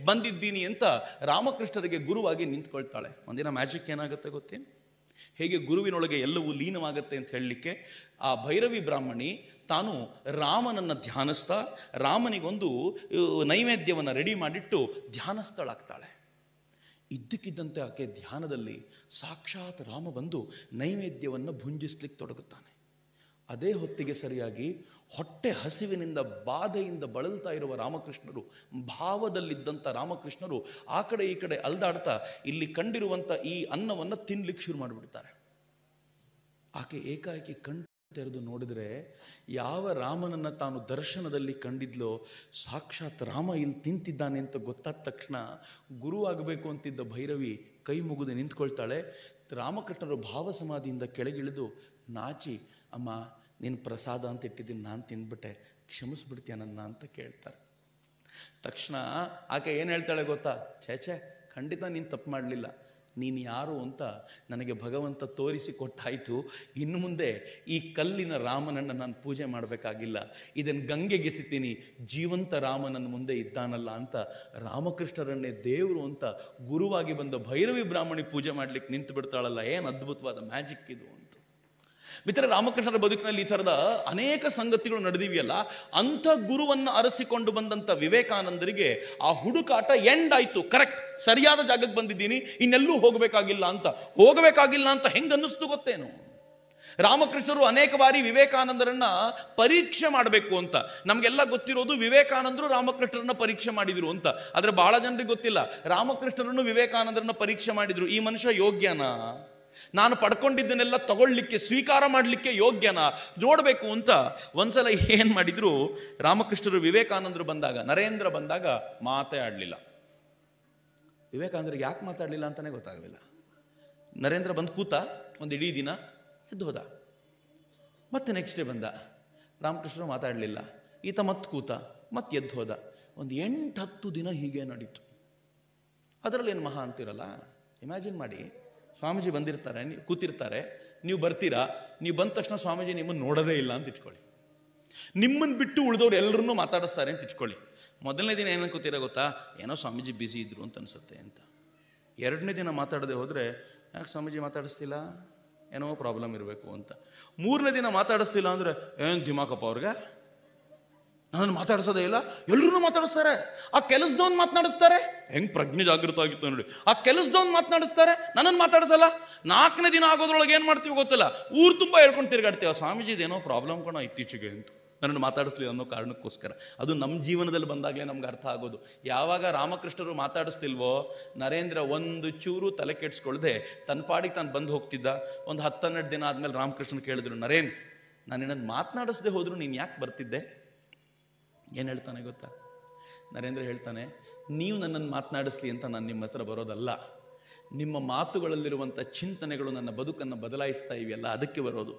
ಬಂದಿದ್ದೀನಿ ಅಂತ ರಾಮಕೃಷ್ಣರಿಗೆ ಗುರುವಾಗಿ ನಿಂತ್ಕೊಳ್ತಾಳೆ. ಒಂದಿನ ಮ್ಯಾಜಿಕ್ ಏನಾಗುತ್ತೆ ಗೊತ್ತೇನು? ಹೇಗೆ ಗುರುವಿನೊಳಗೆ ಎಲ್ಲವೂ ಲೀನವಾಗುತ್ತೆ ಅಂತ ಹೇಳಲಿಕ್ಕೆ ಆ ಭೈರವಿ ಬ್ರಾಹ್ಮಣಿ ತಾನು ರಾಮನನ್ನು ಧ್ಯಾನಿಸ್ತಾ ರಾಮನಿಗೊಂದು ನೈವೇದ್ಯವನ್ನು ರೆಡಿ ಮಾಡಿಟ್ಟು ಧ್ಯಾನಸ್ಥಳಾಗ್ತಾಳೆ. ಇದ್ದಕ್ಕಿದ್ದಂತೆ ಆಕೆ ಧ್ಯಾನದಲ್ಲಿ ಸಾಕ್ಷಾತ್ ರಾಮ ಬಂದು ನೈವೇದ್ಯವನ್ನು ಭುಂಜಿಸ್ಲಿಕ್ಕೆ ತೊಡಗುತ್ತಾನೆ. ಅದೇ ಹೊತ್ತಿಗೆ ಸರಿಯಾಗಿ ಹೊಟ್ಟೆ ಹಸಿವಿನಿಂದ ಬಾಧೆಯಿಂದ ಬಳಲ್ತಾ ಇರುವ ರಾಮಕೃಷ್ಣರು ಭಾವದಲ್ಲಿದ್ದಂಥ ರಾಮಕೃಷ್ಣರು ಆ ಕಡೆ ಈ ಕಡೆ ಅಲ್ದಾಡ್ತಾ ಇಲ್ಲಿ ಕಂಡಿರುವಂಥ ಈ ಅನ್ನವನ್ನು ತಿನ್ಲಿಕ್ಕೆ ಶುರು ಮಾಡಿಬಿಡ್ತಾರೆ. ಆಕೆ ಏಕಾಏಕಿ ಕಣ್ ತೆರೆದು ನೋಡಿದರೆ ಯಾವ ರಾಮನನ್ನು ತಾನು ದರ್ಶನದಲ್ಲಿ ಕಂಡಿದ್ಲೋ, ಸಾಕ್ಷಾತ್ ರಾಮ ಇಲ್ಲಿ ತಿಂತಿದ್ದಾನೆ ಅಂತ ಗೊತ್ತಾದ ತಕ್ಷಣ ಗುರುವಾಗಬೇಕು ಅಂತಿದ್ದ ಭೈರವಿ ಕೈ ಮುಗಿದು ನಿಂತ್ಕೊಳ್ತಾಳೆ. ರಾಮಕೃಷ್ಣರು ಭಾವ ಸಮಾಧಿಯಿಂದ ಕೆಳಗಿಳಿದು, ನಾಚಿ, ಅಮ್ಮ ನೀನು ಪ್ರಸಾದ ಅಂತ ಇಟ್ಟಿದ್ದೀನಿ, ನಾನು ತಿಂದ್ಬಿಟ್ಟೆ. ಕ್ಷಮಿಸ್ಬಿಡ್ತೀಯ ನನ್ನ ಅಂತ ಕೇಳ್ತಾರೆ. ತಕ್ಷಣ ಆಕೆ ಏನು ಹೇಳ್ತಾಳೆ ಗೊತ್ತಾ? ಛೇ ಛೇ, ಖಂಡಿತ ನೀನು ತಪ್ಪು ಮಾಡಲಿಲ್ಲ. ನೀನು ಯಾರು ಅಂತ ನನಗೆ ಭಗವಂತ ತೋರಿಸಿ ಕೊಟ್ಟಾಯಿತು ಇನ್ನು ಮುಂದೆ ಈ ಕಲ್ಲಿನ ರಾಮನನ್ನು ನಾನು ಪೂಜೆ ಮಾಡಬೇಕಾಗಿಲ್ಲ. ಇದನ್ನು ಗಂಗೆಗೆಸಿತೀನಿ. ಜೀವಂತ ಜೀವಂತ ರಾಮನನ್ನು ಮುಂದೆ ಇದ್ದಾನಲ್ಲ ಅಂತ ರಾಮಕೃಷ್ಣರನ್ನೇ ದೇವರು ಅಂತ ಗುರುವಾಗಿ ಬಂದ ಭೈರವಿ ಬ್ರಾಹ್ಮಣಿ ಪೂಜೆ ಮಾಡ್ಲಿಕ್ಕೆ ನಿಂತು ಬಿಡ್ತಾಳಲ್ಲ ಏನು ಅದ್ಭುತವಾದ ಮ್ಯಾಜಿಕ್ ಇದು ಅಂತ. ಮಿತ್ರ ರಾಮಕೃಷ್ಣರ ಬದುಕಿನಲ್ಲಿ ಈ ಥರದ ಅನೇಕ ಸಂಗತಿಗಳು ನಡೆದಿವೆಯಲ್ಲ, ಅಂಥ ಗುರುವನ್ನು ಅರಸಿಕೊಂಡು ಬಂದಂಥ ವಿವೇಕಾನಂದರಿಗೆ ಆ ಹುಡುಕಾಟ ಎಂಡ್ ಆಯ್ತು. ಕರೆಕ್ಟ್ ಸರಿಯಾದ ಜಾಗಕ್ಕೆ ಬಂದಿದ್ದೀನಿ, ಇನ್ನೆಲ್ಲೂ ಹೋಗಬೇಕಾಗಿಲ್ಲ ಅಂತ. ಹೋಗಬೇಕಾಗಿಲ್ಲ ಅಂತ ಹೆಂಗ್ ಅನ್ನಿಸ್ತು ಗೊತ್ತೇನು? ರಾಮಕೃಷ್ಣರು ಅನೇಕ ಬಾರಿ ವಿವೇಕಾನಂದರನ್ನ ಪರೀಕ್ಷೆ ಮಾಡಬೇಕು ಅಂತ. ನಮಗೆಲ್ಲ ಗೊತ್ತಿರೋದು ವಿವೇಕಾನಂದರು ರಾಮಕೃಷ್ಣರನ್ನ ಪರೀಕ್ಷೆ ಮಾಡಿದ್ರು ಅಂತ. ಆದರೆ ಬಹಳ ಜನರಿಗೆ ಗೊತ್ತಿಲ್ಲ, ರಾಮಕೃಷ್ಣರನ್ನು ವಿವೇಕಾನಂದರನ್ನ ಪರೀಕ್ಷೆ ಮಾಡಿದ್ರು. ಈ ಮನುಷ್ಯ ಯೋಗ್ಯನಾ? ನಾನು ಪಡ್ಕೊಂಡಿದ್ದನ್ನೆಲ್ಲ ತಗೊಳ್ಳಿಕ್ಕೆ, ಸ್ವೀಕಾರ ಮಾಡಲಿಕ್ಕೆ ಯೋಗ್ಯನ? ನೋಡಬೇಕು ಅಂತ ಒಂದ್ಸಲ ಏನು ಮಾಡಿದ್ರು, ರಾಮಕೃಷ್ಣರು ವಿವೇಕಾನಂದರು ಬಂದಾಗ, ನರೇಂದ್ರ ಬಂದಾಗ ಮಾತೇ ಆಡಲಿಲ್ಲ ವಿವೇಕಾನಂದರಿಗೆ ಯಾಕೆ ಮಾತಾಡಲಿಲ್ಲ ಅಂತಲೇ ಗೊತ್ತಾಗಲಿಲ್ಲ. ನರೇಂದ್ರ ಬಂದು ಕೂತ ಒಂದು ಇಡೀ ದಿನ ಎದ್ದು ಹೋದ. ಮತ್ತೆ ನೆಕ್ಸ್ಟ್ ಡೇ ಬಂದ. ರಾಮಕೃಷ್ಣರು ಮಾತಾಡಲಿಲ್ಲ. ಈತ ಮತ್ತೆ ಕೂತ ಮತ್ತೆ ಎದ್ದು ಹೋದ. ಒಂದು ಎಂಟು ಹತ್ತು ದಿನ ಹೀಗೆ ನಡೀತು. ಅದರಲ್ಲಿ ಏನು ಮಹಾ ಅಂತಿರಲ್ಲ? ಇಮ್ಯಾಜಿನ್ ಮಾಡಿ. ಸ್ವಾಮೀಜಿ ಬಂದಿರ್ತಾರೆ ನೀವು ಕೂತಿರ್ತಾರೆ, ನೀವು ಬರ್ತೀರಾ, ನೀವು ಬಂದ ತಕ್ಷಣ ಸ್ವಾಮೀಜಿ ನಿಮ್ಮನ್ನು ನೋಡೋದೇ ಇಲ್ಲ ಅಂತ ಇಟ್ಕೊಳ್ಳಿ. ನಿಮ್ಮನ್ನು ಬಿಟ್ಟು ಉಳಿದವ್ರು ಎಲ್ಲರನ್ನೂ ಮಾತಾಡಿಸ್ತಾರೆ ಅಂತ ಇಟ್ಕೊಳ್ಳಿ. ಮೊದಲನೇ ದಿನ ಏನು ಕೂತಿರೋ ಗೊತ್ತಾ? ಏನೋ ಸ್ವಾಮೀಜಿ ಬ್ಯುಸಿ ಇದ್ರು ಅಂತ ಅನ್ಸುತ್ತೆ ಅಂತ. ಎರಡನೇ ದಿನ ಮಾತಾಡದೆ ಹೋದರೆ, ಯಾಕೆ ಸ್ವಾಮೀಜಿ ಮಾತಾಡಿಸ್ತಿಲ್ಲ? ಏನೋ ಪ್ರಾಬ್ಲಮ್ ಇರಬೇಕು ಅಂತ. ಮೂರನೇ ದಿನ ಮಾತಾಡಿಸ್ತಿಲ್ಲ ಅಂದರೆ, ಏನು ದಿಮಾಕಪ್ಪ ಅವ್ರಿಗೆ? ನನ್ನನ್ನು ಮಾತಾಡಿಸೋದೇ ಇಲ್ಲ. ಎಲ್ಲರೂ ಮಾತಾಡಿಸ್ತಾರೆ. ಆ ಕೆಲಸದವನ್ ಮಾತನಾಡಿಸ್ತಾರೆ. ಹೆಂಗೆ ಪ್ರಜ್ಞೆ ಜಾಗೃತ ಆಗಿತ್ತು ನೋಡಿ. ಆ ಕೆಲಸದವನ್ ಮಾತನಾಡಿಸ್ತಾರೆ. ನನ್ನನ್ನು ಮಾತಾಡಿಸಲ್ಲ. ನಾಲ್ಕನೇ ದಿನ ಆಗೋದ್ರೊಳಗೆ ಏನು ಮಾಡ್ತೀವಿ ಗೊತ್ತಿಲ್ಲ. ಊರು ತುಂಬ ಹೇಳ್ಕೊಂಡು ತಿರುಗಾಡ್ತೀವಿ. ಸ್ವಾಮೀಜಿ ಏನೋ ಪ್ರಾಬ್ಲಮ್ ಕಣೋ ಇತ್ತೀಚೆಗೆ ಅಂತ. ನನ್ನನ್ನು ಮಾತಾಡಿಸ್ಲಿ ಅನ್ನೋ ಕಾರಣಕ್ಕೋಸ್ಕರ. ಅದು ನಮ್ಮ ಜೀವನದಲ್ಲಿ ಬಂದಾಗಲೇ ನಮ್ಗೆ ಅರ್ಥ ಆಗೋದು. ಯಾವಾಗ ರಾಮಕೃಷ್ಣರು ಮಾತಾಡಿಸ್ತಿಲ್ವೋ ನರೇಂದ್ರ ಒಂದು ಚೂರು ತಲೆ ಕೆಡ್ಸ್ಕೊಳ್ದೆ ತನ್ನ ಪಾಡಿಗೆ ತಾನು ಬಂದು ಹೋಗ್ತಿದ್ದ. ಒಂದು ಹತ್ತನ್ನೆರಡು ದಿನ ಆದಮೇಲೆ ರಾಮಕೃಷ್ಣನ್ ಕೇಳಿದ್ರು ನರೇನ್ ನಾನು ನಿನ್ನನ್ನು ಮಾತನಾಡಿಸ್ದೆ ಹೋದರೂ ನೀನು ಯಾಕೆ ಬರ್ತಿದ್ದೆ? ಏನು ಹೇಳ್ತಾನೆ ಗೊತ್ತಾ? ನರೇಂದ್ರ ಹೇಳ್ತಾನೆ, ನೀವು ನನ್ನನ್ನು ಮಾತನಾಡಿಸ್ಲಿ ಅಂತ ನಾನು ನಿಮ್ಮ ಹತ್ರ ಬರೋದಲ್ಲ. ನಿಮ್ಮ ಮಾತುಗಳಲ್ಲಿರುವಂಥ ಚಿಂತನೆಗಳು ನನ್ನ ಬದುಕನ್ನು ಬದಲಾಯಿಸ್ತಾ ಇವೆಯಲ್ಲ, ಅದಕ್ಕೆ ಬರೋದು.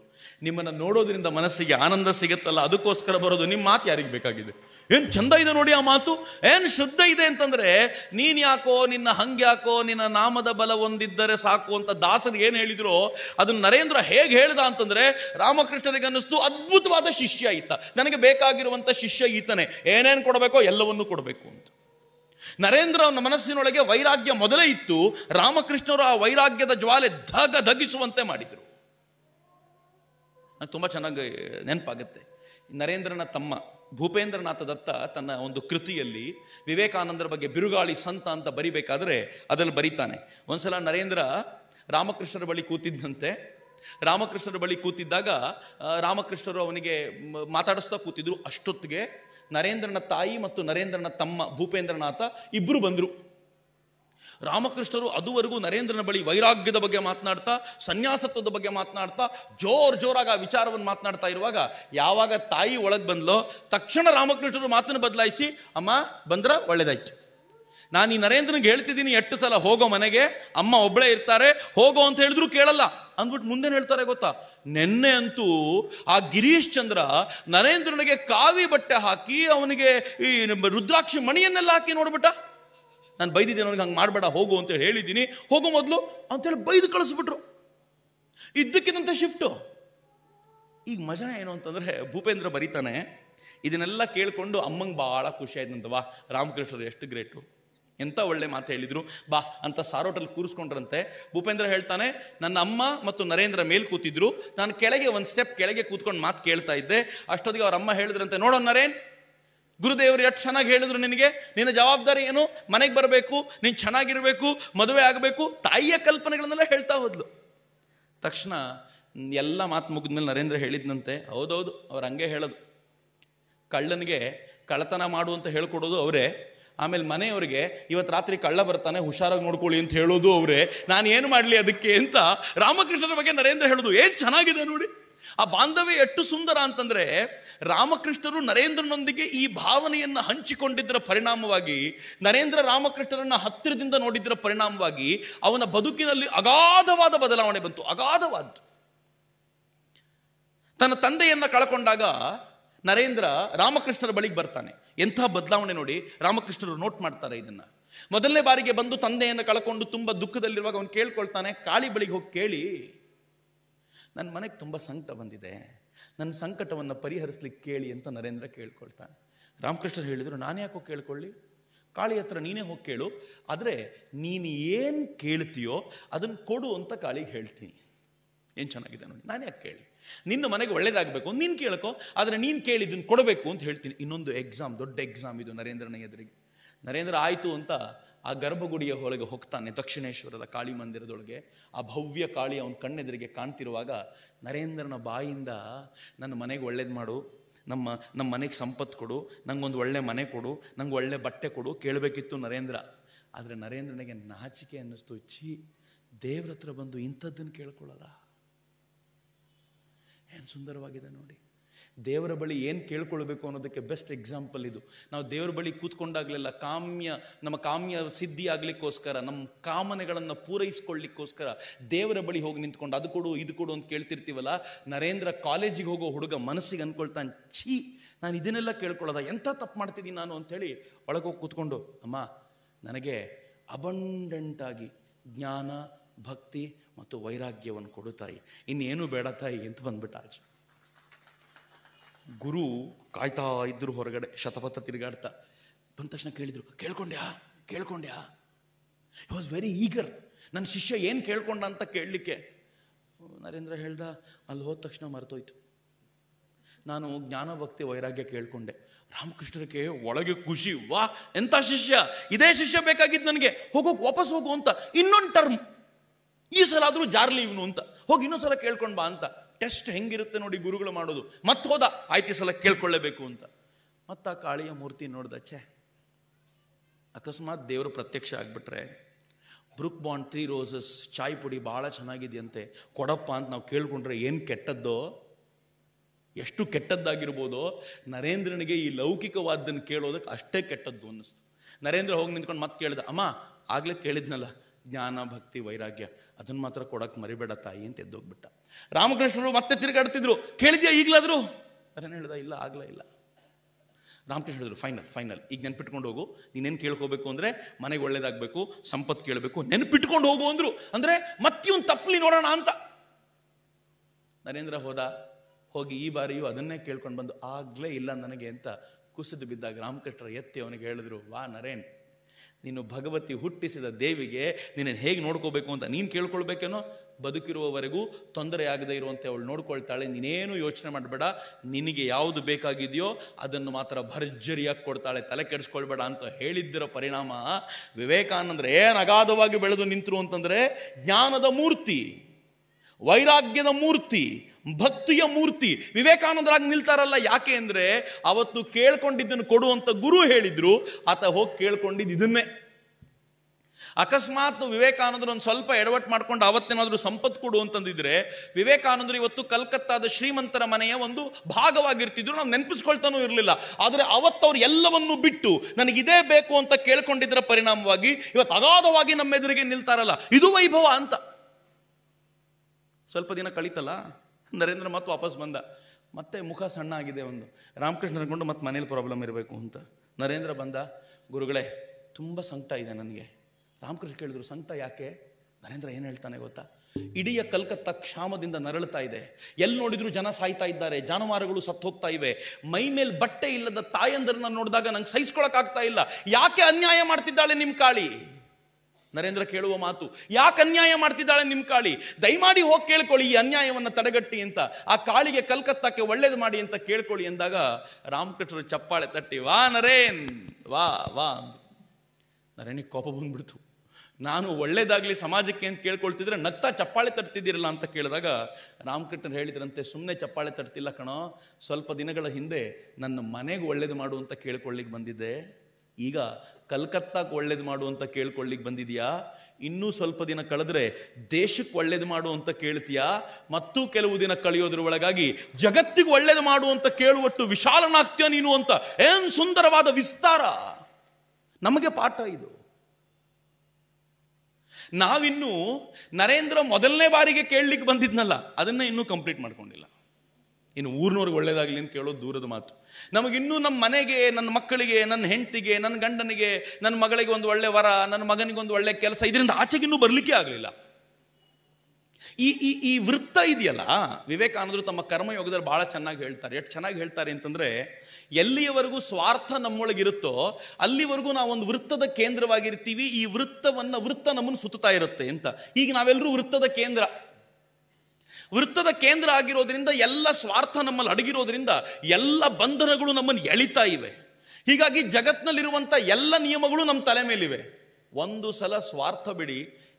ನಿಮ್ಮನ್ನು ನೋಡೋದ್ರಿಂದ ಮನಸ್ಸಿಗೆ ಆನಂದ ಸಿಗುತ್ತಲ್ಲ, ಅದಕ್ಕೋಸ್ಕರ ಬರೋದು. ನಿಮ್ಮ ಮಾತು ಯಾರಿಗೆ ಬೇಕಾಗಿದೆ? ಏನ್ ಚಂದ ಇದೆ ನೋಡಿ ಆ ಮಾತು? ಏನ್ ಶುದ್ಧ ಇದೆ ಅಂತಂದ್ರೆ, ನೀನ್ ಯಾಕೋ, ನಿನ್ನ ಹಂಗ್ಯಾಕೋ ನಿನ್ನ ನಾಮದ ಬಲ ಒಂದಿದ್ದರೆ ಸಾಕು ಅಂತ ದಾಸರು ಏನ್ ಹೇಳಿದ್ರು? ಅದನ್ನ ನರೇಂದ್ರ ಹೇಗೆ ಹೇಳ್ದ ಅಂತಂದ್ರೆ, ರಾಮಕೃಷ್ಣನಿಗೆ ಅನ್ನಿಸ್ತು ಅದ್ಭುತವಾದ ಶಿಷ್ಯ ಈತ. ನನಗೆ ಬೇಕಾಗಿರುವಂತ ಶಿಷ್ಯ ಈತನೇ. ಏನೇನ್ ಕೊಡಬೇಕೋ ಎಲ್ಲವನ್ನೂ ಕೊಡಬೇಕು ಅಂತ. ನರೇಂದ್ರ ಅವನ ಮನಸ್ಸಿನೊಳಗೆ ವೈರಾಗ್ಯ ಮೊದಲೇ ಇತ್ತು. ರಾಮಕೃಷ್ಣರು ಆ ವೈರಾಗ್ಯದ ಜ್ವಾಲೆ ಧಗ ಧಗಿಸುವಂತೆ ಮಾಡಿದರು. ನಂಗೆ ತುಂಬ ಚೆನ್ನಾಗಿ ನೆನಪಾಗುತ್ತೆ. ನರೇಂದ್ರನ ತಮ್ಮ. ಭೂಪೇಂದ್ರನಾಥ ದತ್ತ ತನ್ನ ಒಂದು ಕೃತಿಯಲ್ಲಿ ವಿವೇಕಾನಂದರ ಬಗ್ಗೆ ಬಿರುಗಾಳಿ ಸಂತ ಅಂತ ಬರಿಬೇಕಾದ್ರೆ ಅದರಲ್ಲಿ ಬರೀತಾನೆ. ಒಂದ್ಸಲ ನರೇಂದ್ರ ರಾಮಕೃಷ್ಣರ ಬಳಿ ಕೂತಿದ್ದಂತೆ ರಾಮಕೃಷ್ಣರ ಬಳಿ ಕೂತಿದ್ದಾಗ ರಾಮಕೃಷ್ಣರು ಅವನಿಗೆ ಮಾತಾಡಿಸ್ತಾ ಕೂತಿದ್ರು ಅಷ್ಟೊತ್ತಿಗೆ. ನರೇಂದ್ರನ ತಾಯಿ ಮತ್ತು ನರೇಂದ್ರನ ತಮ್ಮ ಭೂಪೇಂದ್ರನಾಥ ಇಬ್ಬರು ಬಂದ್ರು. ರಾಮಕೃಷ್ಣರು ಅದುವರೆಗೂ ನರೇಂದ್ರನ ಬಳಿ ವೈರಾಗ್ಯದ ಬಗ್ಗೆ ಮಾತನಾಡ್ತಾ, ಸನ್ಯಾಸತ್ವದ ಬಗ್ಗೆ ಮಾತನಾಡ್ತಾ, ಜೋರ್ ಜೋರಾಗಿ ಆ ವಿಚಾರವನ್ನು ಮಾತನಾಡ್ತಾ ಇರುವಾಗ ಯಾವಾಗ ತಾಯಿ ಒಳಗೆ ಬಂದ್ಲೋ, ತಕ್ಷಣ ರಾಮಕೃಷ್ಣರು ಮಾತನ್ನು ಬದಲಾಯಿಸಿ, ಅಮ್ಮ, ಬಂದ್ರ ಒಳ್ಳೇದಾಯ್ತು. ನಾನು ಈ ನರೇಂದ್ರನಿಗೆ ಹೇಳ್ತಿದ್ದೀನಿ ಎಷ್ಟು ಸಲ ಹೋಗೋ ಮನೆಗೆ, ಅಮ್ಮ ಒಬ್ಬಳೇ ಇರ್ತಾರೆ, ಹೋಗೋ ಅಂತ ಹೇಳಿದ್ರು ಕೇಳಲ್ಲ. ಅಂದ್ಬಿಟ್ಟು ಮುಂದೆ ಹೇಳ್ತಾರೆ ಗೊತ್ತಾ? ನೆನ್ನೆ ಅಂತೂ ಆ ಗಿರೀಶ್ ಚಂದ್ರ ನರೇಂದ್ರನಿಗೆ ಕಾವಿ ಬಟ್ಟೆ ಹಾಕಿ, ಅವನಿಗೆ ಈ ರುದ್ರಾಕ್ಷಿ ಮಣಿಯನ್ನೆಲ್ಲ ಹಾಕಿ ನೋಡ್ಬಿಟ್ಟ. ನಾನು ಬೈದಿದ್ದೇನೆ ಅವನಿಗೆ ಹಂಗೆ ಮಾಡಬೇಡ, ಹೋಗು ಅಂತ ಹೇಳಿದ್ದೀನಿ. ಹೋಗು ಮೊದಲು ಅಂತೇಳಿ ಬೈದು ಕಳಿಸ್ಬಿಟ್ರು. ಇದ್ದಕ್ಕಿದ್ದಂಥ ಶಿಫ್ಟು ಈಗ ಮಜಾ ಏನು ಅಂತಂದರೆ, ಭೂಪೇಂದ್ರ ಬರೀತಾನೆ, ಇದನ್ನೆಲ್ಲ ಕೇಳಿಕೊಂಡು ಅಮ್ಮಂಗೆ ಭಾಳ ಖುಷಿ ಆಯ್ತಂತವಾ ರಾಮಕೃಷ್ಣರು ಎಷ್ಟು ಗ್ರೇಟು. ಎಂಥ ಒಳ್ಳೆ ಮಾತು ಹೇಳಿದರು. ಬಾ, ಅಂತ ಸಾರೋಟಲ್ಲಿ ಕೂರಿಸ್ಕೊಂಡ್ರಂತೆ. ಭೂಪೇಂದ್ರ ಹೇಳ್ತಾನೆ, ನನ್ನ ಅಮ್ಮ ಮತ್ತು ನರೇಂದ್ರ ಮೇಲೆ ಕೂತಿದ್ರು. ನಾನು ಕೆಳಗೆ ಒಂದು ಸ್ಟೆಪ್ ಕೆಳಗೆ ಕೂತ್ಕೊಂಡು ಮಾತು ಕೇಳ್ತಾ ಇದ್ದೆ. ಅಷ್ಟೊತ್ತಿಗೆ ಅವ್ರ ಅಮ್ಮ ಹೇಳಿದ್ರಂತೆ, ನೋಡೋ ನರೇನ್ ಗುರುದೇವರು ಎಷ್ಟು ಚೆನ್ನಾಗಿ ಹೇಳಿದ್ರು ನಿನಗೆ, ನಿನ್ನ ಜವಾಬ್ದಾರಿ ಏನು? ಮನೆಗೆ ಬರಬೇಕು, ನೀನು ಚೆನ್ನಾಗಿರಬೇಕು, ಮದುವೆ ಆಗಬೇಕು, ತಾಯಿಯ ಕಲ್ಪನೆಗಳನ್ನೆಲ್ಲ ಹೇಳ್ತಾ ಹೋದ್ಲು. ತಕ್ಷಣ ಎಲ್ಲ ಮಾತು ಮುಗಿದ್ಮೇಲೆ ನರೇಂದ್ರ ಹೇಳಿದ್ನಂತೆ, ಹೌದೌದು, ಅವ್ರು ಹಂಗೆ ಹೇಳೋದು. ಕಳ್ಳನಿಗೆ ಕಳ್ಳತನ ಮಾಡು ಅಂತ ಹೇಳ್ಕೊಡೋದು ಅವರೇ, ಆಮೇಲೆ ಮನೆಯವರಿಗೆ ಇವತ್ತು ರಾತ್ರಿ ಕಳ್ಳ ಬರ್ತಾನೆ, ಹುಷಾರಾಗಿ ನೋಡ್ಕೊಳ್ಳಿ ಅಂತ ಹೇಳೋದು ಅವರೇ, ನಾನು ಏನು ಮಾಡಲಿ ಅದಕ್ಕೆ ಅಂತ ರಾಮಕೃಷ್ಣರ ಬಗ್ಗೆ ನರೇಂದ್ರ ಹೇಳೋದು, ಏನು ಚೆನ್ನಾಗಿದೆ ನೋಡಿ. ಆ ಬಾಂಧವ್ಯ ಎಷ್ಟು ಸುಂದರ ಅಂತಂದ್ರೆ ರಾಮಕೃಷ್ಣರು ನರೇಂದ್ರನೊಂದಿಗೆ ಈ ಭಾವನೆಯನ್ನು ಹಂಚಿಕೊಂಡಿದ್ದರ ಪರಿಣಾಮವಾಗಿ, ನರೇಂದ್ರ ರಾಮಕೃಷ್ಣರನ್ನ ಹತ್ತಿರದಿಂದ ನೋಡಿದ್ದರ ಪರಿಣಾಮವಾಗಿ ಅವನ ಬದುಕಿನಲ್ಲಿ ಅಗಾಧವಾದ ಬದಲಾವಣೆ ಬಂತು, ಅಗಾಧವಾದ್ದು. ತನ್ನ ತಂದೆಯನ್ನ ಕಳ್ಕೊಂಡಾಗ ನರೇಂದ್ರ ರಾಮಕೃಷ್ಣರ ಬಳಿಗೆ ಬರ್ತಾನೆ. ಎಂಥ ಬದಲಾವಣೆ ನೋಡಿ ರಾಮಕೃಷ್ಣರು ನೋಟ್ ಮಾಡ್ತಾರೆ ಇದನ್ನ. ಮೊದಲನೇ ಬಾರಿಗೆ ಬಂದು ತಂದೆಯನ್ನು ಕಳ್ಕೊಂಡು ತುಂಬಾ ದುಃಖದಲ್ಲಿರುವಾಗ ಅವನು ಕೇಳ್ಕೊಳ್ತಾನೆ, ಕಾಳಿ ಬಳಿಗೆ ಹೋಗಿ ಕೇಳಿ ನನ್ನ ಮನೆಗೆ ತುಂಬ ಸಂಕಟ ಬಂದಿದೆ. ನನ್ನ ಸಂಕಟವನ್ನು ಪರಿಹರಿಸ್ಲಿಕ್ಕೆ ಕೇಳಿ ಅಂತ ನರೇಂದ್ರ ಕೇಳ್ಕೊಳ್ತಾನೆ. ರಾಮಕೃಷ್ಣರು ಹೇಳಿದರು, ನಾನು ಯಾಕೋ ಕೇಳ್ಕೊಳ್ಳಿ? ಕಾಳಿ ಹತ್ರ ನೀನೇ ಹೋಗಿ ಕೇಳು. ಆದರೆ ನೀನು ಏನು ಕೇಳ್ತೀಯೋ ಅದನ್ನು ಕೊಡು ಅಂತ ಕಾಳಿಗೆ ಹೇಳ್ತೀನಿ. ಏನು ಚೆನ್ನಾಗಿದೆ ನೋಡಿ, ನಾನು ಯಾಕೆ ಕೇಳಿ? ನಿನ್ನ ಮನೆಗೆ ಒಳ್ಳೇದಾಗಬೇಕು, ನೀನು ಕೇಳಕೋ. ಆದರೆ ನೀನು ಕೇಳಿ ಇದನ್ನು ಕೊಡಬೇಕು ಅಂತ ಹೇಳ್ತೀನಿ. ಇನ್ನೊಂದು ಎಕ್ಸಾಮ್ ದೊಡ್ಡ ಎಕ್ಸಾಮ್ ಇದು ನರೇಂದ್ರನ ಎದುರಿಗೆ. ನರೇಂದ್ರ, ಆಯಿತು ಅಂತ ಆ ಗರ್ಭಗುಡಿಯ ಒಳಗೆ ಹೋಗ್ತಾನೆ ದಕ್ಷಿಣೇಶ್ವರದ ಕಾಳಿ ಮಂದಿರದೊಳಗೆ. ಆ ಭವ್ಯ ಕಾಳಿ ಅವನ ಕಣ್ಣೆದುರಿಗೆ ಕಾಣ್ತಿರುವಾಗ, ನರೇಂದ್ರನ ಬಾಯಿಂದ ನನ್ನ ಮನೆಗೆ ಒಳ್ಳೇದು ಮಾಡು. ನಮ್ಮ ನಮ್ಮ ಮನೆಗೆ ಸಂಪತ್ತು ಕೊಡು. ನಂಗೊಂದು ಒಳ್ಳೆ ಮನೆ ಕೊಡು. ನಂಗೆ ಒಳ್ಳೆ ಬಟ್ಟೆ ಕೊಡು. ಕೇಳಬೇಕಿತ್ತು ನರೇಂದ್ರ. ಆದರೆ ನರೇಂದ್ರನಿಗೆ ನಾಚಿಕೆ ಅನ್ನಿಸ್ತು. ಛೀ, ದೇವ್ರ ಹತ್ರ ಬಂದು ಇಂಥದ್ದನ್ನು ಕೇಳ್ಕೊಳ್ಳೋದ? ಏನು ಸುಂದರವಾಗಿದೆ ನೋಡಿ. ದೇವರ ಬಳಿ ಏನು ಕೇಳ್ಕೊಳ್ಬೇಕು ಅನ್ನೋದಕ್ಕೆ ಬೆಸ್ಟ್ ಎಕ್ಸಾಂಪಲ್ ಇದು. ನಾವು ದೇವರ ಬಳಿ ಕೂತ್ಕೊಂಡಾಗಲೆಲ್ಲ ಕಾಮ್ಯ, ನಮ್ಮ ಕಾಮ್ಯ ಸಿದ್ಧಿ ಆಗಲಿಕ್ಕೋಸ್ಕರ ನಮ್ಮ ಕಾಮನೆಗಳನ್ನು ಪೂರೈಸ್ಕೊಳ್ಳಿಕ್ಕೋಸ್ಕರ ದೇವರ ಬಳಿ ಹೋಗಿ ನಿಂತ್ಕೊಂಡು ಅದು ಕೊಡು, ಇದು ಕೊಡು ಅಂತ ಕೇಳ್ತಿರ್ತೀವಲ್ಲ, ನರೇಂದ್ರ ಕಾಲೇಜಿಗೆ ಹೋಗೋ ಹುಡುಗ ಮನಸ್ಸಿಗೆ ಅಂದ್ಕೊಳ್ತಾನೆ ಛೀ, ನಾನು ಇದನ್ನೆಲ್ಲ ಕೇಳ್ಕೊಳ್ಳೋದ ಎಂಥ ತಪ್ಪು ಮಾಡ್ತಿದ್ದೀನಿ ನಾನು ಅಂಥೇಳಿ ಒಳಗೋಗಿ ಕೂತ್ಕೊಂಡು, ಅಮ್ಮ, ನನಗೆ ಅಬಂಡೆಂಟಾಗಿ ಜ್ಞಾನ, ಭಕ್ತಿ ಮತ್ತು ವೈರಾಗ್ಯವನ್ನು ಕೊಡು ತಾಯಿ. ಇನ್ನೇನು ಬೇಡ ತಾಯಿ ಅಂತ ಬಂದ್ಬಿಟ್ಟ ಆಚೆ. ಗುರು ಕಾಯ್ತಾ ಇದ್ರು ಹೊರಗಡೆ ಶತಪಥ ತಿರುಗಾಡ್ತಾ. ಬಂದ ತಕ್ಷಣ ಕೇಳಿದ್ರು, ಕೇಳ್ಕೊಂಡ್ಯಾ? ಕೇಳ್ಕೊಂಡ್ಯಾ? ಇ ವಾಸ್ ವೆರಿ ಈಗರ್ ನನ್ನ ಶಿಷ್ಯ ಏನು ಕೇಳ್ಕೊಂಡ ಅಂತ ಕೇಳಲಿಕ್ಕೆ. ನರೇಂದ್ರ ಹೇಳ್ದ, ಅಲ್ಲಿ ಹೋದ ತಕ್ಷಣ ಮರ್ತೋಯ್ತು. ನಾನು ಜ್ಞಾನ ಭಕ್ತಿ ವೈರಾಗ್ಯ ಕೇಳ್ಕೊಂಡೆ. ರಾಮಕೃಷ್ಣರಿಗೆ ಒಳಗೆ ಖುಷಿ, ವಾ ಎಂಥ ಶಿಷ್ಯ? ಇದೇ ಶಿಷ್ಯ ಬೇಕಾಗಿದ್ದು ನನಗೆ. ಹೋಗೋಕೆ ವಾಪಸ್ ಹೋಗು ಅಂತ ಇನ್ನೊಂದು ಟರ್ಮ್ ಈ ಸಲ ಆದರೂ ಜಾರ್ಲಿ ಇವನು ಅಂತ. ಹೋಗಿ ಇನ್ನೊಂದು ಸಲ ಕೇಳ್ಕೊಂಡು ಬಾ ಅಂತ. ಟೆಸ್ಟ್ ಹೆಂಗಿರುತ್ತೆ ನೋಡಿ ಗುರುಗಳು ಮಾಡೋದು. ಮತ್ತೆ ಹೋದ, ಆಯ್ತು ಸಲ ಕೇಳ್ಕೊಳ್ಳೇಬೇಕು ಅಂತ. ಮತ್ತ ಆ ಕಾಳಿಯ ಮೂರ್ತಿ ನೋಡ್ದ, ಛೇ. ಅಕಸ್ಮಾತ್ ದೇವರು ಪ್ರತ್ಯಕ್ಷ ಆಗಿಬಿಟ್ರೆ, ಬ್ರುಕ್ ಬಾಂಡ್, ತ್ರೀ ರೋಸಸ್, ಚಾಯ್ ಪುಡಿ ಭಾಳ ಚೆನ್ನಾಗಿದೆಯಂತೆ. ಕೊಡಪ್ಪ ಅಂತ ನಾವು ಕೇಳ್ಕೊಂಡ್ರೆ ಏನು ಕೆಟ್ಟದ್ದೋ? ಎಷ್ಟು ಕೆಟ್ಟದ್ದಾಗಿರ್ಬೋದೋ? ನರೇಂದ್ರನಿಗೆ ಈ ಲೌಕಿಕವಾದ್ದನ್ನು ಕೇಳೋದಕ್ಕೆ ಅಷ್ಟೇ ಕೆಟ್ಟದ್ದು ಅನ್ನಿಸ್ತು. ನರೇಂದ್ರ ಹೋಗಿ ನಿಂತ್ಕೊಂಡು ಮತ್ತೆ ಕೇಳಿದ, ಅಮ್ಮ, ಆಗಲೇ ಕೇಳಿದ್ನಲ್ಲ. ಜ್ಞಾನ, ಭಕ್ತಿ, ವೈರಾಗ್ಯ, ಅದನ್ನು ಮಾತ್ರ ಕೊಡಕ್ಕೆ ಮರಿಬೇಡ ತಾಯಿ ಅಂತ ಎದ್ದೋಗ್ಬಿಟ್ಟ. ರಾಮಕೃಷ್ಣರು ಮತ್ತೆ ತಿರುಗಾಡ್ತಿದ್ರು ಕೇಳಿದ್ಯಾ ಈಗಲಾದರೂ? ಅದನ್ನು ಹೇಳ್ದ, ಇಲ್ಲ, ಆಗ್ಲೇ ಇಲ್ಲ. ರಾಮಕೃಷ್ಣ ಹೇಳಿದ್ರು ಫೈನಲ್ ಫೈನಲ್ ಈಗ ನೆನ್ಪಿಟ್ಕೊಂಡು ಹೋಗು. ನೀನೇನು ಕೇಳ್ಕೋಬೇಕು ಅಂದರೆ ಮನೆಗೆ ಒಳ್ಳೇದಾಗಬೇಕು, ಸಂಪತ್ತು ಕೇಳಬೇಕು, ನೆನ್ಪಿಟ್ಕೊಂಡು ಹೋಗು ಅಂದ್ರು. ಅಂದರೆ ಮತ್ತೊಂದು ತಪ್ಪಲಿ ನೋಡೋಣ ಅಂತ. ನರೇಂದ್ರ ಹೋದ, ಹೋಗಿ ಈ ಬಾರಿಯೂ ಅದನ್ನೇ ಕೇಳ್ಕೊಂಡು ಬಂದು, ಆಗಲೇ ಇಲ್ಲ ನನಗೆ ಅಂತ ಕುಸಿದು ಬಿದ್ದಾಗ ರಾಮಕೃಷ್ಣರ ಎತ್ತಿ ಅವನಿಗೆ ಹೇಳಿದ್ರು, ವಾ ನರೇನ್ ನೀನು ಭಗವತಿ ಹುಟ್ಟಿಸಿದ ದೇವಿಗೆ ನಿನ್ನನ್ನು ಹೇಗೆ ನೋಡ್ಕೋಬೇಕು ಅಂತ ನೀನು ಕೇಳ್ಕೊಳ್ಬೇಕೇನೋ? ಬದುಕಿರುವವರೆಗೂ ತೊಂದರೆ ಆಗದೆ ಇರುವಂತೆ ಅವಳು ನೋಡ್ಕೊಳ್ತಾಳೆ. ನೀನೇನು ಯೋಚನೆ ಮಾಡಬೇಡ. ನಿನಗೆ ಯಾವುದು ಬೇಕಾಗಿದೆಯೋ ಅದನ್ನು ಮಾತ್ರ ಭರ್ಜರಿಯಾಗಿ ಕೊಡ್ತಾಳೆ. ತಲೆ ಕೆಡಿಸ್ಕೊಳ್ಬೇಡ ಅಂತ ಹೇಳಿದ್ದರ ಪರಿಣಾಮ ವಿವೇಕಾನಂದ್ರ ಏನು ಅಗಾಧವಾಗಿ ಬೆಳೆದು ನಿಂತರು ಅಂತಂದರೆ ಜ್ಞಾನದ ಮೂರ್ತಿ. ವೈರಾಗ್ಯದ ಮೂರ್ತಿ, ಭಕ್ತಿಯ ಮೂರ್ತಿ. ವಿವೇಕಾನಂದರಾಗಿ ನಿಲ್ತಾರಲ್ಲ ಯಾಕೆ ಅಂದರೆ ಅವತ್ತು ಕೇಳ್ಕೊಂಡಿದ್ದನ್ನು ಕೊಡುವಂತ ಗುರು ಹೇಳಿದ್ರು, ಆತ ಹೋಗಿ ಕೇಳ್ಕೊಂಡಿದ್ದು ಇದನ್ನೇ. ಅಕಸ್ಮಾತ್ ವಿವೇಕಾನಂದರು ಒಂದು ಸ್ವಲ್ಪ ಎಡವಟ್ಟು ಮಾಡ್ಕೊಂಡು ಅವತ್ತೇನಾದರೂ ಸಂಪತ್ತು ಕೊಡು ಅಂತಂದಿದ್ರೆ, ವಿವೇಕಾನಂದರು ಇವತ್ತು ಕಲ್ಕತ್ತಾದ ಶ್ರೀಮಂತರ ಮನೆಯ ಒಂದು ಭಾಗವಾಗಿರ್ತಿದ್ರು. ನಾವು ನೆನಪಿಸ್ಕೊಳ್ತಾನೂ ಇರಲಿಲ್ಲ. ಆದರೆ ಅವತ್ತವ್ರು ಎಲ್ಲವನ್ನೂ ಬಿಟ್ಟು ನನಗೆ ಇದೇ ಬೇಕು ಅಂತ ಕೇಳ್ಕೊಂಡಿದ್ದರ ಪರಿಣಾಮವಾಗಿ ಇವತ್ತು ಅಗಾಧವಾಗಿ ನಮ್ಮೆದುರಿಗೆ ನಿಲ್ತಾರಲ್ಲ. ಇದು ವೈಭವ ಅಂತ. ಸ್ವಲ್ಪ ದಿನ ಕಳೀತಲ್ಲ? ನರೇಂದ್ರ ಮತ್ತೆ ವಾಪಸ್ ಬಂದ. ಮತ್ತೆ ಮುಖ ಸಣ್ಣ ಆಗಿದೆ ಒಂದು. ರಾಮಕೃಷ್ಣ ಅನ್ಕೊಂಡು ಮತ್ತೆ ಮನೇಲಿ ಪ್ರಾಬ್ಲಮ್ ಇರಬೇಕು ಅಂತ. ನರೇಂದ್ರ ಬಂದ, ಗುರುಗಳೇ, ತುಂಬ ಸಂಕಟ ಇದೆ ನನಗೆ. ರಾಮಕೃಷ್ಣ ಕೇಳಿದ್ರು, ಸಂಕಟ ಯಾಕೆ? ನರೇಂದ್ರ ಏನು ಹೇಳ್ತಾನೆ ಗೊತ್ತಾ? ಇಡೀ ಕಲ್ಕತ್ತಾ ಕ್ಷಾಮದಿಂದ ನರಳುತ್ತಾ ಇದೆ. ಎಲ್ಲಿ ನೋಡಿದ್ರು ಜನ ಸಾಯ್ತಾ ಇದ್ದಾರೆ. ಜಾನುವಾರುಗಳು ಸತ್ತು ಹೋಗ್ತಾ ಇವೆ. ಮೈ ಮೇಲೆ ಬಟ್ಟೆ ಇಲ್ಲದ ತಾಯಂದರನ್ನ ನೋಡಿದಾಗ ನಂಗೆ ಸಹಿಸ್ಕೊಳಕ್ಕಾಗ್ತಾ ಇಲ್ಲ. ಯಾಕೆ ಅನ್ಯಾಯ ಮಾಡ್ತಿದ್ದಾಳೆ ನಿಮ್ಮ ಕಾಳಿ? ನರೇಂದ್ರ ಕೇಳುವ ಮಾತು, ಯಾಕೆ ಅನ್ಯಾಯ ಮಾಡ್ತಿದ್ದಾಳೆ ನಿಮ್ಮ ಕಾಳಿ? ದಯಮಾಡಿ ಹೋಗಿ ಕೇಳ್ಕೊಳ್ಳಿ ಈ ಅನ್ಯಾಯವನ್ನು ತಡೆಗಟ್ಟಿ ಅಂತ. ಆ ಕಾಳಿಗೆ ಕಲ್ಕತ್ತಾಕ್ಕೆ ಒಳ್ಳೇದು ಮಾಡಿ ಅಂತ ಕೇಳ್ಕೊಳ್ಳಿ ಎಂದಾಗ ರಾಮಕೃಷ್ಣರು ಚಪ್ಪಾಳೆ ತಟ್ಟಿ, ವಾ ನರೇನ್, ವಾ ವಾ. ನರೇನಿಗೆ ಕೋಪ ಬಂದ್ಬಿಡ್ತು. ನಾನು ಒಳ್ಳೇದಾಗಲಿ ಸಮಾಜಕ್ಕೆ ಅಂತ ಕೇಳ್ಕೊಳ್ತಿದ್ರೆ ನಗ್ತಾ ಚಪ್ಪಾಳೆ ತಟ್ತಿದ್ದೀರಲ್ಲ ಅಂತ ಕೇಳಿದಾಗ ರಾಮಕೃಷ್ಣರು ಹೇಳಿದ್ರಂತೆ ಸುಮ್ಮನೆ ಚಪ್ಪಾಳೆ ತಟ್ತಿಲ್ಲ ಕಣೋ, ಸ್ವಲ್ಪ ದಿನಗಳ ಹಿಂದೆ ನನ್ನ ಮನೆಗೆ ಒಳ್ಳೇದು ಮಾಡು ಅಂತ ಕೇಳ್ಕೊಳ್ಳಿಕ್ಕೆ ಬಂದಿದ್ದೆ. ಈಗ ಕಲ್ಕತ್ತಾಕ್ಕೆ ಒಳ್ಳೇದು ಮಾಡು ಅಂತ ಕೇಳ್ಕೊಳ್ಳಿಕ್ಕೆ ಬಂದಿದೆಯಾ? ಇನ್ನೂ ಸ್ವಲ್ಪ ದಿನ ಕಳೆದ್ರೆ ದೇಶಕ್ಕೆ ಒಳ್ಳೇದು ಮಾಡು ಅಂತ ಕೇಳ್ತೀಯಾ? ಮತ್ತು ಕೆಲವು ದಿನ ಕಳೆಯೋದ್ರ ಒಳಗಾಗಿ ಜಗತ್ತಿಗೆ ಒಳ್ಳೇದು ಮಾಡು ಅಂತ ಕೇಳುವಟ್ಟು ವಿಶಾಲನಾಗ್ತೀಯ ನೀನು ಅಂತ? ಏನ್ ಸುಂದರವಾದ ವಿಸ್ತಾರ! ನಮಗೆ ಪಾಠ ಇದು. ನಾವಿನ್ನೂ ನರೇಂದ್ರ ಮೊದಲನೇ ಬಾರಿಗೆ ಕೇಳಲಿಕ್ಕೆ ಬಂದಿದ್ನಲ್ಲ, ಅದನ್ನ ಇನ್ನೂ ಕಂಪ್ಲೀಟ್ ಮಾಡ್ಕೊಂಡಿಲ್ಲ. ಇನ್ನು ಊರಿನವ್ರಿಗೆ ಒಳ್ಳೇದಾಗಲಿ ಅಂತ ಕೇಳೋದು ದೂರದ ಮಾತು. ನಮಗಿನ್ನೂ ನಮ್ಮ ಮನೆಗೆ, ನನ್ನ ಮಕ್ಕಳಿಗೆ, ನನ್ನ ಹೆಂಡತಿಗೆ, ನನ್ನ ಗಂಡನಿಗೆ, ನನ್ನ ಮಗಳಿಗೆ ಒಂದು ಒಳ್ಳೆ ವರ, ನನ್ನ ಮಗನಿಗೆ ಒಂದು ಒಳ್ಳೆ ಕೆಲಸ, ಇದರಿಂದ ಆಚೆಗಿನ್ನೂ ಬರಲಿಕ್ಕೆ ಆಗಲಿಲ್ಲ. ಈ ಈ ಈ ವೃತ್ತ ಇದೆಯಲ್ಲ, ವಿವೇಕಾನಂದರು ತಮ್ಮ ಕರ್ಮಯೋಗದಲ್ಲಿ ಭಾಳ ಚೆನ್ನಾಗಿ ಹೇಳ್ತಾರೆ. ಎಷ್ಟು ಚೆನ್ನಾಗಿ ಹೇಳ್ತಾರೆ ಅಂತಂದರೆ, ಎಲ್ಲಿಯವರೆಗೂ ಸ್ವಾರ್ಥ ನಮ್ಮೊಳಗಿರುತ್ತೋ, ಅಲ್ಲಿವರೆಗೂ ನಾವು ಒಂದು ವೃತ್ತದ ಕೇಂದ್ರವಾಗಿರ್ತೀವಿ, ಈ ವೃತ್ತವನ್ನ ವೃತ್ತ ನಮ್ಮನ್ನು ಸುತ್ತಾ ಇರುತ್ತೆ ಅಂತ. ಈಗ ನಾವೆಲ್ಲರೂ ವೃತ್ತದ ಕೇಂದ್ರ ವೃತ್ತದ ಕೇಂದ್ರ ಆಗಿರೋದ್ರಿಂದ ಎಲ್ಲ ಸ್ವಾರ್ಥ ನಮ್ಮಲ್ಲಿ ಅಡಗಿರೋದ್ರಿಂದ ಎಲ್ಲ ಬಂಧನಗಳು ನಮ್ಮನ್ನು ಎಳಿತಾ ಇವೆ. ಹೀಗಾಗಿ ಜಗತ್ನಲ್ಲಿರುವಂಥ ಎಲ್ಲ ನಿಯಮಗಳು ನಮ್ಮ ತಲೆ ಮೇಲಿವೆ. ಒಂದು ಸಲ ಸ್ವಾರ್ಥ ಬಿಡಿ,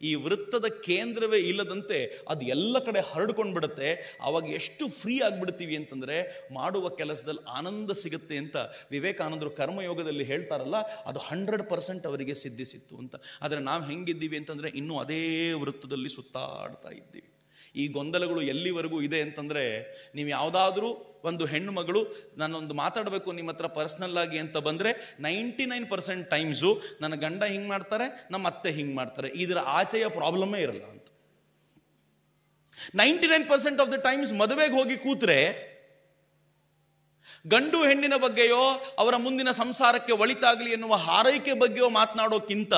ಈ ವೃತ್ತದ ಕೇಂದ್ರವೇ ಇಲ್ಲದಂತೆ ಅದು ಎಲ್ಲ ಕಡೆ ಹರಡ್ಕೊಂಡು ಬಿಡುತ್ತೆ ಅವಾಗ ಎಷ್ಟು ಫ್ರೀ ಆಗಿಬಿಡ್ತೀವಿ ಅಂತಂದರೆ ಮಾಡುವ ಕೆಲಸದಲ್ಲಿ ಆನಂದ ಸಿಗುತ್ತೆ ಅಂತ ವಿವೇಕಾನಂದರು ಕರ್ಮಯೋಗದಲ್ಲಿ ಹೇಳ್ತಾರಲ್ಲ, ಅದು ಹಂಡ್ರೆಡ್ ಪರ್ಸೆಂಟ್ ಅವರಿಗೆ ಸಿದ್ಧಿಸಿತ್ತು ಅಂತ. ಆದರೆ ನಾವು ಹೆಂಗಿದ್ದೀವಿ ಅಂತಂದರೆ ಇನ್ನೂ ಅದೇ ವೃತ್ತದಲ್ಲಿ ಸುತ್ತಾಡ್ತಾ ಇದ್ದೀವಿ. ಈ ಗೊಂದಲಗಳು ಎಲ್ಲಿವರೆಗೂ ಇದೆ ಅಂತಂದರೆ ನೀವು ಯಾವುದಾದ್ರೂ ಒಂದು ಹೆಣ್ಣು ಮಗಳು ನಾನೊಂದು ಮಾತಾಡಬೇಕು ನಿಮ್ಮ ಹತ್ರ ಪರ್ಸ್ನಲ್ ಆಗಿ ಅಂತ ಬಂದರೆ ನೈಂಟಿ ನೈನ್ ಪರ್ಸೆಂಟ್ ಟೈಮ್ಸು ನನ್ನ ಗಂಡ ಹಿಂಗೆ ಮಾಡ್ತಾರೆ, ನಮ್ಮ ಅತ್ತೆ ಹಿಂಗೆ ಮಾಡ್ತಾರೆ. ಇದರ ಆಚೆಯ ಪ್ರಾಬ್ಲಮ್ಮೇ ಇರಲ್ಲ ಅಂತ. Ninety nine percent of the times ಮದುವೆಗೆ ಹೋಗಿ ಕೂತ್ರೆ ಗಂಡು ಹೆಣ್ಣಿನ ಬಗ್ಗೆಯೋ, ಅವರ ಮುಂದಿನ ಸಂಸಾರಕ್ಕೆ ಒಳಿತಾಗಲಿ ಎನ್ನುವ ಹಾರೈಕೆ ಬಗ್ಗೆಯೋ ಮಾತನಾಡೋಕ್ಕಿಂತ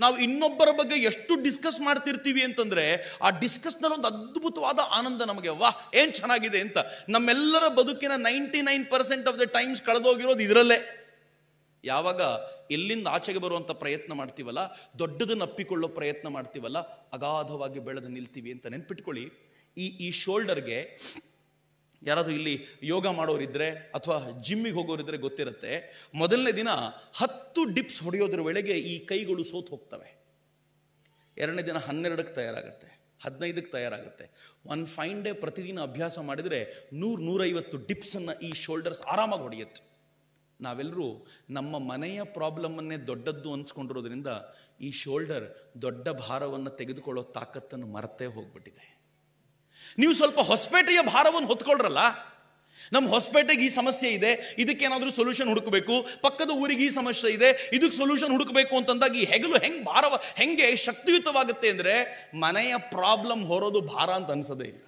ನಾವು ಇನ್ನೊಬ್ಬರ ಬಗ್ಗೆ ಎಷ್ಟು ಡಿಸ್ಕಸ್ ಮಾಡ್ತಿರ್ತೀವಿ ಅಂತಂದರೆ, ಆ ಡಿಸ್ಕಸ್ನಲ್ಲಿ ಒಂದು ಅದ್ಭುತವಾದ ಆನಂದ ನಮಗೆ, ವಾಹ್, ಏನು ಚೆನ್ನಾಗಿದೆ ಅಂತ. ನಮ್ಮೆಲ್ಲರ ಬದುಕಿನ ninety nine percent of the times ಕಳೆದೋಗಿರೋದು ಇದರಲ್ಲೇ. ಯಾವಾಗ? ಎಲ್ಲಿಂದ ಆಚೆಗೆ ಬರುವಂಥ ಪ್ರಯತ್ನ ಮಾಡ್ತೀವಲ್ಲ? ದೊಡ್ಡದನ್ನು ಅಪ್ಪಿಕೊಳ್ಳೋ ಪ್ರಯತ್ನ ಮಾಡ್ತೀವಲ್ಲ? ಅಗಾಧವಾಗಿ ಬೆಳೆದು ನಿಲ್ತೀವಿ ಅಂತ ನೆನ್ಪಿಟ್ಕೊಳ್ಳಿ. ಈ ಈ ಶೋಲ್ಡರ್ಗೆ ಯಾರಾದರೂ ಇಲ್ಲಿ ಯೋಗ ಮಾಡೋರಿದ್ದರೆ ಅಥವಾ ಜಿಮ್ಮಿಗೆ ಹೋಗೋರಿದ್ದರೆ ಗೊತ್ತಿರುತ್ತೆ, ಮೊದಲನೇ ದಿನ ಹತ್ತು ಡಿಪ್ಸ್ ಹೊಡೆಯೋದ್ರ ವೇಳೆಗೆ ಈ ಕೈಗಳು ಸೋತು ಹೋಗ್ತವೆ. ಎರಡನೇ ದಿನ ಹನ್ನೆರಡಕ್ಕೆ ತಯಾರಾಗುತ್ತೆ, ಹದಿನೈದಕ್ಕೆ ತಯಾರಾಗುತ್ತೆ. ಒನ್ ಫೈನ್ ಡೇ ಪ್ರತಿದಿನ ಅಭ್ಯಾಸ ಮಾಡಿದರೆ ನೂರು ನೂರೈವತ್ತು ಡಿಪ್ಸನ್ನು ಈ ಶೋಲ್ಡರ್ಸ್ ಆರಾಮಾಗಿ ಹೊಡೆಯುತ್ತೆ. ನಾವೆಲ್ಲರೂ ನಮ್ಮ ಮನೆಯ ಪ್ರಾಬ್ಲಮ್ಮನ್ನೇ ದೊಡ್ಡದ್ದು ಅನ್ಸ್ಕೊಂಡಿರೋದ್ರಿಂದ ಈ ಶೋಲ್ಡರ್ ದೊಡ್ಡ ಭಾರವನ್ನು ತೆಗೆದುಕೊಳ್ಳೋ ತಾಕತ್ತನ್ನು ಮರೆತೇ ಹೋಗ್ಬಿಟ್ಟಿದೆ. ನೀವು ಸ್ವಲ್ಪ ಹೊಸಪೇಟೆಯ ಭಾರವನ್ನು ಹೊತ್ಕೊಳ್ರಲ್ಲ? ನಮ್ಮ ಹೊಸಪೇಟೆಗೆ ಈ ಸಮಸ್ಯೆ ಇದೆ ಇದಕ್ಕೇನಾದರೂ ಸೊಲ್ಯೂಷನ್ ಹುಡುಕಬೇಕು, ಪಕ್ಕದ ಊರಿಗೆ ಈ ಸಮಸ್ಯೆ ಇದೆ, ಇದಕ್ಕೆ ಸೊಲ್ಯೂಷನ್ ಹುಡುಕಬೇಕು ಅಂತಂದಾಗ ಈ ಹೆಗಲು ಹೆಂಗೆ ಭಾರವ, ಹೆಂಗೆ ಶಕ್ತಿಯುತವಾಗುತ್ತೆ ಅಂದ್ರೆ ಮನೆಯ ಪ್ರಾಬ್ಲಮ್ ಹೊರೋದು ಭಾರ ಅಂತ ಅನ್ಸೋದೇ ಇಲ್ಲ.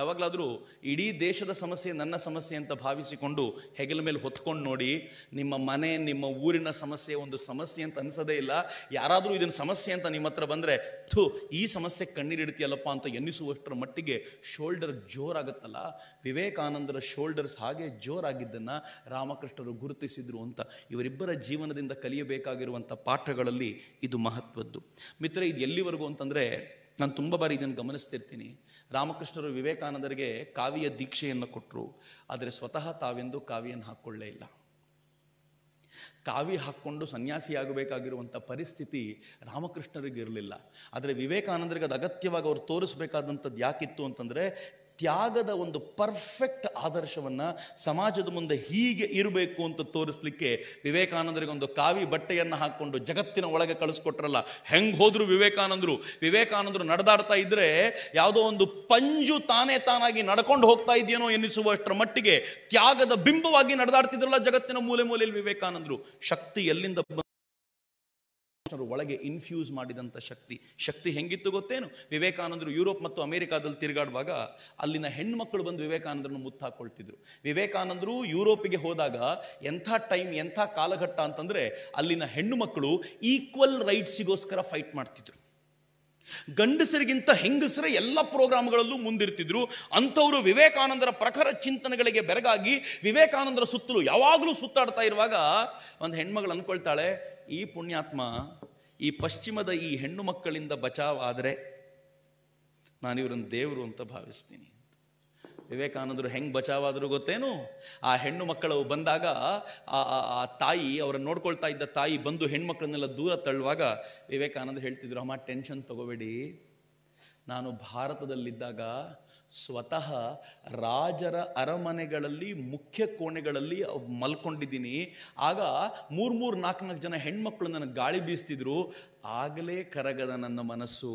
ಯಾವಾಗಲಾದರೂ ಇಡೀ ದೇಶದ ಸಮಸ್ಯೆ ನನ್ನ ಸಮಸ್ಯೆ ಅಂತ ಭಾವಿಸಿಕೊಂಡು ಹೆಗಲ ಮೇಲೆ ಹೊತ್ಕೊಂಡು ನೋಡಿ, ನಿಮ್ಮ ಮನೆ, ನಿಮ್ಮ ಊರಿನ ಸಮಸ್ಯೆ ಒಂದು ಸಮಸ್ಯೆ ಅಂತ ಅನಿಸೋದೇ ಇಲ್ಲ. ಯಾರಾದರೂ ಇದನ್ನು ಸಮಸ್ಯೆ ಅಂತ ನಿಮ್ಮ ಹತ್ರ ಬಂದರೆ, ಥೂ, ಈ ಸಮಸ್ಯೆ ಕಣ್ಣೀರಿಡ್ತೀಯಲ್ಲಪ್ಪ ಅಂತ ಎನ್ನಿಸುವಷ್ಟರ ಮಟ್ಟಿಗೆ ಶೋಲ್ಡರ್ ಜೋರಾಗುತ್ತಲ್ಲ. ವಿವೇಕಾನಂದರ ಶೋಲ್ಡರ್ಸ್ ಹಾಗೆ ಜೋರಾಗಿದ್ದನ್ನು ರಾಮಕೃಷ್ಣರು ಗುರುತಿಸಿದ್ರು ಅಂತ ಇವರಿಬ್ಬರ ಜೀವನದಿಂದ ಕಲಿಯಬೇಕಾಗಿರುವಂಥ ಪಾಠಗಳಲ್ಲಿ ಇದು ಮಹತ್ವದ್ದು. ಮಿತ್ರ ಇದು ಎಲ್ಲಿವರೆಗೂ ಅಂತಂದರೆ, ನಾನು ತುಂಬ ಬಾರಿ ಇದನ್ನು ಗಮನಿಸ್ತಿರ್ತೀನಿ. ರಾಮಕೃಷ್ಣರು ವಿವೇಕಾನಂದರಿಗೆ ಕಾವಿಯ ದೀಕ್ಷೆಯನ್ನು ಕೊಟ್ಟರು ಆದರೆ ಸ್ವತಃ ತಾವೆಂದು ಕಾವಿಯನ್ನು ಹಾಕ್ಕೊಳ್ಳೇ ಇಲ್ಲ. ಕಾವಿ ಹಾಕ್ಕೊಂಡು ಸನ್ಯಾಸಿಯಾಗಬೇಕಾಗಿರುವಂಥ ಪರಿಸ್ಥಿತಿ ರಾಮಕೃಷ್ಣರಿಗೆ ಇರಲಿಲ್ಲ ಆದರೆ ವಿವೇಕಾನಂದರಿಗೆ ಅದು ಅಗತ್ಯವಾಗಿ ಅವ್ರು ತೋರಿಸಬೇಕಾದಂಥದ್ದು ಯಾಕಿತ್ತು ಅಂತಂದರೆ ತ್ಯಾಗದ ಒಂದು ಪರ್ಫೆಕ್ಟ್ ಆದರ್ಶವನ್ನು ಸಮಾಜದ ಮುಂದೆ ಹೀಗೆ ಇರಬೇಕು ಅಂತ ತೋರಿಸ್ಲಿಕ್ಕೆ ವಿವೇಕಾನಂದರಿಗೆ ಒಂದು ಕಾವಿ ಬಟ್ಟೆಯನ್ನು ಹಾಕ್ಕೊಂಡು ಜಗತ್ತಿನ ಒಳಗೆ ಕಳಿಸ್ಕೊಟ್ರಲ್ಲ, ಹೆಂಗೆ ಹೋದ್ರು ವಿವೇಕಾನಂದರು? ವಿವೇಕಾನಂದರು ನಡೆದಾಡ್ತಾ ಇದ್ರೆ ಯಾವುದೋ ಒಂದು ಪಂಜು ತಾನೇ ತಾನಾಗಿ ನಡ್ಕೊಂಡು ಹೋಗ್ತಾ ಇದೆಯೇನೋ ಎನ್ನಿಸುವಷ್ಟರ ಮಟ್ಟಿಗೆ ತ್ಯಾಗದ ಬಿಂಬವಾಗಿ ನಡೆದಾಡ್ತಿದ್ರಲ್ಲ ಜಗತ್ತಿನ ಮೂಲೆ ಮೂಲೆಯಲ್ಲಿ ವಿವೇಕಾನಂದರು. ಶಕ್ತಿ ಎಲ್ಲಿಂದ ಬಂತು? ಒಳಗೆ ಇನ್ಫ್ಯೂಸ್ ಮಾಡಿದಂಥ ಶಕ್ತಿ. ಶಕ್ತಿ ಹೆಂಗಿತ್ತು ಗೊತ್ತೇನು? ವಿವೇಕಾನಂದರು ಯುರೋಪ್ ಮತ್ತು ಅಮೆರಿಕಾದಲ್ಲಿ ತಿರುಗಾಡುವಾಗ ಅಲ್ಲಿನ ಹೆಣ್ಮಕ್ಳು ಬಂದು ವಿವೇಕಾನಂದರನ್ನು ಮುತ್ತಾಕೊಳ್ತಿದ್ರು. ವಿವೇಕಾನಂದರು ಯುರೋಪಿಗೆ ಹೋದಾಗ ಎಂಥ ಟೈಮ್, ಎಂಥ ಕಾಲಘಟ್ಟ ಅಂತಂದ್ರೆ ಅಲ್ಲಿನ ಹೆಣ್ಣು ಮಕ್ಕಳು ಈಕ್ವಲ್ ರೈಟ್ಸಿಗೋಸ್ಕರ ಫೈಟ್ ಮಾಡ್ತಿದ್ರು. ಗಂಡಸರಿಗಿಂತ ಹೆಂಗಸರ ಎಲ್ಲ ಪ್ರೋಗ್ರಾಮ್ಗಳಲ್ಲೂ ಮುಂದಿರ್ತಿದ್ರು. ಅಂಥವರು ವಿವೇಕಾನಂದರ ಪ್ರಖರ ಚಿಂತನೆಗಳಿಗೆ ಬೆರಗಾಗಿ ವಿವೇಕಾನಂದರ ಸುತ್ತಲೂ ಯಾವಾಗಲೂ ಸುತ್ತಾಡ್ತಾ ಇರುವಾಗ ಒಂದು ಹೆಣ್ಮಗಳು ಅನ್ಕೊಳ್ತಾಳೆ ಈ ಪುಣ್ಯಾತ್ಮ ಈ ಪಶ್ಚಿಮದ ಈ ಹೆಣ್ಣು ಮಕ್ಕಳಿಂದ ಬಚಾವಾದರೆ ನಾನು ಇವರನ್ನು ದೇವರು ಅಂತ ಭಾವಿಸ್ತೀನಿ ವಿವೇಕಾನಂದರು ಹೆಂಗೆ ಬಚಾವಾದರೂ ಗೊತ್ತೇನು? ಆ ಹೆಣ್ಣು ಮಕ್ಕಳು ಬಂದಾಗ ಆ, ಆ- ತಾಯಿ, ಅವರನ್ನು ನೋಡ್ಕೊಳ್ತಾ ಇದ್ದ ತಾಯಿ ಬಂದು ಹೆಣ್ಮಕ್ಳನ್ನೆಲ್ಲ ದೂರ ತಳ್ಳುವಾಗ ವಿವೇಕಾನಂದ ಹೇಳ್ತಿದ್ರು, ಅಮ್ಮ ಟೆನ್ಷನ್ ತಗೋಬೇಡಿ. ನಾನು ಭಾರತದಲ್ಲಿದ್ದಾಗ ಸ್ವತಃ ರಾಜರ ಅರಮನೆಗಳಲ್ಲಿ ಮುಖ್ಯ ಕೋಣೆಗಳಲ್ಲಿ ಮಲ್ಕೊಂಡಿದ್ದೀನಿ. ಆಗ ಮೂರು ಮೂರು ನಾಲ್ಕು ನಾಲ್ಕು ಜನ ಹೆಣ್ಮಕ್ಳು ನನಗೆ ಗಾಳಿ ಬೀಸ್ತಿದ್ರು. ಆಗಲೇ ಕರಗದ ನನ್ನ ಮನಸ್ಸು.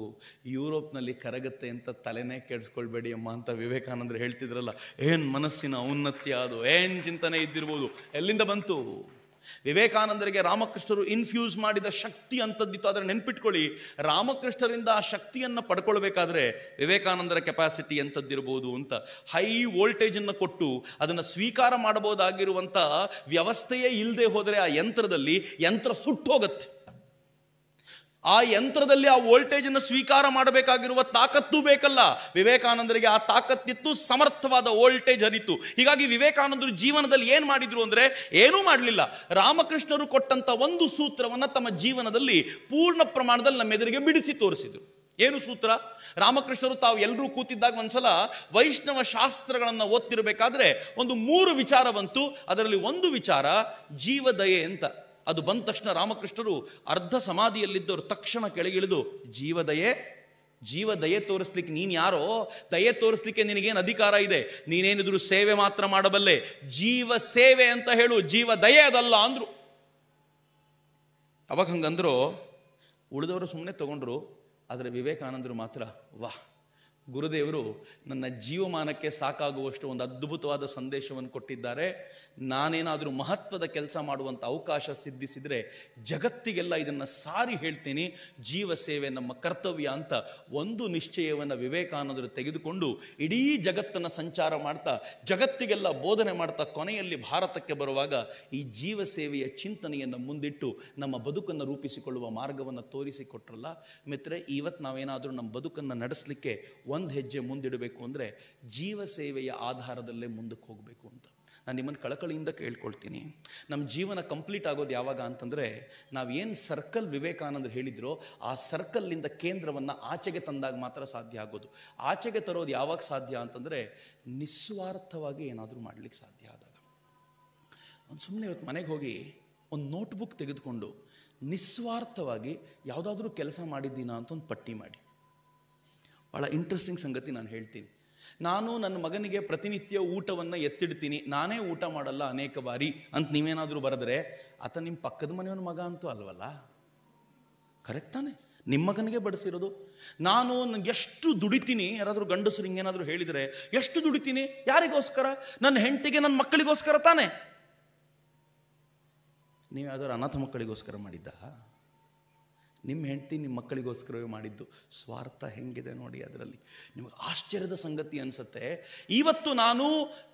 ಯುರೋಪ್ನಲ್ಲಿ ಕರಗತ್ತೆ ಅಂತ ತಲೆನೇ ಕೆಡಿಸ್ಕೊಳ್ಬೇಡಿ ಅಮ್ಮ ಅಂತ ವಿವೇಕಾನಂದರು ಹೇಳ್ತಿದ್ರಲ್ಲ, ಏನು ಮನಸ್ಸಿನ ಔನ್ನತ್ಯ ಅದು? ಏನು ಚಿಂತನೆ ಇದ್ದಿರ್ಬೋದು? ಎಲ್ಲಿಂದ ಬಂತು? ವಿವೇಕಾನಂದರಿಗೆ ರಾಮಕೃಷ್ಣರು ಇನ್ಫ್ಯೂಸ್ ಮಾಡಿದ ಶಕ್ತಿ ಅಂತದ್ದಿತ್ತು ಆದರೆ ನೆನ್ಪಿಟ್ಕೊಳ್ಳಿ, ರಾಮಕೃಷ್ಣರಿಂದ ಆ ಶಕ್ತಿಯನ್ನು ಪಡ್ಕೊಳ್ಬೇಕಾದ್ರೆ ವಿವೇಕಾನಂದರ ಕೆಪಾಸಿಟಿ ಎಂಥದ್ದಿರ್ಬೋದು ಅಂತ. ಹೈ ವೋಲ್ಟೇಜನ್ನು ಕೊಟ್ಟು ಅದನ್ನು ಸ್ವೀಕಾರ ಮಾಡಬಹುದಾಗಿರುವಂಥ ವ್ಯವಸ್ಥೆಯೇ ಇಲ್ಲದೆ ಹೋದರೆ ಆ ಯಂತ್ರದಲ್ಲಿ ಯಂತ್ರ ಸುಟ್ಟೋಗತ್ತೆ. ಆ ಯಂತ್ರದಲ್ಲಿ ಆ ವೋಲ್ಟೇಜ್ ಅನ್ನು ಸ್ವೀಕಾರ ಮಾಡಬೇಕಾಗಿರುವ ತಾಕತ್ತು ಬೇಕಲ್ಲ. ವಿವೇಕಾನಂದರಿಗೆ ಆ ತಾಕತ್ತಿತ್ತು, ಸಮರ್ಥವಾದ ವೋಲ್ಟೇಜ್ ಹರಿತು ಹೀಗಾಗಿ ವಿವೇಕಾನಂದರು ಜೀವನದಲ್ಲಿ ಏನು ಮಾಡಿದ್ರು ಅಂದ್ರೆ, ಏನೂ ಮಾಡಲಿಲ್ಲ. ರಾಮಕೃಷ್ಣರು ಕೊಟ್ಟಂತ ಒಂದು ಸೂತ್ರವನ್ನು ತಮ್ಮ ಜೀವನದಲ್ಲಿ ಪೂರ್ಣ ಪ್ರಮಾಣದಲ್ಲಿ ನಮ್ಮ ಎದುರಿಗೆ ಬಿಡಿಸಿ ತೋರಿಸಿದರು. ಏನು ಸೂತ್ರ? ರಾಮಕೃಷ್ಣರು ತಾವು ಎಲ್ಲರೂ ಕೂತಿದ್ದಾಗ ಒಂದ್ಸಲ ವೈಷ್ಣವ ಶಾಸ್ತ್ರಗಳನ್ನು ಓದ್ತಿರಬೇಕಾದ್ರೆ ಒಂದು ಮೂರು ವಿಚಾರ ಬಂತು. ಅದರಲ್ಲಿ ಒಂದು ವಿಚಾರ, ಜೀವದಯೆ ಅಂತ. ಅದು ಬಂದ ತಕ್ಷಣ ರಾಮಕೃಷ್ಣರು ಅರ್ಧ ಸಮಾಧಿಯಲ್ಲಿದ್ದವರು ತಕ್ಷಣ ಕೆಳಗಿಳಿದು ಜೀವದಯೆ ಜೀವ ದಯೆ ತೋರಿಸ್ಲಿಕ್ಕೆ ನೀನು ಯಾರೋ? ದಯೆ ತೋರಿಸ್ಲಿಕ್ಕೆ ನಿನಗೇನು ಅಧಿಕಾರ ಇದೆ? ನೀನೇನಿದ್ರು ಸೇವೆ ಮಾತ್ರ ಮಾಡಬಲ್ಲೆ? ಜೀವ ಸೇವೆ ಅಂತ ಹೇಳು ಜೀವ ದಯೆ ಅದಲ್ಲ ಅಂದ್ರು. ಅವಾಗ ಹಂಗಂದ್ರು ಉಳಿದವರು ಸುಮ್ಮನೆ ತಗೊಂಡ್ರು, ಆದರೆ ವಿವೇಕಾನಂದರು ಮಾತ್ರ, ವಾಹ್ ಗುರುದೇವರು ನನ್ನ ಜೀವಮಾನಕ್ಕೆ ಸಾಕಾಗುವಷ್ಟು ಒಂದು ಅದ್ಭುತವಾದ ಸಂದೇಶವನ್ನು ಕೊಟ್ಟಿದ್ದಾರೆ. ನಾನೇನಾದರೂ ಮಹತ್ವದ ಕೆಲಸ ಮಾಡುವಂಥ ಅವಕಾಶ ಸಿದ್ಧಿಸಿದರೆ ಜಗತ್ತಿಗೆಲ್ಲ ಇದನ್ನು ಸಾರಿ ಹೇಳ್ತೀನಿ. ಜೀವ ಸೇವೆ ನಮ್ಮ ಕರ್ತವ್ಯ ಅಂತ ಒಂದು ನಿಶ್ಚಯವನ್ನು ವಿವೇಕಾನಂದರು ತೆಗೆದುಕೊಂಡು ಇಡೀ ಜಗತ್ತನ್ನು ಸಂಚಾರ ಮಾಡ್ತಾ, ಜಗತ್ತಿಗೆಲ್ಲ ಬೋಧನೆ ಮಾಡ್ತಾ ಕೊನೆಯಲ್ಲಿ ಭಾರತಕ್ಕೆ ಬರುವಾಗ ಈ ಜೀವ ಸೇವೆಯ ಚಿಂತನೆಯನ್ನು ಮುಂದಿಟ್ಟು ನಮ್ಮ ಬದುಕನ್ನು ರೂಪಿಸಿಕೊಳ್ಳುವ ಮಾರ್ಗವನ್ನು ತೋರಿಸಿಕೊಟ್ರಲ್ಲ. ಮಿತ್ರೆ ಇವತ್ತು ನಾವೇನಾದರೂ ನಮ್ಮ ಬದುಕನ್ನು ನಡೆಸಲಿಕ್ಕೆ ಒಂದು ಹೆಜ್ಜೆ ಮುಂದಿಡಬೇಕು ಅಂದರೆ ಜೀವ ಸೇವೆಯ ಆಧಾರದಲ್ಲೇ ಮುಂದಕ್ಕೆ ಹೋಗಬೇಕು ಅಂತ. ನಾನು ನಿಮ್ಮನ್ನು ಕಳಕಳಿಯಿಂದ ಕೇಳ್ಕೊಳ್ತೀನಿ. ನಮ್ಮ ಜೀವನ ಕಂಪ್ಲೀಟ್ ಆಗೋದು ಯಾವಾಗ ಅಂತಂದರೆ ನಾವೇನು ಸರ್ಕಲ್ ವಿವೇಕಾನಂದರು ಹೇಳಿದ್ರೋ ಆ ಸರ್ಕಲ್ನಿಂದ ಕೇಂದ್ರವನ್ನು ಆಚೆಗೆ ತಂದಾಗ ಮಾತ್ರ ಸಾಧ್ಯ ಆಗೋದು. ಆಚೆಗೆ ತರೋದು ಯಾವಾಗ ಸಾಧ್ಯ ಅಂತಂದರೆ ನಿಸ್ವಾರ್ಥವಾಗಿ ಏನಾದರೂ ಮಾಡಲಿಕ್ಕೆ ಸಾಧ್ಯ ಆದಾಗ. ಒಂದು ಸುಮ್ಮನೆ ಇವತ್ತು ಮನೆಗೆ ಹೋಗಿ ಒಂದು ನೋಟ್ಬುಕ್ ತೆಗೆದುಕೊಂಡು ನಿಸ್ವಾರ್ಥವಾಗಿ ಯಾವುದಾದ್ರೂ ಕೆಲಸ ಮಾಡಿದ್ದೀನಾ ಅಂತ ಒಂದು ಪಟ್ಟಿ ಮಾಡಿ. ಭಾಳ ಇಂಟ್ರೆಸ್ಟಿಂಗ್ ಸಂಗತಿ ನಾನು ಹೇಳ್ತೀನಿ. ನಾನು ನನ್ನ ಮಗನಿಗೆ ಪ್ರತಿನಿತ್ಯ ಊಟವನ್ನು ಎತ್ತಿಡ್ತೀನಿ. ನಾನೇ ಊಟ ಮಾಡಲ್ಲ ಅನೇಕ ಬಾರಿ ಅಂತ ನೀವೇನಾದರೂ ಬರೆದ್ರೆ, ಆತ ನಿಮ್ಮ ಪಕ್ಕದ ಮನೆಯವನ ಮಗ ಅಂತೂ ಅಲ್ವಲ್ಲ? ಕರೆಕ್ಟ್ ತಾನೆ. ನಿಮ್ಮ ಮಗನಿಗೆ ಬಡಿಸಿರೋದು. ನಾನು ಎಷ್ಟು ದುಡಿತೀನಿ, ಯಾರಾದರೂ ಗಂಡಸರು ಹಿಂಗೇನಾದರೂ ಹೇಳಿದರೆ, ಎಷ್ಟು ದುಡಿತೀನಿ? ಯಾರಿಗೋಸ್ಕರ? ನನ್ನ ಹೆಂಡತಿಗೆ, ನನ್ನ ಮಕ್ಕಳಿಗೋಸ್ಕರ ತಾನೆ? ನೀವು ಯಾವ್ದಾದ್ರು ಅನಾಥ ಮಕ್ಕಳಿಗೋಸ್ಕರ ಮಾಡಿದ್ದ? ನಿಮ್ಮ ಹೆಂಡತಿ ನಿಮ್ಮ ಮಕ್ಕಳಿಗೋಸ್ಕರವೇ ಮಾಡಿದ್ದು. ಸ್ವಾರ್ಥ ಹೆಂಗಿದೆ ನೋಡಿ ಅದರಲ್ಲಿ. ನಿಮಗೆ ಆಶ್ಚರ್ಯದ ಸಂಗತಿ ಅನಿಸುತ್ತೆ. ಇವತ್ತು ನಾನು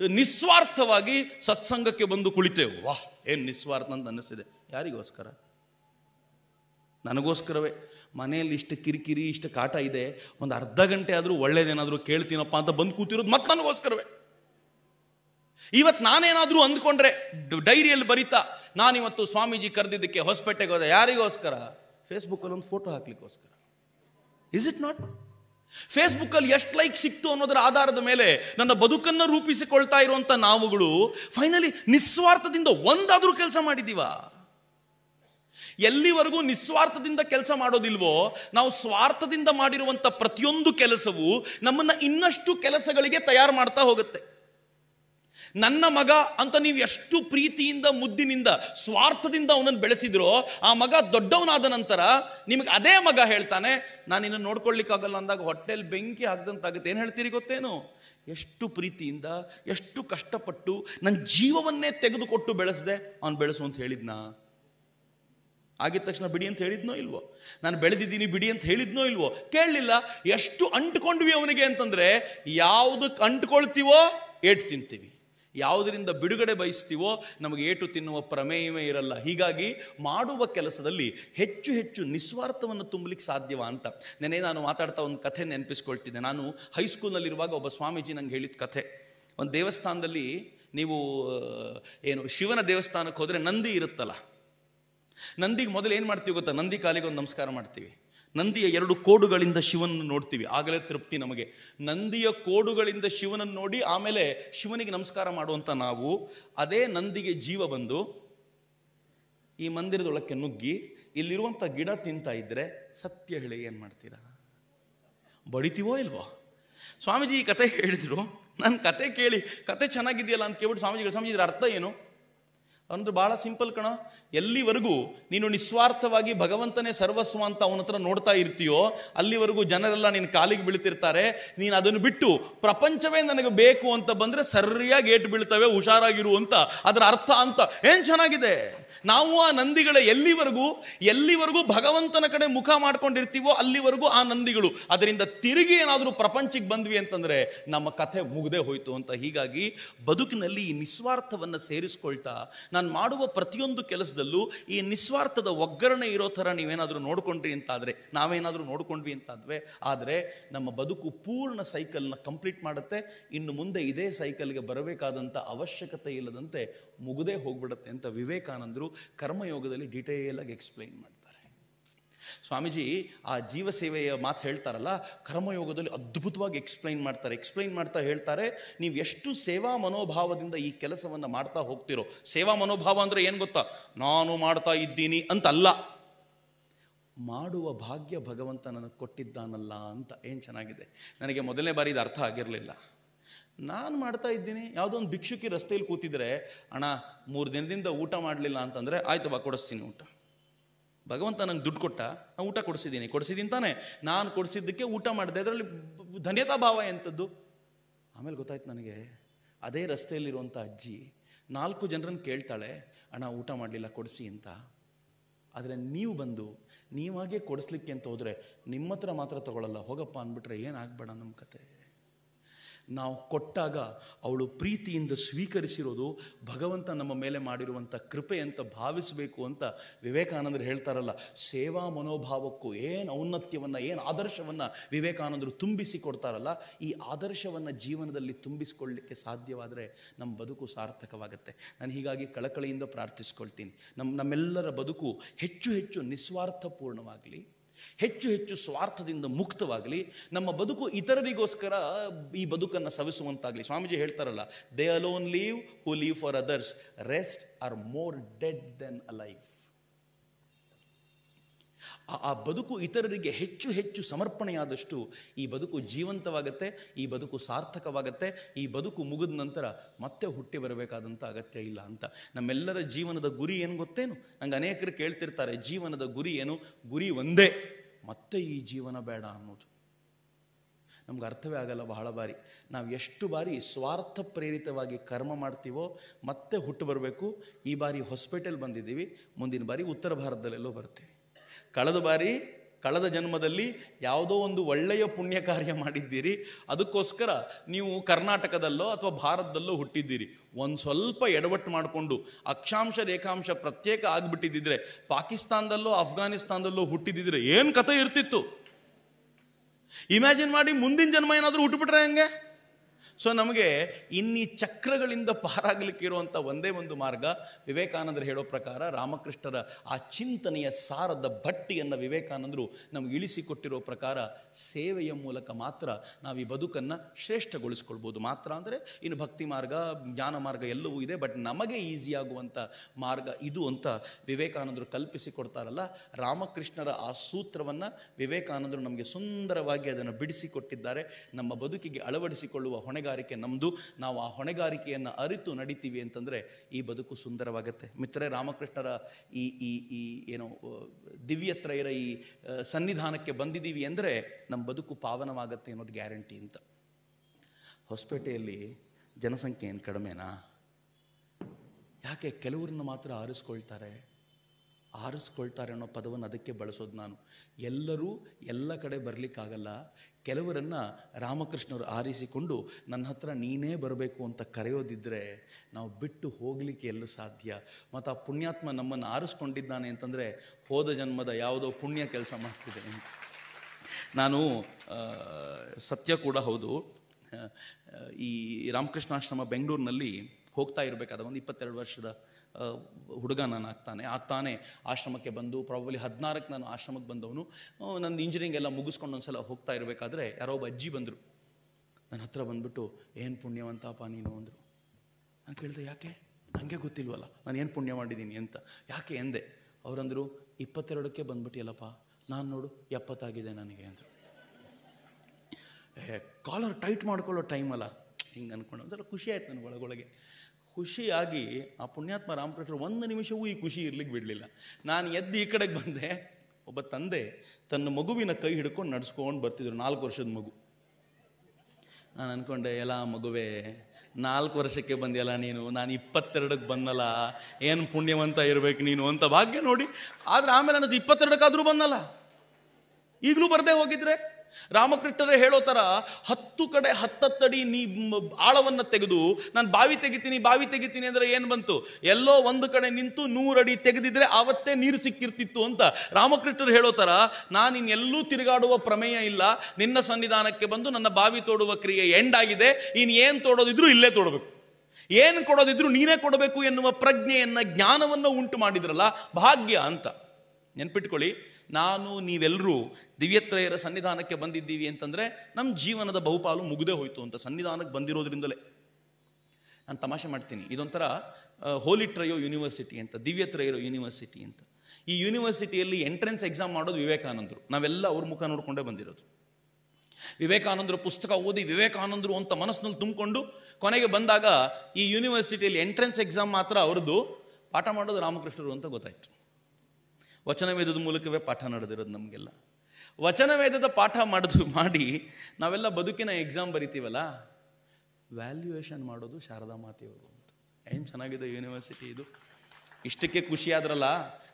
ನಿಸ್ವಾರ್ಥವಾಗಿ ಸತ್ಸಂಗಕ್ಕೆ ಬಂದು ಕುಳಿತೇವು ವಾಹ್, ಏನು ನಿಸ್ವಾರ್ಥ ಅಂತ ಅನ್ನಿಸಿದೆ ಯಾರಿಗೋಸ್ಕರ? ನನಗೋಸ್ಕರವೇ. ಮನೆಯಲ್ಲಿ ಇಷ್ಟು ಕಿರಿಕಿರಿ, ಇಷ್ಟು ಕಾಟ ಇದೆ. ಒಂದು ಅರ್ಧ ಗಂಟೆ ಆದರೂ ಒಳ್ಳೇದೇನಾದರೂ ಕೇಳ್ತೀನಪ್ಪ ಅಂತ ಬಂದು ಕೂತಿರೋದು ಮತ್ತೆ ನನಗೋಸ್ಕರವೇ. ಇವತ್ತು ನಾನೇನಾದರೂ ಅಂದ್ಕೊಂಡ್ರೆ, ಡೈರಿಯಲ್ಲಿ ಬರೀತಾ, ನಾನಿವತ್ತು ಸ್ವಾಮೀಜಿ ಕರೆದಿದ್ದಕ್ಕೆ ಹೊಸಪೇಟೆಗೆ ಹೋದೆ. ಯಾರಿಗೋಸ್ಕರ? ಫೇಸ್ಬುಕ್ಕಲ್ಲಿ ಒಂದು ಫೋಟೋ ಹಾಕ್ಲಿಕ್ಕೋಸ್ಕರ. ಇಸ್ ಇಟ್ ನಾಟ್ ಫೇಸ್ಬುಕ್ಕಲ್ಲಿ ಎಷ್ಟು ಲೈಕ್ ಸಿಕ್ತು ಅನ್ನೋದರ ಆಧಾರದ ಮೇಲೆ ನನ್ನ ಬದುಕನ್ನು ರೂಪಿಸಿಕೊಳ್ತಾ ಇರುವಂಥ ನಾವುಗಳು ಫೈನಲಿ ನಿಸ್ವಾರ್ಥದಿಂದ ಒಂದಾದರೂ ಕೆಲಸ ಮಾಡಿದೀವಾ ಎಲ್ಲಿವರೆಗೂ ನಿಸ್ವಾರ್ಥದಿಂದ ಕೆಲಸ ಮಾಡೋದಿಲ್ವೋ, ನಾವು ಸ್ವಾರ್ಥದಿಂದ ಮಾಡಿರುವಂಥ ಪ್ರತಿಯೊಂದು ಕೆಲಸವು ನಮ್ಮನ್ನು ಇನ್ನಷ್ಟು ಕೆಲಸಗಳಿಗೆ ತಯಾರು ಮಾಡ್ತಾ ಹೋಗುತ್ತೆ. ನನ್ನ ಮಗ ಅಂತ ನೀವು ಎಷ್ಟು ಪ್ರೀತಿಯಿಂದ, ಮುದ್ದಿನಿಂದ, ಸ್ವಾರ್ಥದಿಂದ ಅವನನ್ನು ಬೆಳೆಸಿದ್ರೋ, ಆ ಮಗ ದೊಡ್ಡವನಾದ ನಂತರ ನಿಮಗೆ ಅದೇ ಮಗ ಹೇಳ್ತಾನೆ, ನಾನು ಇನ್ನು ನೋಡ್ಕೊಳ್ಲಿಕ್ಕಾಗಲ್ಲ ಅಂದಾಗ ಹೊಟ್ಟೆಲಿ ಬೆಂಕಿ ಹಾಕ್ದಂತಾಗುತ್ತೆ. ಏನು ಹೇಳ್ತೀರಿ ಗೊತ್ತೇನು? ಎಷ್ಟು ಪ್ರೀತಿಯಿಂದ, ಎಷ್ಟು ಕಷ್ಟಪಟ್ಟು ನನ್ನ ಜೀವವನ್ನೇ ತೆಗೆದುಕೊಟ್ಟು ಬೆಳೆಸಿದೆ, ಅವನು ಬೆಳೆಸು ಅಂತ ಹೇಳಿದ್ನಾ? ಆಗಿದ ತಕ್ಷಣ ಬಿಡಿ ಅಂತ ಹೇಳಿದ್ನೋ ಇಲ್ವೋ? ನಾನು ಬೆಳೆದಿದ್ದೀನಿ ಬಿಡಿ ಅಂತ ಹೇಳಿದ್ನೋ ಇಲ್ವೋ? ಕೇಳಲಿಲ್ಲ. ಎಷ್ಟು ಅಂಟ್ಕೊಂಡ್ವಿ ಅವನಿಗೆ ಅಂತಂದರೆ ಯಾವುದಕ್ಕೆ ಅಂಟ್ಕೊಳ್ತೀವೋ ಏಟು ತಿಂತೀವಿ. ಯಾವುದರಿಂದ ಬಿಡುಗಡೆ ಬಯಸ್ತೀವೋ ನಮಗೆ ಏಟು ತಿನ್ನುವ ಪ್ರಮೇಯವೇ ಇರಲ್ಲ. ಹೀಗಾಗಿ ಮಾಡುವ ಕೆಲಸದಲ್ಲಿ ಹೆಚ್ಚು ಹೆಚ್ಚು ನಿಸ್ವಾರ್ಥವನ್ನು ತುಂಬಲಿಕ್ಕೆ ಸಾಧ್ಯವಾ ಅಂತ. ನೆನೆ ನಾನು ಮಾತಾಡ್ತಾ ಒಂದು ಕಥೆ ನೆನಪಿಸ್ಕೊಳ್ತಿದ್ದೆ. ನಾನು ಹೈಸ್ಕೂಲ್ನಲ್ಲಿರುವಾಗ ಒಬ್ಬ ಸ್ವಾಮೀಜಿ ನಂಗೆ ಹೇಳಿದ ಕಥೆ. ಒಂದು ದೇವಸ್ಥಾನದಲ್ಲಿ ನೀವು ಏನು ಶಿವನ ದೇವಸ್ಥಾನಕ್ಕೆ ಹೋದರೆ ನಂದಿ ಇರುತ್ತಲ್ಲ. ನಂದಿಗೆ ಮೊದಲು ಏನು ಮಾಡ್ತೀವಿ ಗೊತ್ತಾ? ನಂದಿ ಕಾಲಿಗೆ ಒಂದು ನಮಸ್ಕಾರ ಮಾಡ್ತೀವಿ. ನಂದಿಯ ಎರಡು ಕೋಡುಗಳಿಂದ ಶಿವನನ್ನು ನೋಡ್ತೀವಿ. ಆಗಲೇ ತೃಪ್ತಿ ನಮಗೆ. ನಂದಿಯ ಕೋಡುಗಳಿಂದ ಶಿವನನ್ನು ನೋಡಿ ಆಮೇಲೆ ಶಿವನಿಗೆ ನಮಸ್ಕಾರ ಮಾಡುವಂಥ ನಾವು, ಅದೇ ನಂದಿಗೆ ಜೀವ ಬಂದು ಈ ಮಂದಿರದೊಳಕ್ಕೆ ನುಗ್ಗಿ ಇಲ್ಲಿರುವಂಥ ಗಿಡ ತಿಂತಾ ಇದ್ರೆ ಸತ್ಯ ಹೇಳಿ ಏನು ಮಾಡ್ತೀರಾ? ಬಡಿತೀವೋ ಇಲ್ವೋ? ಸ್ವಾಮೀಜಿ ಈ ಕತೆ ಹೇಳಿದ್ರು. ನಾನು ಕತೆ ಕೇಳಿ, ಕತೆ ಚೆನ್ನಾಗಿದೆಯಲ್ಲ ಅಂತ ಕೇಳ್ಬಿಟ್ಟು ಸ್ವಾಮೀಜಿ ಸ್ವಾಮೀಜಿ ಅರ್ಥ ಏನು? ಅಂದ್ರೆ ಬಹಳ ಸಿಂಪಲ್ ಕಣ. ಎಲ್ಲಿವರೆಗೂ ನೀನು ನಿಸ್ವಾರ್ಥವಾಗಿ ಭಗವಂತನೇ ಸರ್ವಸ್ವ ಅಂತ ಅವನ ಹತ್ರ ನೋಡ್ತಾ ಇರ್ತೀಯೋ, ಅಲ್ಲಿವರೆಗೂ ಜನರೆಲ್ಲ ನಿನ್ನ ಕಾಲಿಗೆ ಬೀಳ್ತಿರ್ತಾರೆ. ನೀನು ಅದನ್ನು ಬಿಟ್ಟು ಪ್ರಪಂಚವೇ ನನಗೆ ಬೇಕು ಅಂತ ಬಂದ್ರೆ ಸರಿಯಾಗಿ ಏಟು ಬೀಳ್ತವೆ, ಹುಷಾರಾಗಿರು ಅಂತ. ಅದರ ಅರ್ಥ ಅಂತ. ಏನ್ ಚೆನ್ನಾಗಿದೆ? ನಾವು ಆ ನಂದಿಗಳ ಎಲ್ಲಿವರೆಗೂ ಎಲ್ಲಿವರೆಗೂ ಭಗವಂತನ ಕಡೆ ಮುಖ ಮಾಡ್ಕೊಂಡಿರ್ತೀವೋ ಅಲ್ಲಿವರೆಗೂ ಆ ನಂದಿಗಳು. ಅದರಿಂದ ತಿರುಗಿ ಏನಾದರೂ ಪ್ರಪಂಚಕ್ಕೆ ಬಂದ್ವಿ ಅಂತಂದ್ರೆ ನಮ್ಮ ಕಥೆ ಮುಗದೆ ಹೋಯ್ತು ಅಂತ. ಹೀಗಾಗಿ ಬದುಕಿನಲ್ಲಿ ಈ ನಿಸ್ವಾರ್ಥವನ್ನ ಸೇರಿಸ್ಕೊಳ್ತಾ ಮಾಡುವ ಪ್ರತಿಯೊಂದು ಕೆಲಸದಲ್ಲೂ ಈ ನಿಸ್ವಾರ್ಥದ ಒಗ್ಗರಣೆ ಇರೋ ಥರ ನೀವೇನಾದರೂ ನೋಡ್ಕೊಂಡ್ರಿ ಅಂತಾದರೆ, ನಾವೇನಾದರೂ ನೋಡ್ಕೊಂಡ್ವಿ ಅಂತಾದ್ವೆ ಆದರೆ ನಮ್ಮ ಬದುಕು ಪೂರ್ಣ ಸೈಕಲ್ನ ಕಂಪ್ಲೀಟ್ ಮಾಡುತ್ತೆ. ಇನ್ನು ಮುಂದೆ ಇದೇ ಸೈಕಲ್ಗೆ ಬರಬೇಕಾದಂಥ ಅವಶ್ಯಕತೆ ಇಲ್ಲದಂತೆ ಮುಗದೇ ಹೋಗ್ಬಿಡುತ್ತೆ ಅಂತ ವಿವೇಕಾನಂದರು ಕರ್ಮಯೋಗದಲ್ಲಿ ಡೀಟೇಲ್ ಆಗಿ ಎಕ್ಸ್ಪ್ಲೈನ್ ಮಾಡ್ತಾರೆ. ಸ್ವಾಮೀಜಿ, ಆ ಜೀವ ಸೇವೆಯ ಮಾತು ಹೇಳ್ತಾರಲ್ಲ, ಕರ್ಮಯೋಗದಲ್ಲಿ ಅದ್ಭುತವಾಗಿ ಎಕ್ಸ್ಪ್ಲೈನ್ ಮಾಡ್ತಾರೆ. ಎಕ್ಸ್ಪ್ಲೈನ್ ಮಾಡ್ತಾ ಹೇಳ್ತಾರೆ, ನೀವು ಎಷ್ಟು ಸೇವಾ ಮನೋಭಾವದಿಂದ ಈ ಕೆಲಸವನ್ನು ಮಾಡ್ತಾ ಹೋಗ್ತಿರೋ? ಸೇವಾ ಮನೋಭಾವ ಅಂದರೆ ಏನು ಗೊತ್ತಾ? ನಾನು ಮಾಡ್ತಾ ಇದ್ದೀನಿ ಅಂತಲ್ಲ. ಮಾಡುವ ಭಾಗ್ಯ ಭಗವಂತ ನನಗೆ ಕೊಟ್ಟಿದ್ದಾನಲ್ಲ ಅಂತ ಏನು ಚೆನ್ನಾಗಿದೆ? ನನಗೆ ಮೊದಲನೇ ಬಾರಿ ಇದು ಅರ್ಥ ಆಗಿರಲಿಲ್ಲ. ನಾನು ಮಾಡ್ತಾ ಇದ್ದೀನಿ. ಯಾವುದೋ ಒಂದು ಭಿಕ್ಷುಕಿ ರಸ್ತೆಯಲ್ಲಿ ಕೂತಿದ್ರೆ, ಅಣ್ಣ, ಮೂರು ದಿನದಿಂದ ಊಟ ಮಾಡಲಿಲ್ಲ ಅಂತಂದರೆ, ಆಯ್ತು ಬಾ, ಕೊಡಿಸ್ತೀನಿ ಊಟ. ಭಗವಂತ ನಂಗೆ ದುಡ್ಡು ಕೊಟ್ಟ ನಾನು ಊಟ ಕೊಡಿಸಿದ್ದೀನಿ ಕೊಡಿಸಿದ್ದೀನಿ ತಾನೆ. ನಾನು ಕೊಡಿಸಿದ್ದಕ್ಕೆ ಊಟ ಮಾಡಿದೆ. ಅದರಲ್ಲಿ ಧನ್ಯತಾ ಭಾವ ಎಂಥದ್ದು ಆಮೇಲೆ ಗೊತ್ತಾಯ್ತು ನನಗೆ, ಅದೇ ರಸ್ತೆಯಲ್ಲಿರುವಂಥ ಅಜ್ಜಿ ನಾಲ್ಕು ಜನರನ್ನು ಕೇಳ್ತಾಳೆ, ಅಣ್ಣ, ಊಟ ಮಾಡಲಿಲ್ಲ, ಕೊಡಿಸಿ ಅಂತ. ಆದರೆ ನೀವು ಬಂದು, ನೀವಾಗೇ ಕೊಡಿಸ್ಲಿಕ್ಕೆ ಅಂತ ಹೋದರೆ ನಿಮ್ಮ ಹತ್ರ ಮಾತ್ರ ತಗೊಳ್ಳಲ್ಲ ಹೋಗಪ್ಪ ಅಂದ್ಬಿಟ್ರೆ ಏನಾಗಬೇಡ ನಮ್ಮ ಕತೆ. ನಾವು ಕೊಟ್ಟಾಗ ಅವಳು ಪ್ರೀತಿಯಿಂದ ಸ್ವೀಕರಿಸಿರೋದು ಭಗವಂತ ನಮ್ಮ ಮೇಲೆ ಮಾಡಿರುವಂಥ ಕೃಪೆ ಅಂತ ಭಾವಿಸಬೇಕು ಅಂತ ವಿವೇಕಾನಂದರು ಹೇಳ್ತಾರಲ್ಲ, ಸೇವಾ ಮನೋಭಾವಕ್ಕೂ ಏನು ಔನ್ನತ್ಯವನ್ನು, ಏನು ಆದರ್ಶವನ್ನು ವಿವೇಕಾನಂದರು ತುಂಬಿಸಿ ಕೊಡ್ತಾರಲ್ಲ, ಈ ಆದರ್ಶವನ್ನು ಜೀವನದಲ್ಲಿ ತುಂಬಿಸಿಕೊಳ್ಳಲಿಕ್ಕೆ ಸಾಧ್ಯವಾದರೆ ನಮ್ಮ ಬದುಕು ಸಾರ್ಥಕವಾಗುತ್ತೆ. ನಾನು ಹೀಗಾಗಿ ಕಳಕಳಿಯಿಂದ ಪ್ರಾರ್ಥಿಸ್ಕೊಳ್ತೀನಿ. ನಮ್ಮ ನಮ್ಮೆಲ್ಲರ ಬದುಕು ಹೆಚ್ಚು ಹೆಚ್ಚು ನಿಸ್ವಾರ್ಥಪೂರ್ಣವಾಗಲಿ. ಹೆಚ್ಚು ಹೆಚ್ಚು ಸ್ವಾರ್ಥದಿಂದ ಮುಕ್ತವಾಗಲಿ, ನಮ್ಮ ಬದುಕು ಇತರರಿಗೋಸ್ಕರ ಈ ಬದುಕನ್ನು ಸವಿಸುವಂತಾಗಲಿ. ಸ್ವಾಮೀಜಿ ಹೇಳ್ತಾರಲ್ಲ they alone live who live for others rest are more dead than alive ಆ ಬದುಕು ಇತರರಿಗೆ ಹೆಚ್ಚು ಹೆಚ್ಚು ಸಮರ್ಪಣೆಯಾದಷ್ಟು ಈ ಬದುಕು ಜೀವಂತವಾಗತ್ತೆ, ಈ ಬದುಕು ಸಾರ್ಥಕವಾಗತ್ತೆ, ಈ ಬದುಕು ಮುಗಿದ ನಂತರ ಮತ್ತೆ ಹುಟ್ಟಿ ಬರಬೇಕಾದಂಥ ಅಗತ್ಯ ಇಲ್ಲ ಅಂತ. ನಮ್ಮೆಲ್ಲರ ಜೀವನದ ಗುರಿ ಏನು ಗೊತ್ತೇನು? ನಂಗೆ ಅನೇಕರು ಕೇಳ್ತಿರ್ತಾರೆ, ಜೀವನದ ಗುರಿ ಏನು? ಗುರಿ ಒಂದೇ, ಮತ್ತೆ ಈ ಜೀವನ ಬೇಡ ಅನ್ನೋದು. ನಮ್ಗೆ ಅರ್ಥವೇ ಆಗಲ್ಲ ಬಹಳ ಬಾರಿ. ನಾವು ಎಷ್ಟು ಬಾರಿ ಸ್ವಾರ್ಥ ಪ್ರೇರಿತವಾಗಿ ಕರ್ಮ ಮಾಡ್ತೀವೋ, ಮತ್ತೆ ಹುಟ್ಟು ಬರಬೇಕು. ಈ ಬಾರಿ ಹಾಸ್ಪಿಟಲ್ ಬಂದಿದ್ದೀವಿ, ಮುಂದಿನ ಬಾರಿ ಉತ್ತರ ಭಾರತದಲ್ಲೆಲ್ಲೋ ಬರ್ತೀವಿ ಕಳೆದ ಬಾರಿ, ಕಳೆದ ಜನ್ಮದಲ್ಲಿ ಯಾವುದೋ ಒಂದು ಒಳ್ಳೆಯ ಪುಣ್ಯ ಕಾರ್ಯ ಮಾಡಿದ್ದೀರಿ. ಅದಕ್ಕೋಸ್ಕರ ನೀವು ಕರ್ನಾಟಕದಲ್ಲೋ ಅಥವಾ ಭಾರತದಲ್ಲೋ ಹುಟ್ಟಿದ್ದೀರಿ. ಒಂದು ಸ್ವಲ್ಪ ಎಡವಟ್ಟು ಮಾಡಿಕೊಂಡು, ಅಕ್ಷಾಂಶ ರೇಖಾಂಶ ಪ್ರತ್ಯೇಕ ಆಗ್ಬಿಟ್ಟಿದ್ದಿದ್ರೆ, ಪಾಕಿಸ್ತಾನದಲ್ಲೋ ಅಫ್ಘಾನಿಸ್ತಾನದಲ್ಲೋ ಹುಟ್ಟಿದ್ದಿದ್ರೆ ಏನು ಕಥೆ ಇರ್ತಿತ್ತು? ಇಮ್ಯಾಜಿನ್ ಮಾಡಿ ಮುಂದಿನ ಜನ್ಮ ಏನಾದರೂ ಹುಟ್ಟುಬಿಟ್ರೆ ಹೆಂಗೆ? ಸೊ ನಮಗೆ ಇನ್ನೀ ಚಕ್ರಗಳಿಂದ ಪಾರಾಗಲಿಕ್ಕೆ ಇರುವಂಥ ಒಂದೇ ಒಂದು ಮಾರ್ಗ ವಿವೇಕಾನಂದರು ಹೇಳೋ ಪ್ರಕಾರ ರಾಮಕೃಷ್ಣರ ಆ ಚಿಂತನೆಯ ಸಾರದ ಭಟ್ಟಿಯನ್ನು ವಿವೇಕಾನಂದರು ನಮ್ಗೆ ಇಳಿಸಿಕೊಟ್ಟಿರೋ ಪ್ರಕಾರ ಸೇವೆಯ ಮೂಲಕ ಮಾತ್ರ ನಾವು ಈ ಬದುಕನ್ನು ಶ್ರೇಷ್ಠಗೊಳಿಸ್ಕೊಳ್ಬೋದು. ಮಾತ್ರ ಅಂದರೆ ಇನ್ನು ಭಕ್ತಿ ಮಾರ್ಗ, ಜ್ಞಾನ ಮಾರ್ಗ ಎಲ್ಲವೂ ಇದೆ, ಬಟ್ ನಮಗೆ ಈಸಿ ಆಗುವಂಥ ಮಾರ್ಗ ಇದು ಅಂತ ವಿವೇಕಾನಂದರು ಕಲ್ಪಿಸಿಕೊಡ್ತಾರಲ್ಲ. ರಾಮಕೃಷ್ಣರ ಆ ಸೂತ್ರವನ್ನು ವಿವೇಕಾನಂದರು ನಮಗೆ ಸುಂದರವಾಗಿ ಅದನ್ನು ಬಿಡಿಸಿಕೊಟ್ಟಿದ್ದಾರೆ. ನಮ್ಮ ಬದುಕಿಗೆ ಅಳವಡಿಸಿಕೊಳ್ಳುವ ಹೊಣೆಗಾರಿಕೆ ನಮ್ಮದು ನಾವು ಆ ಹೊಣೆಗಾರಿಕೆಯನ್ನು ಅರಿತು ನಡಿತೀವಿ ಅಂತಂದರೆ ಈ ಬದುಕು ಸುಂದರವಾಗುತ್ತೆ. ಮಿತ್ರರೇ, ರಾಮಕೃಷ್ಣರ ಈ ಈ ಈ ಏನು ದಿವ್ಯತ್ರಯರ ಈ ಸನ್ನಿಧಾನಕ್ಕೆ ಬಂದಿದ್ದೀವಿ ಅಂದರೆ ನಮ್ಮ ಬದುಕು ಪಾವನವಾಗತ್ತೆ ಅನ್ನೋದು ಗ್ಯಾರಂಟಿ ಅಂತ. ಹೊಸಪೇಟೆಯಲ್ಲಿ ಜನಸಂಖ್ಯೆ ಏನು ಕಡಿಮೆನಾ? ಯಾಕೆ ಕೆಲವ್ರನ್ನ ಮಾತ್ರ ಆರಿಸ್ಕೊಳ್ತಾರೆ? ಆರಿಸ್ಕೊಳ್ತಾರೆ ಅನ್ನೋ ಪದವನ್ನು ಅದಕ್ಕೆ ಬಳಸೋದು ನಾನು. ಎಲ್ಲರೂ ಎಲ್ಲ ಕಡೆ ಬರಲಿಕ್ಕಾಗಲ್ಲ. ಕೆಲವರನ್ನು ರಾಮಕೃಷ್ಣರು ಆರಿಸಿಕೊಂಡು ನನ್ನ ಹತ್ರ ನೀನೇ ಬರಬೇಕು ಅಂತ ಕರೆಯೋದಿದ್ದರೆ ನಾವು ಬಿಟ್ಟು ಹೋಗಲಿಕ್ಕೆ ಎಲ್ಲೂ ಸಾಧ್ಯ. ಮತ್ತು ಆ ಪುಣ್ಯಾತ್ಮ ನಮ್ಮನ್ನು ಆರಿಸ್ಕೊಂಡಿದ್ದಾನೆ ಅಂತಂದರೆ ಹೋದ ಜನ್ಮದ ಯಾವುದೋ ಪುಣ್ಯ ಕೆಲಸ ಮಾಡ್ತಿದೆ ನಾನು ಸತ್ಯ ಕೂಡ ಹೌದು. ಈ ರಾಮಕೃಷ್ಣಾಶ್ರಮ ಬೆಂಗಳೂರಿನಲ್ಲಿ ಹೋಗ್ತಾ ಇರಬೇಕಾದ ಒಂದು ಇಪ್ಪತ್ತೆರಡು ವರ್ಷದ ಹುಡುಗ ನಾನು ಆಗ್ತಾನೆ ಆಗ್ತಾನೆ ಆಶ್ರಮಕ್ಕೆ ಬಂದು ಪ್ರಾಬಲಿ ಹದಿನಾರಕ್ಕೆ ನಾನು ಆಶ್ರಮಕ್ಕೆ ಬಂದವನು. ನನ್ನ ಇಂಜಿನಿಯರಿಂಗ್ ಎಲ್ಲ ಮುಗಿಸ್ಕೊಂಡು ಒಂದ್ಸಲ ಹೋಗ್ತಾ ಇರಬೇಕಾದ್ರೆ ಯಾರೋ ಒಬ್ಬ ಅಜ್ಜಿ ಬಂದರು. ನನ್ನ ಹತ್ರ ಬಂದ್ಬಿಟ್ಟು, ಏನು ಪುಣ್ಯವಂತಪ್ಪ ನೀನು? ಅಂದರು. ನಾನು ಕೇಳಿದೆ, ಯಾಕೆ? ನನಗೆ ಗೊತ್ತಿಲ್ವಲ್ಲ. ನಾನು ಏನು ಪುಣ್ಯ ಮಾಡಿದ್ದೀನಿ ಅಂತ. ಯಾಕೆ? ಎಂದೆ. ಅವರಂದರು ಇಪ್ಪತ್ತೆರಡಕ್ಕೆ ಬಂದ್ಬಿಟ್ಟಿಯಲ್ಲಪ್ಪ. ನಾನು ನೋಡು, ಎಪ್ಪತ್ತಾಗಿದೆ ನನಗೆ. ಅಂದರು. ಕಾಲರ್ ಟೈಟ್ ಮಾಡ್ಕೊಳ್ಳೋ ಟೈಮಲ್ಲ ಹಿಂಗೆ ಅಂದ್ಕೊಂಡು ಒಂಥರ ಖುಷಿ ಆಯ್ತು ನನಗೆ ಒಳಗೊಳಗೆ. ಖುಷಿಯಾಗಿ ಆ ಪುಣ್ಯಾತ್ಮ ರಾಮಕೃಷ್ಣ ಒಂದು ನಿಮಿಷವೂ ಈ ಖುಷಿ ಇರ್ಲಿಕ್ಕೆ ಬಿಡಲಿಲ್ಲ. ನಾನು ಎದ್ದು ಈ ಕಡೆಗೆ ಬಂದೆ, ಒಬ್ಬ ತಂದೆ ತನ್ನ ಮಗುವಿನ ಕೈ ಹಿಡ್ಕೊಂಡು ನಡ್ಸ್ಕೊಂಡು ಬರ್ತಿದ್ರು, ನಾಲ್ಕು ವರ್ಷದ ಮಗು. ನಾನು ಅಂದ್ಕೊಂಡೆ ಎಲ್ಲ ಮಗುವೆ, ನಾಲ್ಕು ವರ್ಷಕ್ಕೆ ಬಂದಿಯಲ್ಲ ನೀನು? ನಾನು ಇಪ್ಪತ್ತೆರಡಕ್ಕೆ ಬಂದಲ್ಲ ಏನು ಪುಣ್ಯವಂತ ಇರಬೇಕು ನೀನು? ಅಂತ ಭಾಗ್ಯ ನೋಡಿ, ಆದ್ರೆ ಆಮೇಲೆ ಅನ್ನಿಸ್ತು, ಇಪ್ಪತ್ತೆರಡಕ್ಕಾದರೂ ಬಂದಲ್ಲ ಈಗಲೂ ಬರದೇ ಹೋಗಿದ್ರೆ? ರಾಮಕೃಷ್ಣರೇ ಹೇಳೋ ಥರ ಹತ್ತು ಕಡೆ ಹತ್ತತ್ತಡಿ ನೀ ಆಳವನ್ನು ತೆಗೆದು, ನಾನು ಬಾವಿ ತೆಗಿತೀನಿ ಬಾವಿ ತೆಗಿತೀನಿ ಅಂದ್ರೆ ಏನು ಬಂತು? ಎಲ್ಲೋ ಒಂದು ಕಡೆ ನಿಂತು ನೂರಡಿ ತೆಗೆದಿದ್ರೆ ಆವತ್ತೇ ನೀರು ಸಿಕ್ಕಿರ್ತಿತ್ತು ಅಂತ ರಾಮಕೃಷ್ಣರು ಹೇಳೋ ಥರ ನಾನು ಇನ್ನೆಲ್ಲೂ ತಿರುಗಾಡುವ ಪ್ರಮೇಯ ಇಲ್ಲ. ನಿನ್ನ ಸನ್ನಿಧಾನಕ್ಕೆ ಬಂದು ನನ್ನ ಬಾವಿ ತೋಡುವ ಕ್ರಿಯೆ ಎಂಡ್ ಆಗಿದೆ. ಇನ್ನು ಏನು ತೋಡೋದಿದ್ರು ಇಲ್ಲೇ ತೋಡಬೇಕು. ಏನು ಕೊಡೋದಿದ್ರು ನೀನೇ ಕೊಡಬೇಕು ಎನ್ನುವ ಪ್ರಜ್ಞೆಯನ್ನ, ಜ್ಞಾನವನ್ನು ಉಂಟು ಮಾಡಿದ್ರಲ್ಲ, ಭಾಗ್ಯ ಅಂತ. ನೆನ್ಪಿಟ್ಕೊಳ್ಳಿ ನಾನು ನೀವೆಲ್ಲರೂ ದಿವ್ಯತ್ರಯರ ಸನ್ನಿಧಾನಕ್ಕೆ ಬಂದಿದ್ದೀವಿ ಅಂತಂದರೆ ನಮ್ಮ ಜೀವನದ ಬಹುಪಾಲು ಮುಗಿದೇ ಹೋಯ್ತು ಅಂತ ಸನ್ನಿಧಾನಕ್ಕೆ ಬಂದಿರೋದ್ರಿಂದಲೇ. ನಾನು ತಮಾಷೆ ಮಾಡ್ತೀನಿ. ಇದೊಂಥರ ಹೋಲಿ ಟ್ರಯೋ ಯೂನಿವರ್ಸಿಟಿ ಅಂತ, ದಿವ್ಯತ್ರಯರೋ ಯೂನಿವರ್ಸಿಟಿ ಅಂತ. ಈ ಯೂನಿವರ್ಸಿಟಿಯಲ್ಲಿ ಎಂಟ್ರೆನ್ಸ್ ಎಕ್ಸಾಮ್ ಮಾಡೋದು ವಿವೇಕಾನಂದರು. ನಾವೆಲ್ಲ ಅವ್ರ ಮುಖ ನೋಡ್ಕೊಂಡೇ ಬಂದಿರೋದು. ವಿವೇಕಾನಂದರು ಪುಸ್ತಕ ಓದಿ ವಿವೇಕಾನಂದರು ಅಂತ ಮನಸ್ಸಿನಲ್ಲಿ ತುಂಬಿಕೊಂಡು ಕೊನೆಗೆ ಬಂದಾಗ ಈ ಯೂನಿವರ್ಸಿಟಿಯಲ್ಲಿ ಎಂಟ್ರೆನ್ಸ್ ಎಕ್ಸಾಮ್ ಮಾತ್ರ ಅವ್ರದ್ದು. ಪಾಠ ಮಾಡೋದು ರಾಮಕೃಷ್ಣರು ಅಂತ ಗೊತ್ತಾಯ್ತು. ವಚನವೇದದ ಮೂಲಕವೇ ಪಾಠ ನಡೆದಿರೋದು ನಮಗೆಲ್ಲ. ವಚನವೇದದ ಪಾಠ ಮಾಡಿದು ಮಾಡಿ ನಾವೆಲ್ಲ ಬದುಕಿನ ಎಕ್ಸಾಮ್ ಬರಿತೀವಲ್ಲ ವ್ಯಾಲ್ಯೂಯೇಷನ್ ಮಾಡೋದು ಶಾರದಾ ಮಾತೆಯವರು ಅಂತ. ಏನು ಚೆನ್ನಾಗಿದೆ ಯೂನಿವರ್ಸಿಟಿ ಇದು? ಇಷ್ಟಕ್ಕೆ ಖುಷಿ ಆದ್ರಲ್ಲ?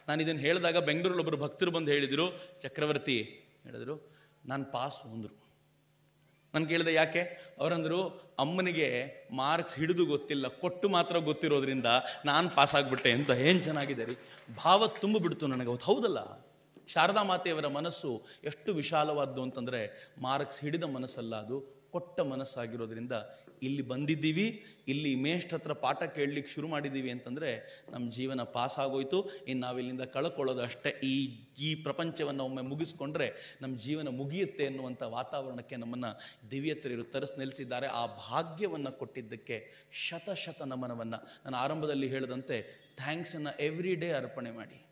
ನಾನು ಇದನ್ನು ಹೇಳಿದಾಗ ಬೆಂಗಳೂರಲ್ಲಿ ಒಬ್ಬರು ಭಕ್ತರು ಬಂದು ಹೇಳಿದರು, ಚಕ್ರವರ್ತಿ, ಹೇಳಿದರು. ನಾನು ಪಾಸ್ ಅಂದರು. ನಾನು ಕೇಳಿದೆ ಯಾಕೆ? ಅವರಂದರು, ಅಮ್ಮನಿಗೆ ಮಾರ್ಕ್ಸ್ ಹಿಡಿದು ಗೊತ್ತಿಲ್ಲ, ಕೊಟ್ಟು ಮಾತ್ರ ಗೊತ್ತಿರೋದ್ರಿಂದ ನಾನು ಪಾಸ್ ಆಗಿಬಿಟ್ಟೆ ಅಂತ ಏನು ಚೆನ್ನಾಗಿದೆ ರೀ ಭಾವ ತುಂಬಿಬಿಡ್ತು ನನಗೆ ಅವತ್ತು. ಹೌದಲ್ಲ? ಶಾರದಾ ಮಾತೆಯವರ ಮನಸ್ಸು ಎಷ್ಟು ವಿಶಾಲವಾದ್ದು ಅಂತಂದರೆ ಮಾರ್ಕ್ಸ್ ಹಿಡಿದ ಮನಸ್ಸಲ್ಲ ಅದು, ಕೊಟ್ಟ ಮನಸ್ಸಾಗಿರೋದ್ರಿಂದ ಇಲ್ಲಿ ಬಂದಿದ್ದೀವಿ, ಇಲ್ಲಿ ಮೇಷ್ಟ್ರ ಹತ್ರ ಪಾಠ ಕೇಳಲಿಕ್ಕೆ ಶುರು ಮಾಡಿದ್ದೀವಿ ಅಂತಂದರೆ ನಮ್ಮ ಜೀವನ ಪಾಸ್ ಆಗೋಯ್ತು. ಇನ್ನು ನಾವಿಲ್ಲಿಂದ ಕಳ್ಕೊಳ್ಳೋದು ಅಷ್ಟೇ. ಈ ಈ ಪ್ರಪಂಚವನ್ನು ಒಮ್ಮೆ ಮುಗಿಸ್ಕೊಂಡ್ರೆ ನಮ್ಮ ಜೀವನ ಮುಗಿಯುತ್ತೆ ಎನ್ನುವಂಥ ವಾತಾವರಣಕ್ಕೆ ನಮ್ಮನ್ನು ದಿವ್ಯತರಿರು ತರಿಸ್ ನಿಲ್ಲಿಸಿದ್ದಾರೆ ಆ ಭಾಗ್ಯವನ್ನು ಕೊಟ್ಟಿದ್ದಕ್ಕೆ ಶತಶತ ಶತ ನಮನವನ್ನು. ನಾನು ಆರಂಭದಲ್ಲಿ ಹೇಳಿದಂತೆ ಥ್ಯಾಂಕ್ಸನ್ನು ಎವ್ರಿ ಡೇ ಅರ್ಪಣೆ ಮಾಡಿ.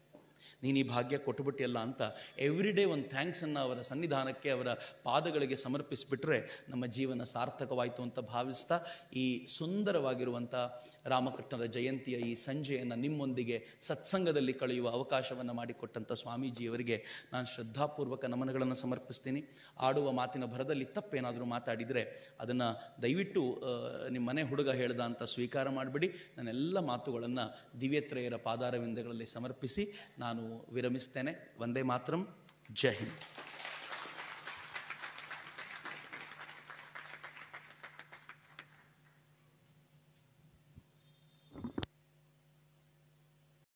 ನೀನು ಈ ಭಾಗ್ಯ ಕೊಟ್ಟುಬಿಟ್ಟಿಯಲ್ಲ ಅಂತ ಎವ್ರಿ ಡೇ ಒಂದು ಥ್ಯಾಂಕ್ಸನ್ನು ಅವರ ಸನ್ನಿಧಾನಕ್ಕೆ, ಅವರ ಪಾದಗಳಿಗೆ ಸಮರ್ಪಿಸಿಬಿಟ್ರೆ ನಮ್ಮ ಜೀವನ ಸಾರ್ಥಕವಾಯಿತು ಅಂತ ಭಾವಿಸ್ತಾ ಈ ಸುಂದರವಾಗಿರುವಂಥ ರಾಮಕೃಷ್ಣರ ಜಯಂತಿಯ ಈ ಸಂಜೆಯನ್ನು ನಿಮ್ಮೊಂದಿಗೆ ಸತ್ಸಂಗದಲ್ಲಿ ಕಳೆಯುವ ಅವಕಾಶವನ್ನು ಮಾಡಿಕೊಟ್ಟಂಥ ಸ್ವಾಮೀಜಿಯವರಿಗೆ ನಾನು ಶ್ರದ್ಧಾಪೂರ್ವಕ ನಮನಗಳನ್ನು ಸಮರ್ಪಿಸ್ತೀನಿ. ಆಡುವ ಮಾತಿನ ಭರದಲ್ಲಿ ತಪ್ಪೇನಾದರೂ ಮಾತಾಡಿದರೆ ಅದನ್ನು ದಯವಿಟ್ಟು ನಿಮ್ಮ ಮನೆ ಹುಡುಗ ಹೇಳ್ದ ಅಂತ ಸ್ವೀಕಾರ ಮಾಡಿಬಿಡಿ. ನನ್ನೆಲ್ಲ ಮಾತುಗಳನ್ನು ದಿವ್ಯತ್ರಯರ ಪಾದಾರವಿಂದಗಳಲ್ಲಿ ಸಮರ್ಪಿಸಿ ನಾನು ವಿರಮಿಸ್ತೇನೆ. ಒಂದೇ ಮಾತ್ರಂ. ಜೈ ಹಿಂದ್.